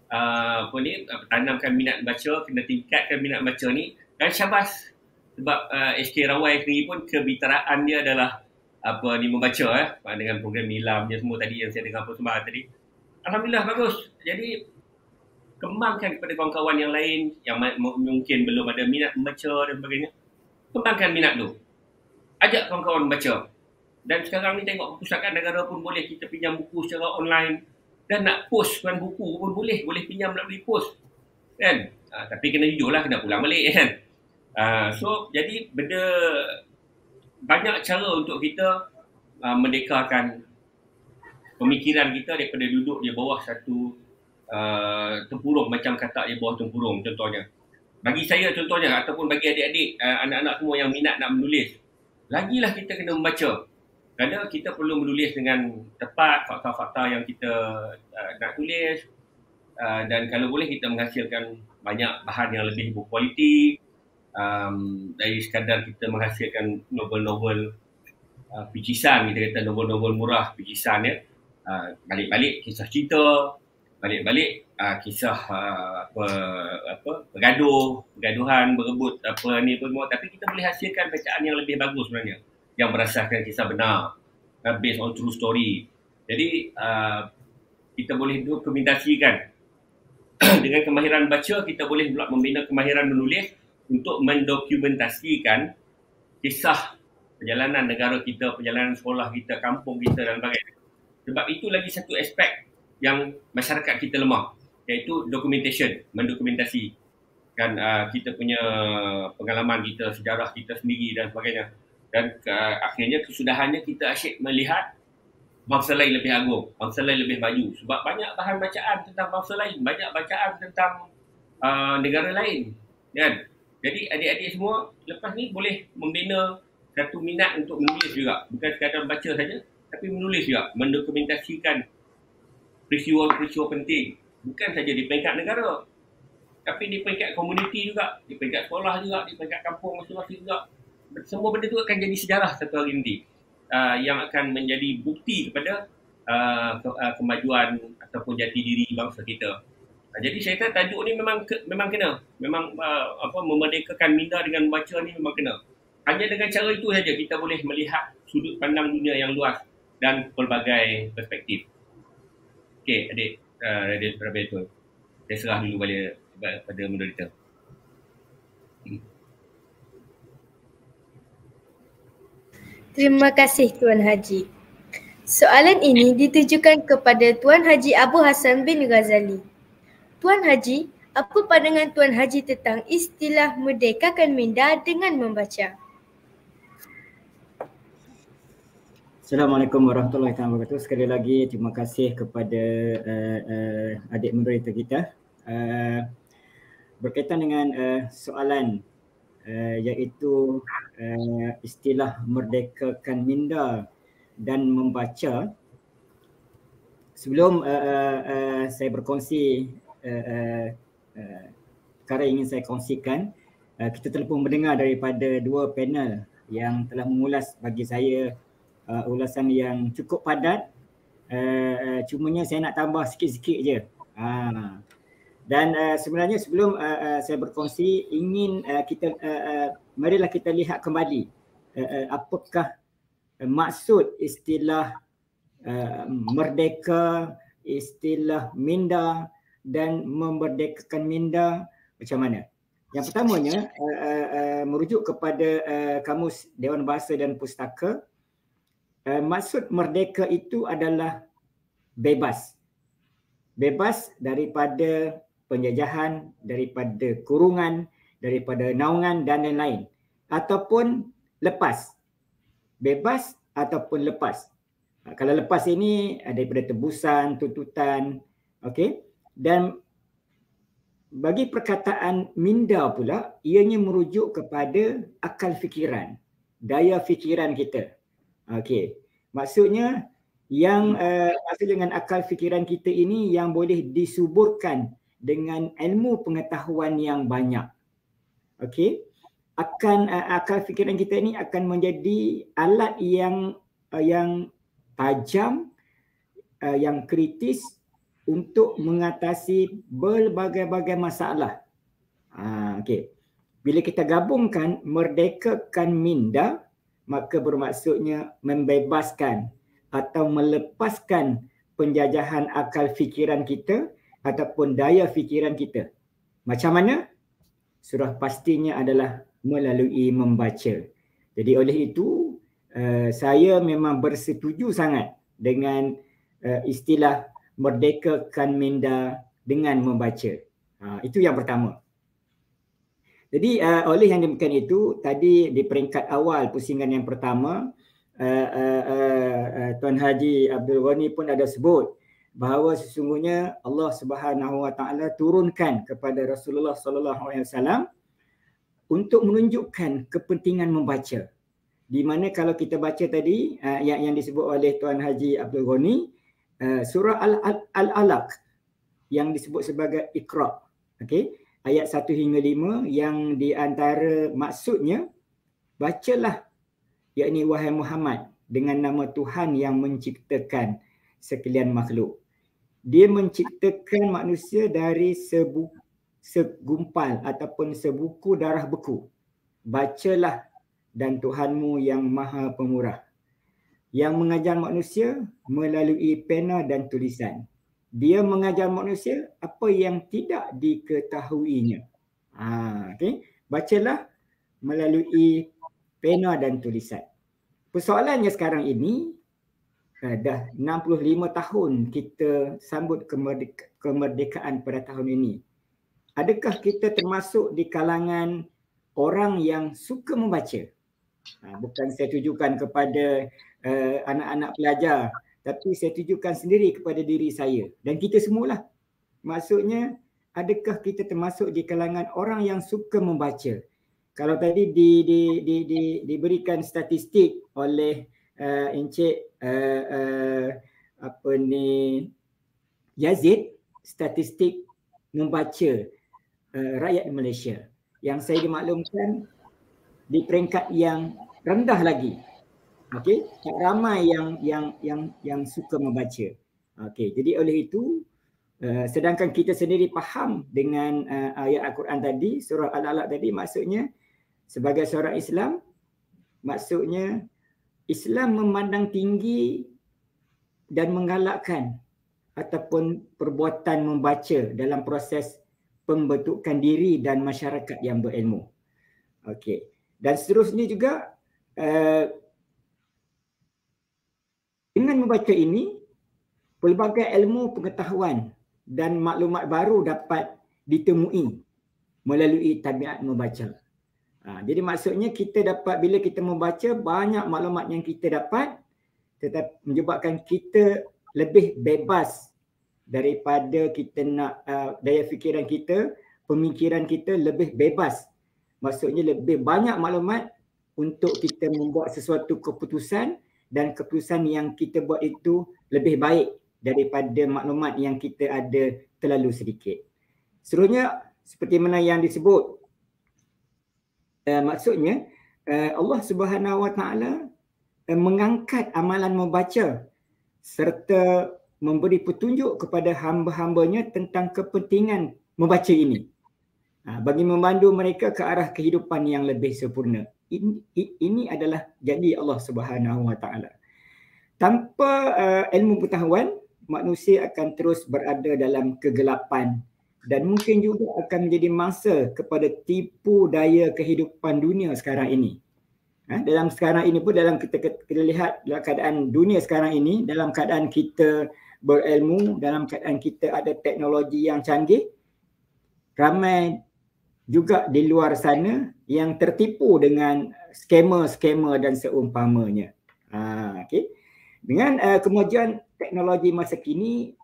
uh, apa ni uh, tanamkan minat baca, kena tingkatkan minat baca ni dan syabas sebab uh, SK Rawai sendiri pun kebitaraan dia adalah apa ni membaca eh dengan program nilam dia semua tadi yang saya dengar persembahan tadi. Alhamdulillah bagus. Jadi kembangkan kepada kawan-kawan yang lain yang mungkin belum ada minat membaca dan sebagainya. Kembangkan minat tu. Ajak kawan-kawan membaca. Dan sekarang ni tengok perpustakaan negara pun boleh kita pinjam buku secara online dan nak postkan buku pun boleh. Boleh pinjam melalui post. Kan? Ha, tapi kena jujur lah, kena pulang balik kan. Ha, so, jadi benda banyak cara untuk kita uh, mendekarkan pemikiran kita daripada duduk di bawah satu uh, tempurung macam kata di bawah tempurung contohnya. Bagi saya contohnya ataupun bagi adik-adik uh, anak-anak semua yang minat nak menulis, lagilah kita kena membaca. Kerana kita perlu menulis dengan tepat fakta-fakta yang kita uh, nak tulis uh, dan kalau boleh kita menghasilkan banyak bahan yang lebih berkualiti um, dari sekadar kita menghasilkan novel-novel uh, picisan kita kata novel-novel murah picisan ya uh, balik-balik kisah cerita balik-balik uh, kisah uh, apa apa bergaduh bergaduhan berebut apa ni apa semua tapi kita boleh hasilkan bacaan yang lebih bagus sebenarnya yang berasaskan kisah benar uh, based on true story. Jadi uh, kita boleh dokumentasikan dengan kemahiran baca kita boleh pula membina kemahiran menulis untuk mendokumentasikan kisah perjalanan negara kita, perjalanan sekolah kita, kampung kita dan sebagainya. Sebab itu lagi satu aspek yang masyarakat kita lemah iaitu documentation, mendokumentasi. Kan uh, kita punya pengalaman kita, sejarah kita sendiri dan sebagainya. Dan uh, akhirnya kesudahannya kita asyik melihat bangsa lain lebih agung, bangsa lain lebih maju. Sebab banyak bahan bacaan tentang bangsa lain, banyak bacaan tentang uh, negara lain kan. Jadi adik-adik semua lepas ni boleh membina satu minat untuk menulis juga, bukan sekadar baca saja tapi menulis juga, mendokumentasikan peristiwa-peristiwa penting bukan saja di peringkat negara tapi di peringkat komuniti juga, di peringkat sekolah juga, di peringkat kampung masing-masing juga semua benda tu akan jadi sejarah satu hari nanti uh, yang akan menjadi bukti kepada uh, ke, uh, kemajuan ataupun jati diri bangsa kita. Uh, jadi saya kata tajuk ni memang ke, memang kena, memang uh, apa memerdekakan minda dengan membaca ni memang kena. Hanya dengan cara itu saja kita boleh melihat sudut pandang dunia yang luas dan pelbagai perspektif. Okey, adik, uh, adik Rabi itu. Saya serah dulu balik pada moderator. Terima kasih Tuan Haji. Soalan ini ditujukan kepada Tuan Haji Abu Hassan bin Ghazali. Tuan Haji, apa pandangan Tuan Haji tentang istilah merdekakan minda dengan membaca? Assalamualaikum warahmatullahi wabarakatuh. Sekali lagi terima kasih kepada uh, uh, adik moderator kita. Uh, berkaitan dengan uh, soalan uh, iaitu uh, istilah merdekakan minda dan membaca sebelum uh, uh, uh, saya berkongsi uh, uh, perkara yang ingin saya kongsikan uh, kita telah pun mendengar daripada dua panel yang telah mengulas bagi saya uh, ulasan yang cukup padat. Uh, uh, cumanya saya nak tambah sikit-sikit je. Uh, dan uh, sebenarnya sebelum uh, uh, saya berkongsi ingin uh, kita uh, uh, marilah kita lihat kembali uh, uh, apakah maksud istilah uh, merdeka, istilah minda dan memerdekakan minda macam mana? Yang pertamanya uh, uh, uh, merujuk kepada uh, kamus Dewan Bahasa dan Pustaka uh, maksud merdeka itu adalah bebas. Bebas daripada penjajahan, daripada kurungan, daripada naungan dan lain-lain. Ataupun lepas. Bebas ataupun lepas. Ha, kalau lepas ini daripada tebusan, tuntutan. Okay. Dan bagi perkataan minda pula, ianya merujuk kepada akal fikiran. Daya fikiran kita. Okay. Maksudnya yang uh, maksud dengan akal fikiran kita ini yang boleh disuburkan dengan ilmu pengetahuan yang banyak. Okey. Akan uh, akal fikiran kita ini akan menjadi alat yang uh, yang tajam, uh, yang kritis untuk mengatasi berbagai-bagai masalah. Ha, okay. Bila kita gabungkan merdekakan minda, maka bermaksudnya membebaskan atau melepaskan penjajahan akal fikiran kita ataupun daya fikiran kita. Macam mana? Surah pastinya adalah melalui membaca. Jadi oleh itu, uh, saya memang bersetuju sangat dengan uh, istilah merdekakan minda dengan membaca. Uh, itu yang pertama. Jadi uh, oleh yang demikian itu, tadi di peringkat awal pusingan yang pertama, uh, uh, uh, uh, Tuan Haji Abdul Ghani pun ada sebut bahawa sesungguhnya Allah Subhanahu Wa Taala turunkan kepada Rasulullah Sallallahu Alaihi Wasallam untuk menunjukkan kepentingan membaca. Di mana kalau kita baca tadi uh, yang yang disebut oleh Tuan Haji Abdul Ghani uh, surah Al-Alaq yang disebut sebagai Iqra. Okey, ayat 1 hingga 5 yang di antara maksudnya bacalah yakni wahai Muhammad dengan nama Tuhan yang menciptakan sekalian makhluk. Dia menciptakan manusia dari sebu, segumpal ataupun sebuku darah beku. Bacalah dan Tuhanmu yang maha pemurah. Yang mengajar manusia melalui pena dan tulisan. Dia mengajar manusia apa yang tidak diketahuinya. Ha, okay. Bacalah melalui pena dan tulisan. Persoalannya sekarang ini, uh, dah 65 tahun kita sambut kemerdeka- kemerdekaan pada tahun ini. Adakah kita termasuk di kalangan orang yang suka membaca? Ha, bukan saya tujukan kepada uh, anak-anak pelajar tapi saya tujukan sendiri kepada diri saya dan kita semualah. Maksudnya adakah kita termasuk di kalangan orang yang suka membaca? Kalau tadi di, di, di, di, diberikan statistik oleh uh, Encik uh, uh, apa ni Yazid statistik membaca uh, rakyat Malaysia yang saya dimaklumkan di peringkat yang rendah lagi. Okey, tak ramai yang yang yang yang suka membaca. Okey, jadi oleh itu uh, sedangkan kita sendiri faham dengan uh, ayat Al-Quran tadi, surah Al-Alaq tadi maksudnya sebagai seorang Islam maksudnya Islam memandang tinggi dan menggalakkan ataupun perbuatan membaca dalam proses pembentukan diri dan masyarakat yang berilmu. Okey. Dan seterusnya juga uh, dengan membaca ini pelbagai ilmu pengetahuan dan maklumat baru dapat ditemui melalui tabiat membaca. Ha, jadi maksudnya kita dapat bila kita membaca banyak maklumat yang kita dapat tetapi menyebabkan kita lebih bebas daripada kita nak uh, daya fikiran kita, pemikiran kita lebih bebas maksudnya lebih banyak maklumat untuk kita membuat sesuatu keputusan dan keputusan yang kita buat itu lebih baik daripada maklumat yang kita ada terlalu sedikit. Seterusnya seperti mana yang disebut uh, maksudnya uh, Allah Subhanahu Wa Taala uh, mengangkat amalan membaca serta memberi petunjuk kepada hamba-hambanya tentang kepentingan membaca ini. Ha, bagi memandu mereka ke arah kehidupan yang lebih sempurna. Ini, ini adalah janji Allah Subhanahu Wa Taala. Tanpa uh, ilmu pengetahuan, manusia akan terus berada dalam kegelapan dan mungkin juga akan menjadi mangsa kepada tipu daya kehidupan dunia sekarang ini. Ha, dalam sekarang ini pun dalam kita, kita lihat dalam keadaan dunia sekarang ini, dalam keadaan kita berilmu, dalam keadaan kita ada teknologi yang canggih, ramai juga di luar sana yang tertipu dengan skema-skema dan seumpamanya. Ha, okay. Dengan uh, kemajuan teknologi masa kini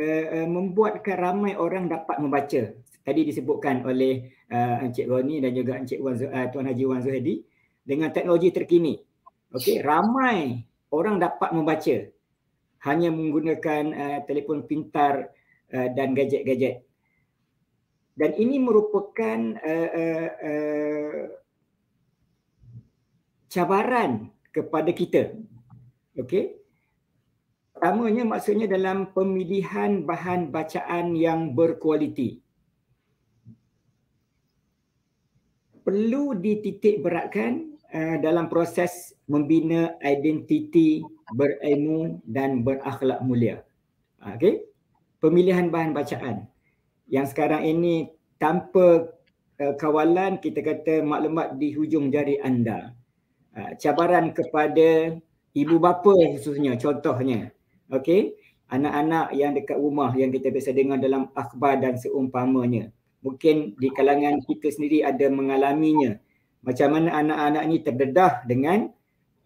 uh, uh, membuatkan ramai orang dapat membaca. Tadi disebutkan oleh uh, Encik Roni dan juga Encik Wan, uh, Tuan Haji Wan Zuhadi dengan teknologi terkini. Okay, ramai orang dapat membaca hanya menggunakan uh, telefon pintar uh, dan gadget-gadget dan ini merupakan uh, uh, cabaran kepada kita. Okey. Pertamanya maksudnya dalam pemilihan bahan bacaan yang berkualiti. Perlu dititik beratkan uh, dalam proses membina identiti berilmu dan berakhlak mulia. Okay? Pemilihan bahan bacaan yang sekarang ini tanpa uh, kawalan kita kata maklumat di hujung jari anda. Uh, cabaran kepada ibu bapa khususnya contohnya Okey, anak-anak yang dekat rumah yang kita biasa dengar dalam akhbar dan seumpamanya. Mungkin di kalangan kita sendiri ada mengalaminya. Macam mana anak-anak ini terdedah dengan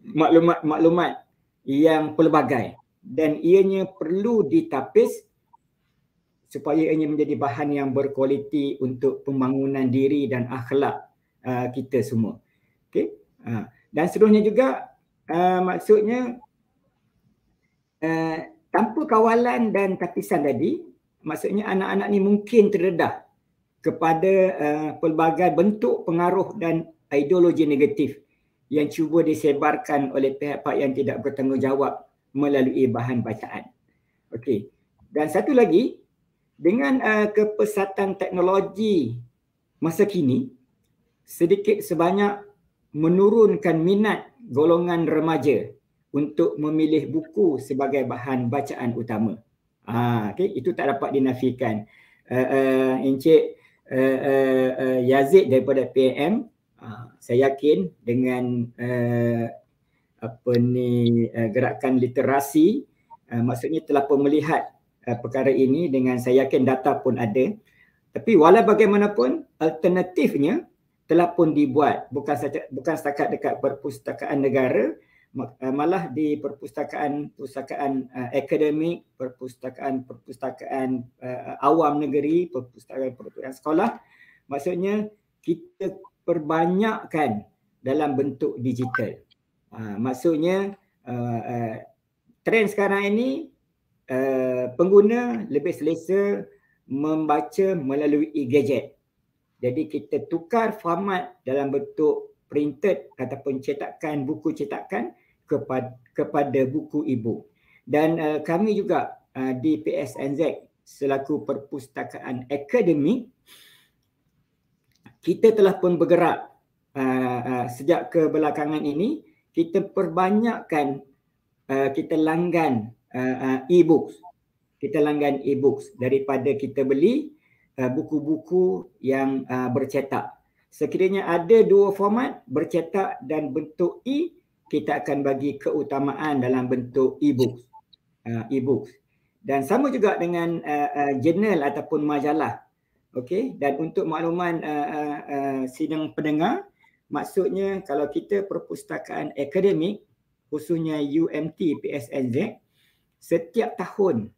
maklumat-maklumat yang pelbagai dan ianya perlu ditapis supaya ianya menjadi bahan yang berkualiti untuk pembangunan diri dan akhlak uh, kita semua. Okey. Uh, dan seterusnya juga uh, maksudnya uh, tanpa kawalan dan tapisan tadi, maksudnya anak-anak ni mungkin terdedah kepada uh, pelbagai bentuk pengaruh dan ideologi negatif yang cuba disebarkan oleh pihak-pihak yang tidak bertanggungjawab melalui bahan bacaan. Okey. Dan satu lagi, dengan uh, kepesatan teknologi masa kini, sedikit sebanyak menurunkan minat golongan remaja untuk memilih buku sebagai bahan bacaan utama. Ha, okay, itu tak dapat dinafikan. Uh, uh, Encik uh, uh, uh, Yazid daripada PMM, uh, saya yakin dengan uh, apa ni uh, gerakan literasi, uh, maksudnya telah melihat uh, perkara ini dengan saya yakin data pun ada. Tapi walau bagaimanapun alternatifnya telah pun dibuat bukan saja bukan setakat dekat perpustakaan negara Eh, malah di perpustakaan perpustakaan uh, akademik, perpustakaan perpustakaan uh, awam negeri, perpustakaan perpustakaan sekolah, maksudnya kita perbanyakkan dalam bentuk digital. Uh, maksudnya uh, uh, trend sekarang ini uh, pengguna lebih selesa membaca melalui gadget. Jadi kita tukar format dalam bentuk printed ataupun cetakan buku cetakan kepada kepada buku ibu dan uh, kami juga uh, di PSNZ selaku perpustakaan akademik kita telah pun bergerak uh, uh, sejak kebelakangan ini kita perbanyakkan uh, kita langgan uh, uh, e-books kita langgan e-books daripada kita beli uh, buku-buku yang uh, bercetak sekiranya ada dua format bercetak dan bentuk e kita akan bagi keutamaan dalam bentuk e-books. Uh, e-books. Dan sama juga dengan uh, uh, jurnal ataupun majalah. Okey, dan untuk makluman uh, uh, uh, sidang pendengar, maksudnya kalau kita perpustakaan akademik, khususnya UMT PSNZ, setiap tahun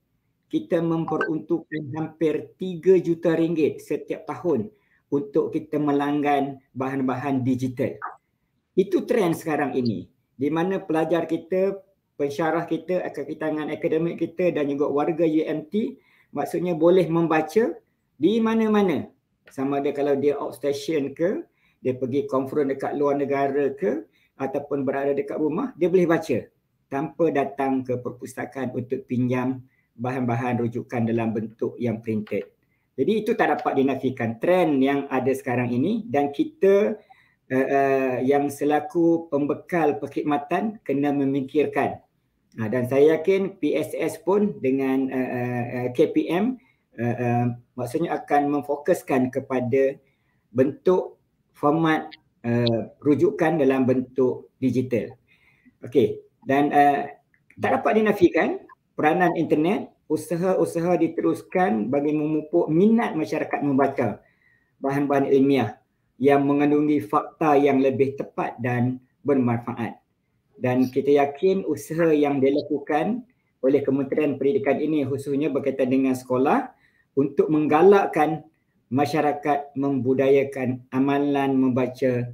kita memperuntukkan hampir 3 juta ringgit setiap tahun untuk kita melanggan bahan-bahan digital. Itu trend sekarang ini di mana pelajar kita, pensyarah kita, akakitangan akademik kita dan juga warga UMT maksudnya boleh membaca di mana-mana. Sama ada kalau dia outstation ke, dia pergi conference dekat luar negara ke ataupun berada dekat rumah, dia boleh baca tanpa datang ke perpustakaan untuk pinjam bahan-bahan rujukan dalam bentuk yang printed. Jadi itu tak dapat dinafikan trend yang ada sekarang ini dan kita uh, uh, yang selaku pembekal perkhidmatan kena memikirkan uh, dan saya yakin PSS pun dengan uh, uh, KPM uh, uh, maksudnya akan memfokuskan kepada bentuk format uh, rujukan dalam bentuk digital. Okey dan uh, tak dapat dinafikan peranan internet usaha-usaha diteruskan bagi memupuk minat masyarakat membaca bahan-bahan ilmiah yang mengandungi fakta yang lebih tepat dan bermanfaat. Dan kita yakin usaha yang dilakukan oleh Kementerian Pendidikan ini khususnya berkaitan dengan sekolah untuk menggalakkan masyarakat membudayakan amalan membaca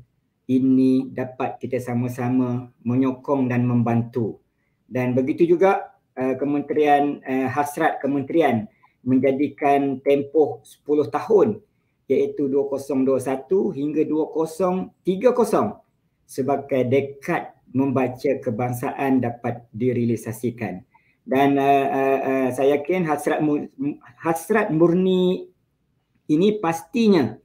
ini dapat kita sama-sama menyokong dan membantu. Dan begitu juga uh, Kementerian uh, hasrat Kementerian menjadikan tempoh 10 tahun iaitu 2021 hingga 2030 sebagai dekad membaca kebangsaan dapat direalisasikan. dan uh, uh, uh, saya yakin hasrat hasrat murni ini pastinya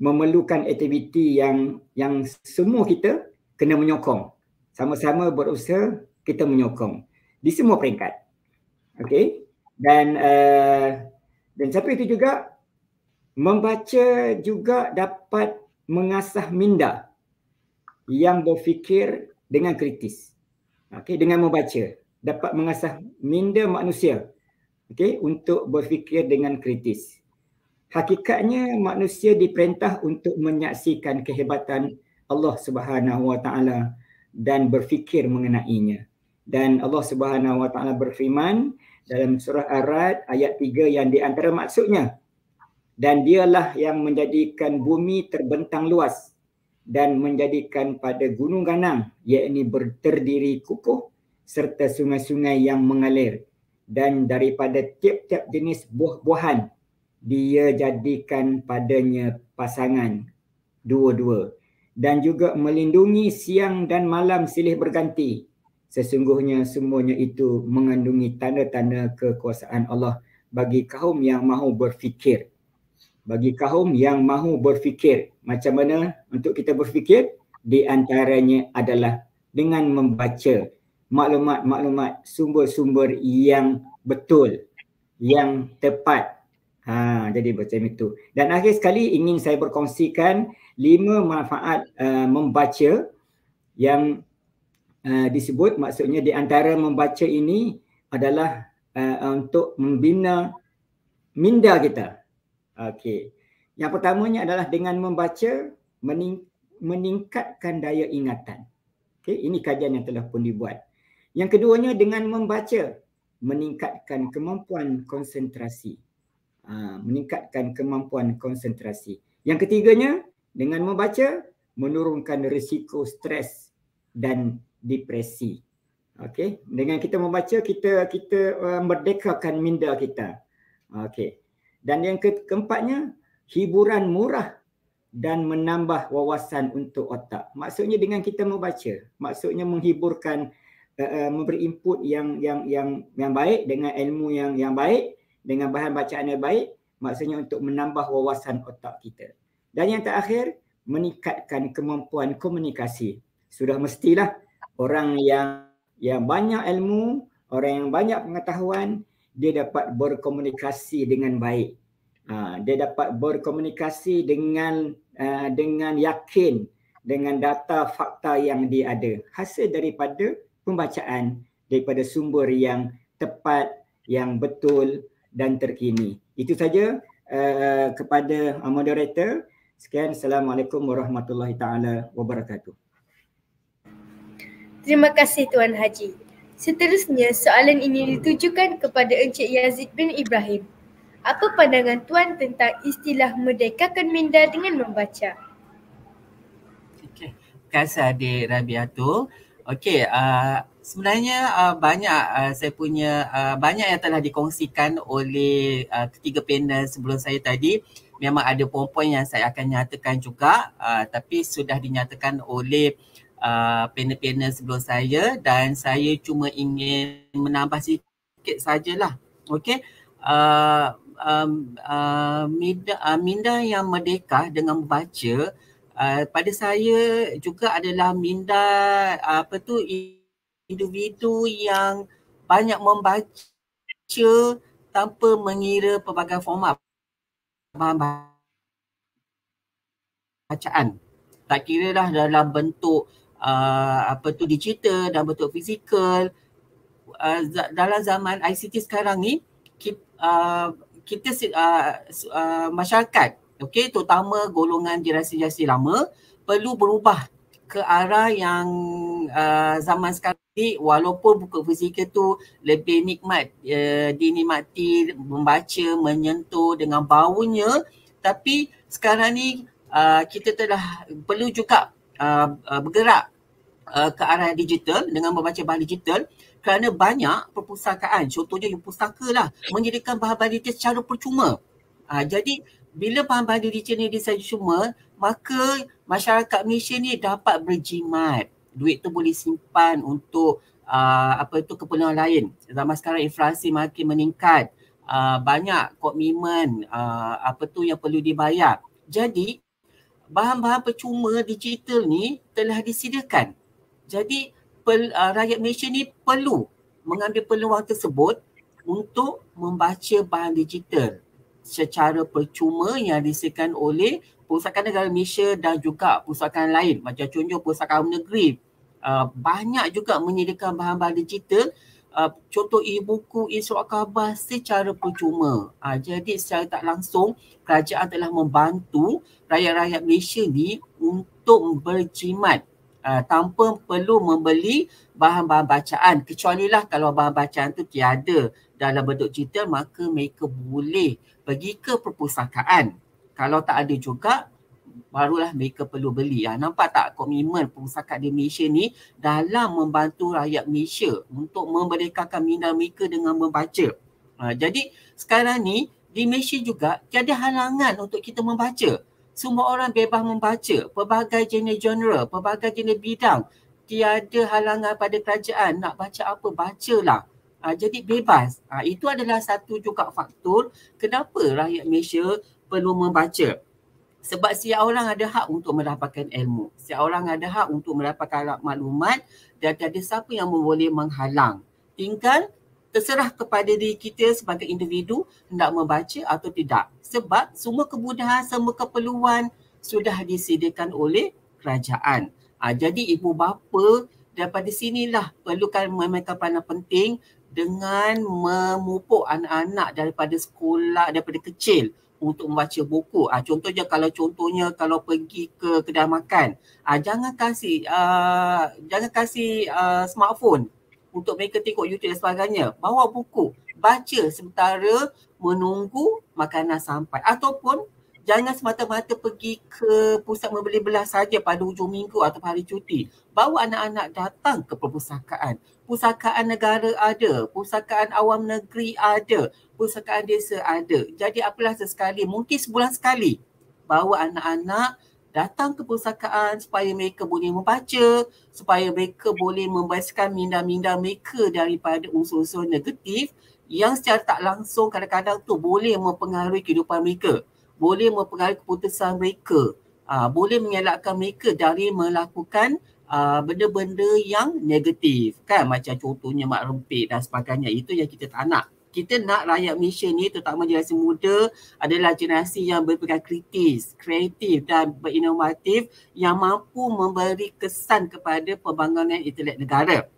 memerlukan aktiviti yang yang semua kita kena menyokong. Sama-sama berusaha kita menyokong. Di semua peringkat. Okey? Dan uh, dan satu itu juga? Membaca juga dapat mengasah minda yang berfikir dengan kritis. Okey, dengan membaca. Dapat mengasah minda manusia. Okey, untuk berfikir dengan kritis. Hakikatnya manusia diperintah untuk menyaksikan kehebatan Allah Subhanahu Wa Taala dan berfikir mengenainya. Dan Allah Subhanahu Wa Taala berfirman dalam surah Ar-Ra'd ayat 3 yang di antara maksudnya dan dialah yang menjadikan bumi terbentang luas dan menjadikan pada gunung ganang yakni berterdiri kukuh serta sungai-sungai yang mengalir dan daripada tiap-tiap jenis buah-buahan dia jadikan padanya pasangan dua-dua dan juga melindungi siang dan malam silih berganti. Sesungguhnya semuanya itu mengandungi tanda-tanda kekuasaan Allah bagi kaum yang mahu berfikir. Bagi kaum yang mahu berfikir macam mana untuk kita berfikir? Di antaranya adalah dengan membaca maklumat-maklumat sumber-sumber yang betul yang tepat ha jadi macam itu dan akhir sekali ingin saya berkongsikan lima manfaat uh, membaca yang uh, disebut maksudnya di antara membaca ini adalah uh, untuk membina minda kita Okey. Yang pertamanya adalah dengan membaca mening- meningkatkan daya ingatan. Okey, ini kajian yang telah pun dibuat. Yang keduanya dengan membaca meningkatkan kemampuan konsentrasi. Ha, meningkatkan kemampuan konsentrasi. Yang ketiganya dengan membaca menurunkan risiko stres dan depresi. Okey, dengan kita membaca kita kita uh, merdekakan minda kita. Okey. Dan yang ke- keempatnya, hiburan murah dan menambah wawasan untuk otak. Maksudnya dengan kita membaca, maksudnya menghiburkan uh, uh, memberi input yang yang yang yang baik dengan ilmu yang yang baik, dengan bahan bacaan yang baik, maksudnya untuk menambah wawasan otak kita. Dan yang terakhir, meningkatkan kemampuan komunikasi. Sudah mestilah orang yang yang banyak ilmu, orang yang banyak pengetahuan, dia dapat berkomunikasi dengan baik. Ha, dia dapat berkomunikasi dengan uh, dengan yakin dengan data fakta yang dia ada hasil daripada pembacaan daripada sumber yang tepat yang betul dan terkini itu saja uh, kepada uh, moderator sekian assalamualaikum warahmatullahi taala wabarakatuh Terima kasih Tuan Haji. Seterusnya, soalan ini ditujukan kepada Encik Yazid bin Ibrahim. Apa pandangan Tuan tentang istilah merdekakan minda dengan membaca? Okey, terima kasih adik Rabiatu. Okey, uh, sebenarnya uh, banyak uh, saya punya uh, banyak yang telah dikongsikan oleh uh, ketiga panel sebelum saya tadi. Memang ada poin-poin yang saya akan nyatakan juga uh, tapi sudah dinyatakan oleh uh, panel-panel sebelum saya dan saya cuma ingin menambah sikit sajalah. Okey. Uh, um, uh, minda, uh, minda yang merdeka dengan membaca uh, pada saya juga adalah minda uh, apa tu individu yang banyak membaca tanpa mengira pelbagai format bacaan. Tak kira dah dalam bentuk uh, apa tu digital dan bentuk fizikal. Uh, dalam zaman ICT sekarang ni kita, uh, kita uh, uh, masyarakat okey terutama golongan generasi-generasi lama perlu berubah ke arah yang uh, zaman sekarang ni walaupun buku fizikal tu lebih nikmat uh, dinikmati membaca menyentuh dengan baunya tapi sekarang ni uh, kita telah perlu juga uh, uh, bergerak uh, ke arah digital dengan membaca bahan digital kerana banyak perpustakaan, contohnya yang pustaka lah, menyediakan bahan-bahan digital secara percuma. Ha, jadi bila bahan-bahan digital ni disediakan cuma, maka masyarakat Malaysia ni dapat berjimat. Duit tu boleh simpan untuk uh, apa itu keperluan lain. Zaman sekarang inflasi makin meningkat. Uh, banyak komitmen uh, apa tu yang perlu dibayar. Jadi bahan-bahan percuma digital ni telah disediakan. Jadi pel, uh, rakyat Malaysia ni perlu mengambil peluang tersebut untuk membaca bahan digital secara percuma yang disediakan oleh Pusakaan Negara Malaysia dan juga pusakaan lain macam contoh Pusakaan Negeri uh, banyak juga menyediakan bahan-bahan digital uh, contoh e-buku, e-surat khabar secara percuma. Uh, jadi secara tak langsung kerajaan telah membantu rakyat-rakyat Malaysia ni untuk berjimat uh, tanpa perlu membeli bahan-bahan bacaan. Kecuali lah kalau bahan bacaan tu tiada dalam bentuk digital maka mereka boleh pergi ke perpustakaan. Kalau tak ada juga barulah mereka perlu beli. Ha, nampak tak komitmen pusaka di Malaysia ni dalam membantu rakyat Malaysia untuk memerdekakan minda mereka dengan membaca. Ha, jadi sekarang ni di Malaysia juga tiada halangan untuk kita membaca. Semua orang bebas membaca pelbagai jenis genre, pelbagai jenis bidang. Tiada halangan pada kerajaan nak baca apa, bacalah. Ha, jadi bebas. Ha, itu adalah satu juga faktor kenapa rakyat Malaysia perlu membaca. Sebab setiap orang ada hak untuk mendapatkan ilmu. Setiap orang ada hak untuk mendapatkan maklumat dan tiada siapa yang boleh menghalang. Tinggal terserah kepada diri kita sebagai individu nak membaca atau tidak. Sebab semua kemudahan, semua keperluan sudah disediakan oleh kerajaan. Ha, jadi ibu bapa daripada sinilah perlukan memainkan peranan penting dengan memupuk anak-anak daripada sekolah, daripada kecil untuk membaca buku. Ah contohnya kalau contohnya kalau pergi ke kedai makan, ah jangan kasih uh, jangan kasih uh, smartphone untuk mereka tengok YouTube dan sebagainya. Bawa buku, baca sementara menunggu makanan sampai ataupun jangan semata-mata pergi ke pusat membeli belah saja pada hujung minggu atau hari cuti. Bawa anak-anak datang ke perpustakaan. Pusakaan negara ada, pusakaan awam negeri ada, pusakaan desa ada. Jadi apalah sesekali, mungkin sebulan sekali bawa anak-anak datang ke pusakaan supaya mereka boleh membaca, supaya mereka boleh membebaskan minda-minda mereka daripada unsur-unsur negatif yang secara tak langsung kadang-kadang tu boleh mempengaruhi kehidupan mereka, boleh mempengaruhi keputusan mereka, aa, ah, boleh mengelakkan mereka dari melakukan ah, benda-benda yang negatif. Kan? Macam contohnya mak rempit dan sebagainya. Itu yang kita tak nak. Kita nak rakyat Malaysia ni terutama generasi muda adalah generasi yang berpegang kritis, kreatif dan berinovatif yang mampu memberi kesan kepada pembangunan intelek negara.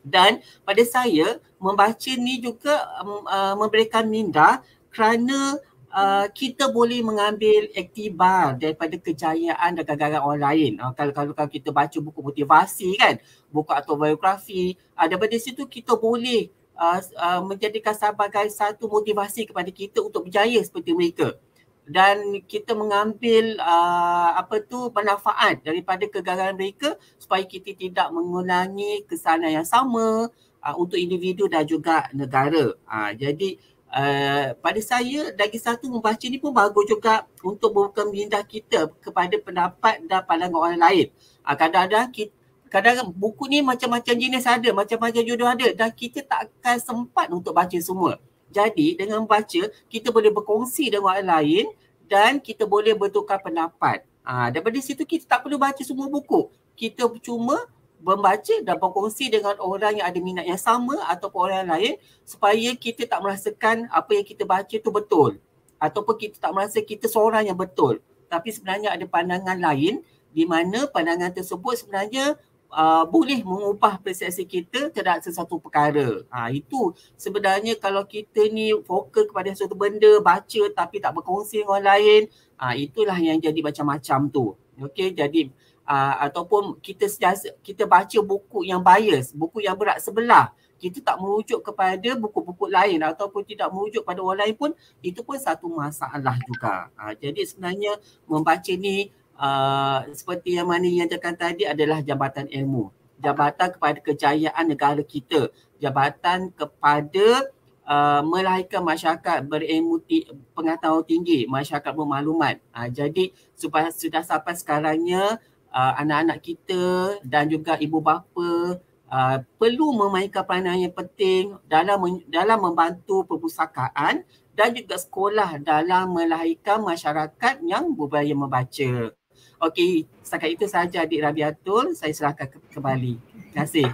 Dan pada saya membaca ni juga um, uh, memberikan minda kerana uh, kita boleh mengambil iktibar daripada kejayaan dan kegagalan orang lain. Uh, kalau, kalau kalau kita baca buku motivasi kan, buku autobiografi, uh, daripada situ kita boleh uh, uh, menjadikan sebagai satu motivasi kepada kita untuk berjaya seperti mereka dan kita mengambil uh, apa tu manfaat daripada kegagalan mereka supaya kita tidak mengulangi kesalahan yang sama uh, untuk individu dan juga negara. Uh, jadi uh, pada saya lagi satu membaca ni pun bagus juga untuk membuka minda kita kepada pendapat dan pandangan orang lain. Uh, kadang-kadang kita kadang buku ni macam-macam jenis ada, macam-macam judul ada dan kita tak akan sempat untuk baca semua. Jadi dengan baca kita boleh berkongsi dengan orang lain dan kita boleh bertukar pendapat. Ha, daripada situ kita tak perlu baca semua buku. Kita cuma membaca dan berkongsi dengan orang yang ada minat yang sama ataupun orang lain supaya kita tak merasakan apa yang kita baca tu betul. Ataupun kita tak merasa kita seorang yang betul. Tapi sebenarnya ada pandangan lain di mana pandangan tersebut sebenarnya uh, boleh mengubah persepsi kita terhadap sesuatu perkara. Ha, itu sebenarnya kalau kita ni fokus kepada sesuatu benda, baca tapi tak berkongsi dengan orang lain, ha, itulah yang jadi macam-macam tu. Okey, jadi uh, ataupun kita sejasa, kita baca buku yang bias, buku yang berat sebelah, kita tak merujuk kepada buku-buku lain ataupun tidak merujuk pada orang lain pun itu pun satu masalah juga. Ha, jadi sebenarnya membaca ni uh, seperti yang mana yang cakap tadi adalah jabatan ilmu. Jabatan kepada kejayaan negara kita. Jabatan kepada uh, melahirkan masyarakat berilmu ti- pengetahuan tinggi, masyarakat bermaklumat. Uh, jadi supaya sudah sampai sekarangnya uh, anak-anak kita dan juga ibu bapa uh, perlu memainkan peranan yang penting dalam dalam membantu perpustakaan dan juga sekolah dalam melahirkan masyarakat yang berbudaya membaca. Okey, setakat itu sahaja adik Rabiatul. Saya serahkan ke- kembali. Terima kasih.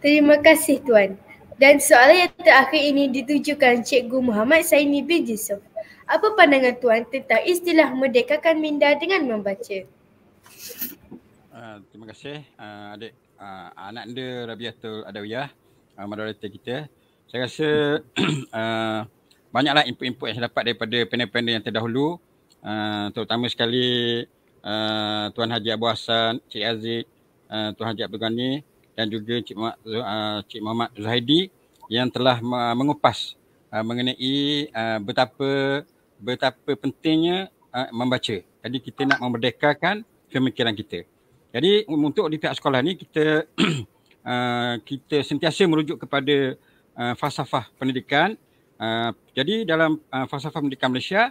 Terima kasih Tuan. Dan soalan yang terakhir ini ditujukan Cikgu Muhammad Saini bin Yusuf. Apa pandangan Tuan tentang istilah merdekakan minda dengan membaca? Uh, terima kasih uh, adik uh, anak anda Rabiatul Adawiyah, uh, moderator kita. Saya rasa uh, banyaklah input-input yang saya dapat daripada panel-panel yang terdahulu. Uh, terutama sekali uh, Tuan Haji Abu Hassan, Cik Aziz, uh, Tuan Haji Abdul Ghani dan juga Cik Muhammad, uh, Cik Muhammad Zuhaidi yang telah uh, mengupas uh, mengenai uh, betapa betapa pentingnya uh, membaca. Jadi kita nak memerdekakan pemikiran kita. Jadi untuk di pihak sekolah ni kita uh, kita sentiasa merujuk kepada uh, falsafah pendidikan. Uh, jadi dalam uh, falsafah pendidikan Malaysia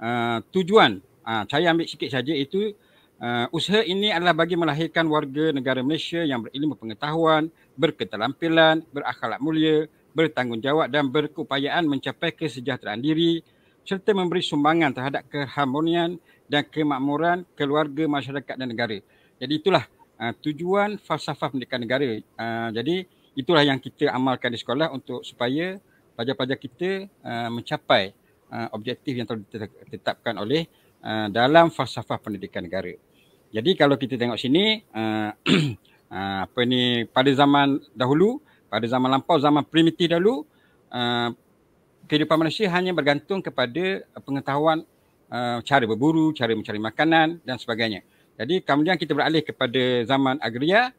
uh, tujuan uh, saya ambil sikit saja itu uh, usaha ini adalah bagi melahirkan warga negara Malaysia yang berilmu pengetahuan, berketerampilan, berakhlak mulia, bertanggungjawab dan berkeupayaan mencapai kesejahteraan diri serta memberi sumbangan terhadap keharmonian dan kemakmuran keluarga, masyarakat dan negara. Jadi itulah uh, tujuan falsafah pendidikan negara. Uh, jadi itulah yang kita amalkan di sekolah untuk supaya pelajar-pelajar kita uh, mencapai uh, objektif yang telah ditetapkan oleh uh, dalam falsafah pendidikan negara. Jadi kalau kita tengok sini uh, uh, apa ni pada zaman dahulu, pada zaman lampau, zaman primitif dahulu uh, kehidupan manusia hanya bergantung kepada pengetahuan uh, cara berburu, cara mencari makanan dan sebagainya. Jadi kemudian kita beralih kepada zaman agraria,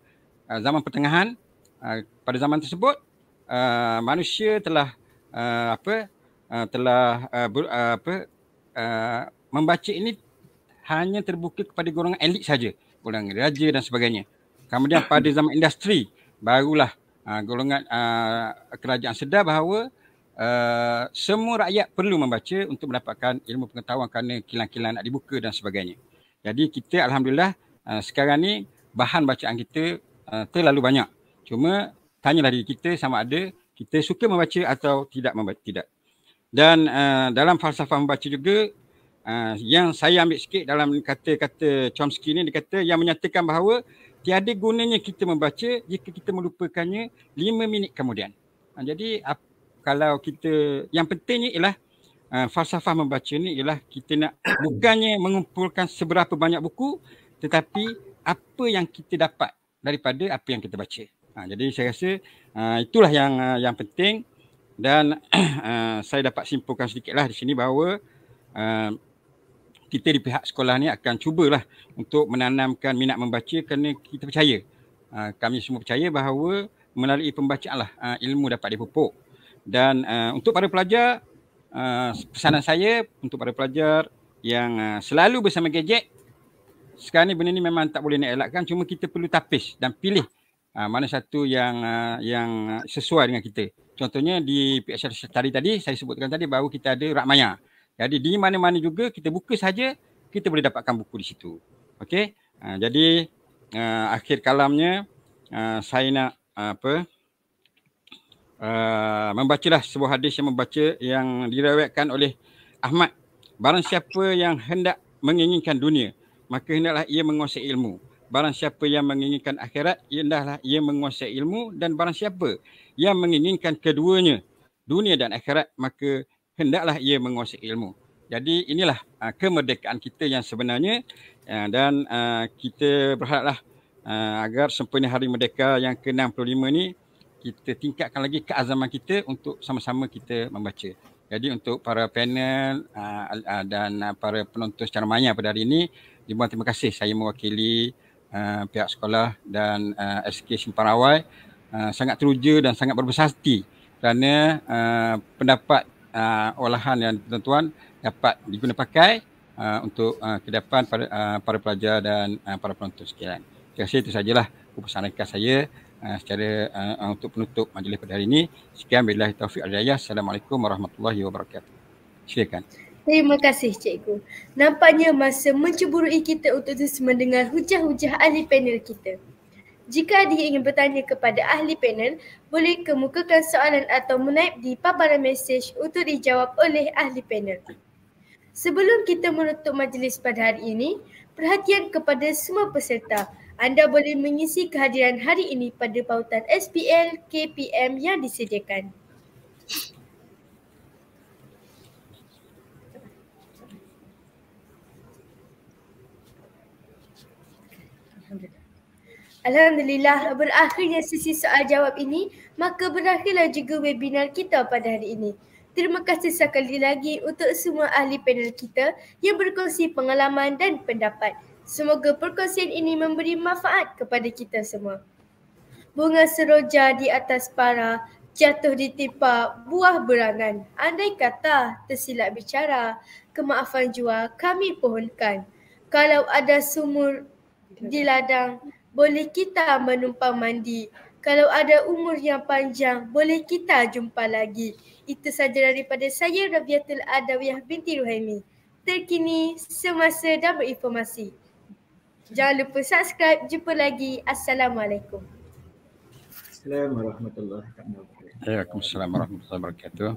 uh, zaman pertengahan. Uh, pada zaman tersebut uh, manusia telah uh, apa uh, telah uh, ber, uh, apa uh, membaca ini hanya terbuka kepada golongan elit saja, golongan raja dan sebagainya. Kemudian pada zaman industri barulah uh, golongan uh, kerajaan sedar bahawa uh, semua rakyat perlu membaca untuk mendapatkan ilmu pengetahuan kerana kilang-kilang nak dibuka dan sebagainya. Jadi kita alhamdulillah uh, sekarang ni bahan bacaan kita uh, terlalu banyak. Cuma tanyalah diri kita sama ada kita suka membaca atau tidak membaca tidak. Dan uh, dalam falsafah membaca juga uh, yang saya ambil sikit dalam kata-kata Chomsky ni dia kata yang menyatakan bahawa tiada gunanya kita membaca jika kita melupakannya lima minit kemudian. Uh, jadi uh, kalau kita yang pentingnya ialah uh, falsafah membaca ni ialah kita nak bukannya mengumpulkan seberapa banyak buku tetapi apa yang kita dapat daripada apa yang kita baca. Ha, jadi saya rasa uh, itulah yang uh, yang penting. Dan uh, saya dapat simpulkan sedikitlah di sini bahawa uh, kita di pihak sekolah ni akan cubalah untuk menanamkan minat membaca kerana kita percaya. Uh, kami semua percaya bahawa melalui pembacaan lah uh, ilmu dapat dipupuk dan uh, untuk para pelajar uh, pesanan saya untuk para pelajar yang uh, selalu bersama gadget sekarang ni benda ni memang tak boleh nak elakkan cuma kita perlu tapis dan pilih uh, mana satu yang uh, yang sesuai dengan kita. Contohnya di PSR tadi tadi saya sebutkan tadi bahawa kita ada Rakmaya. Jadi di mana-mana juga kita buka saja kita boleh dapatkan buku di situ. Okey. Uh, jadi uh, akhir kalamnya uh, saya nak uh, apa uh, membacalah sebuah hadis yang membaca yang diriwayatkan oleh Ahmad. Barang siapa yang hendak menginginkan dunia maka hendaklah ia menguasai ilmu. Barang siapa yang menginginkan akhirat, hendaklah ia menguasai ilmu. Dan barang siapa yang menginginkan keduanya, dunia dan akhirat, maka hendaklah ia menguasai ilmu. Jadi inilah uh, kemerdekaan kita yang sebenarnya. Uh, dan uh, kita berharaplah uh, agar sempena Hari Merdeka yang ke-65 ni kita tingkatkan lagi keazaman kita untuk sama-sama kita membaca. Jadi untuk para panel uh, uh, dan uh, para penonton secara maya pada hari ini, dibuat terima kasih saya mewakili uh, pihak sekolah dan uh, SK Simparawai uh, sangat teruja dan sangat berbesar hati kerana uh, pendapat uh, olahan yang tuan-tuan dapat diguna pakai uh, untuk uh, kedepan para, uh, para pelajar dan uh, para penonton sekalian. Terima kasih itu sajalah ringkas saya uh, secara uh, untuk penutup majlis pada hari ini. Sekian billahi taufiq wal hidayah. Assalamualaikum warahmatullahi wabarakatuh. Silakan. Terima kasih cikgu. Nampaknya masa menceburui kita untuk terus mendengar hujah-hujah ahli panel kita. Jika ada yang ingin bertanya kepada ahli panel, boleh kemukakan soalan atau menaip di paparan mesej untuk dijawab oleh ahli panel. Sebelum kita menutup majlis pada hari ini, perhatian kepada semua peserta. Anda boleh mengisi kehadiran hari ini pada pautan SPL KPM yang disediakan. Alhamdulillah berakhirnya sesi soal jawab ini maka berakhirlah juga webinar kita pada hari ini. Terima kasih sekali lagi untuk semua ahli panel kita yang berkongsi pengalaman dan pendapat. Semoga perkongsian ini memberi manfaat kepada kita semua. Bunga seroja di atas para jatuh di tipa buah berangan. Andai kata tersilap bicara, kemaafan jua kami pohonkan. Kalau ada sumur di ladang, boleh kita menumpang mandi. Kalau ada umur yang panjang, boleh kita jumpa lagi. Itu saja daripada saya, Rabiatul Adawiyah binti Ruhaimi. Terkini, semasa dan berinformasi. Jangan lupa subscribe. Jumpa lagi. Assalamualaikum. Assalamualaikum warahmatullahi wabarakatuh. Waalaikumsalam warahmatullahi wabarakatuh.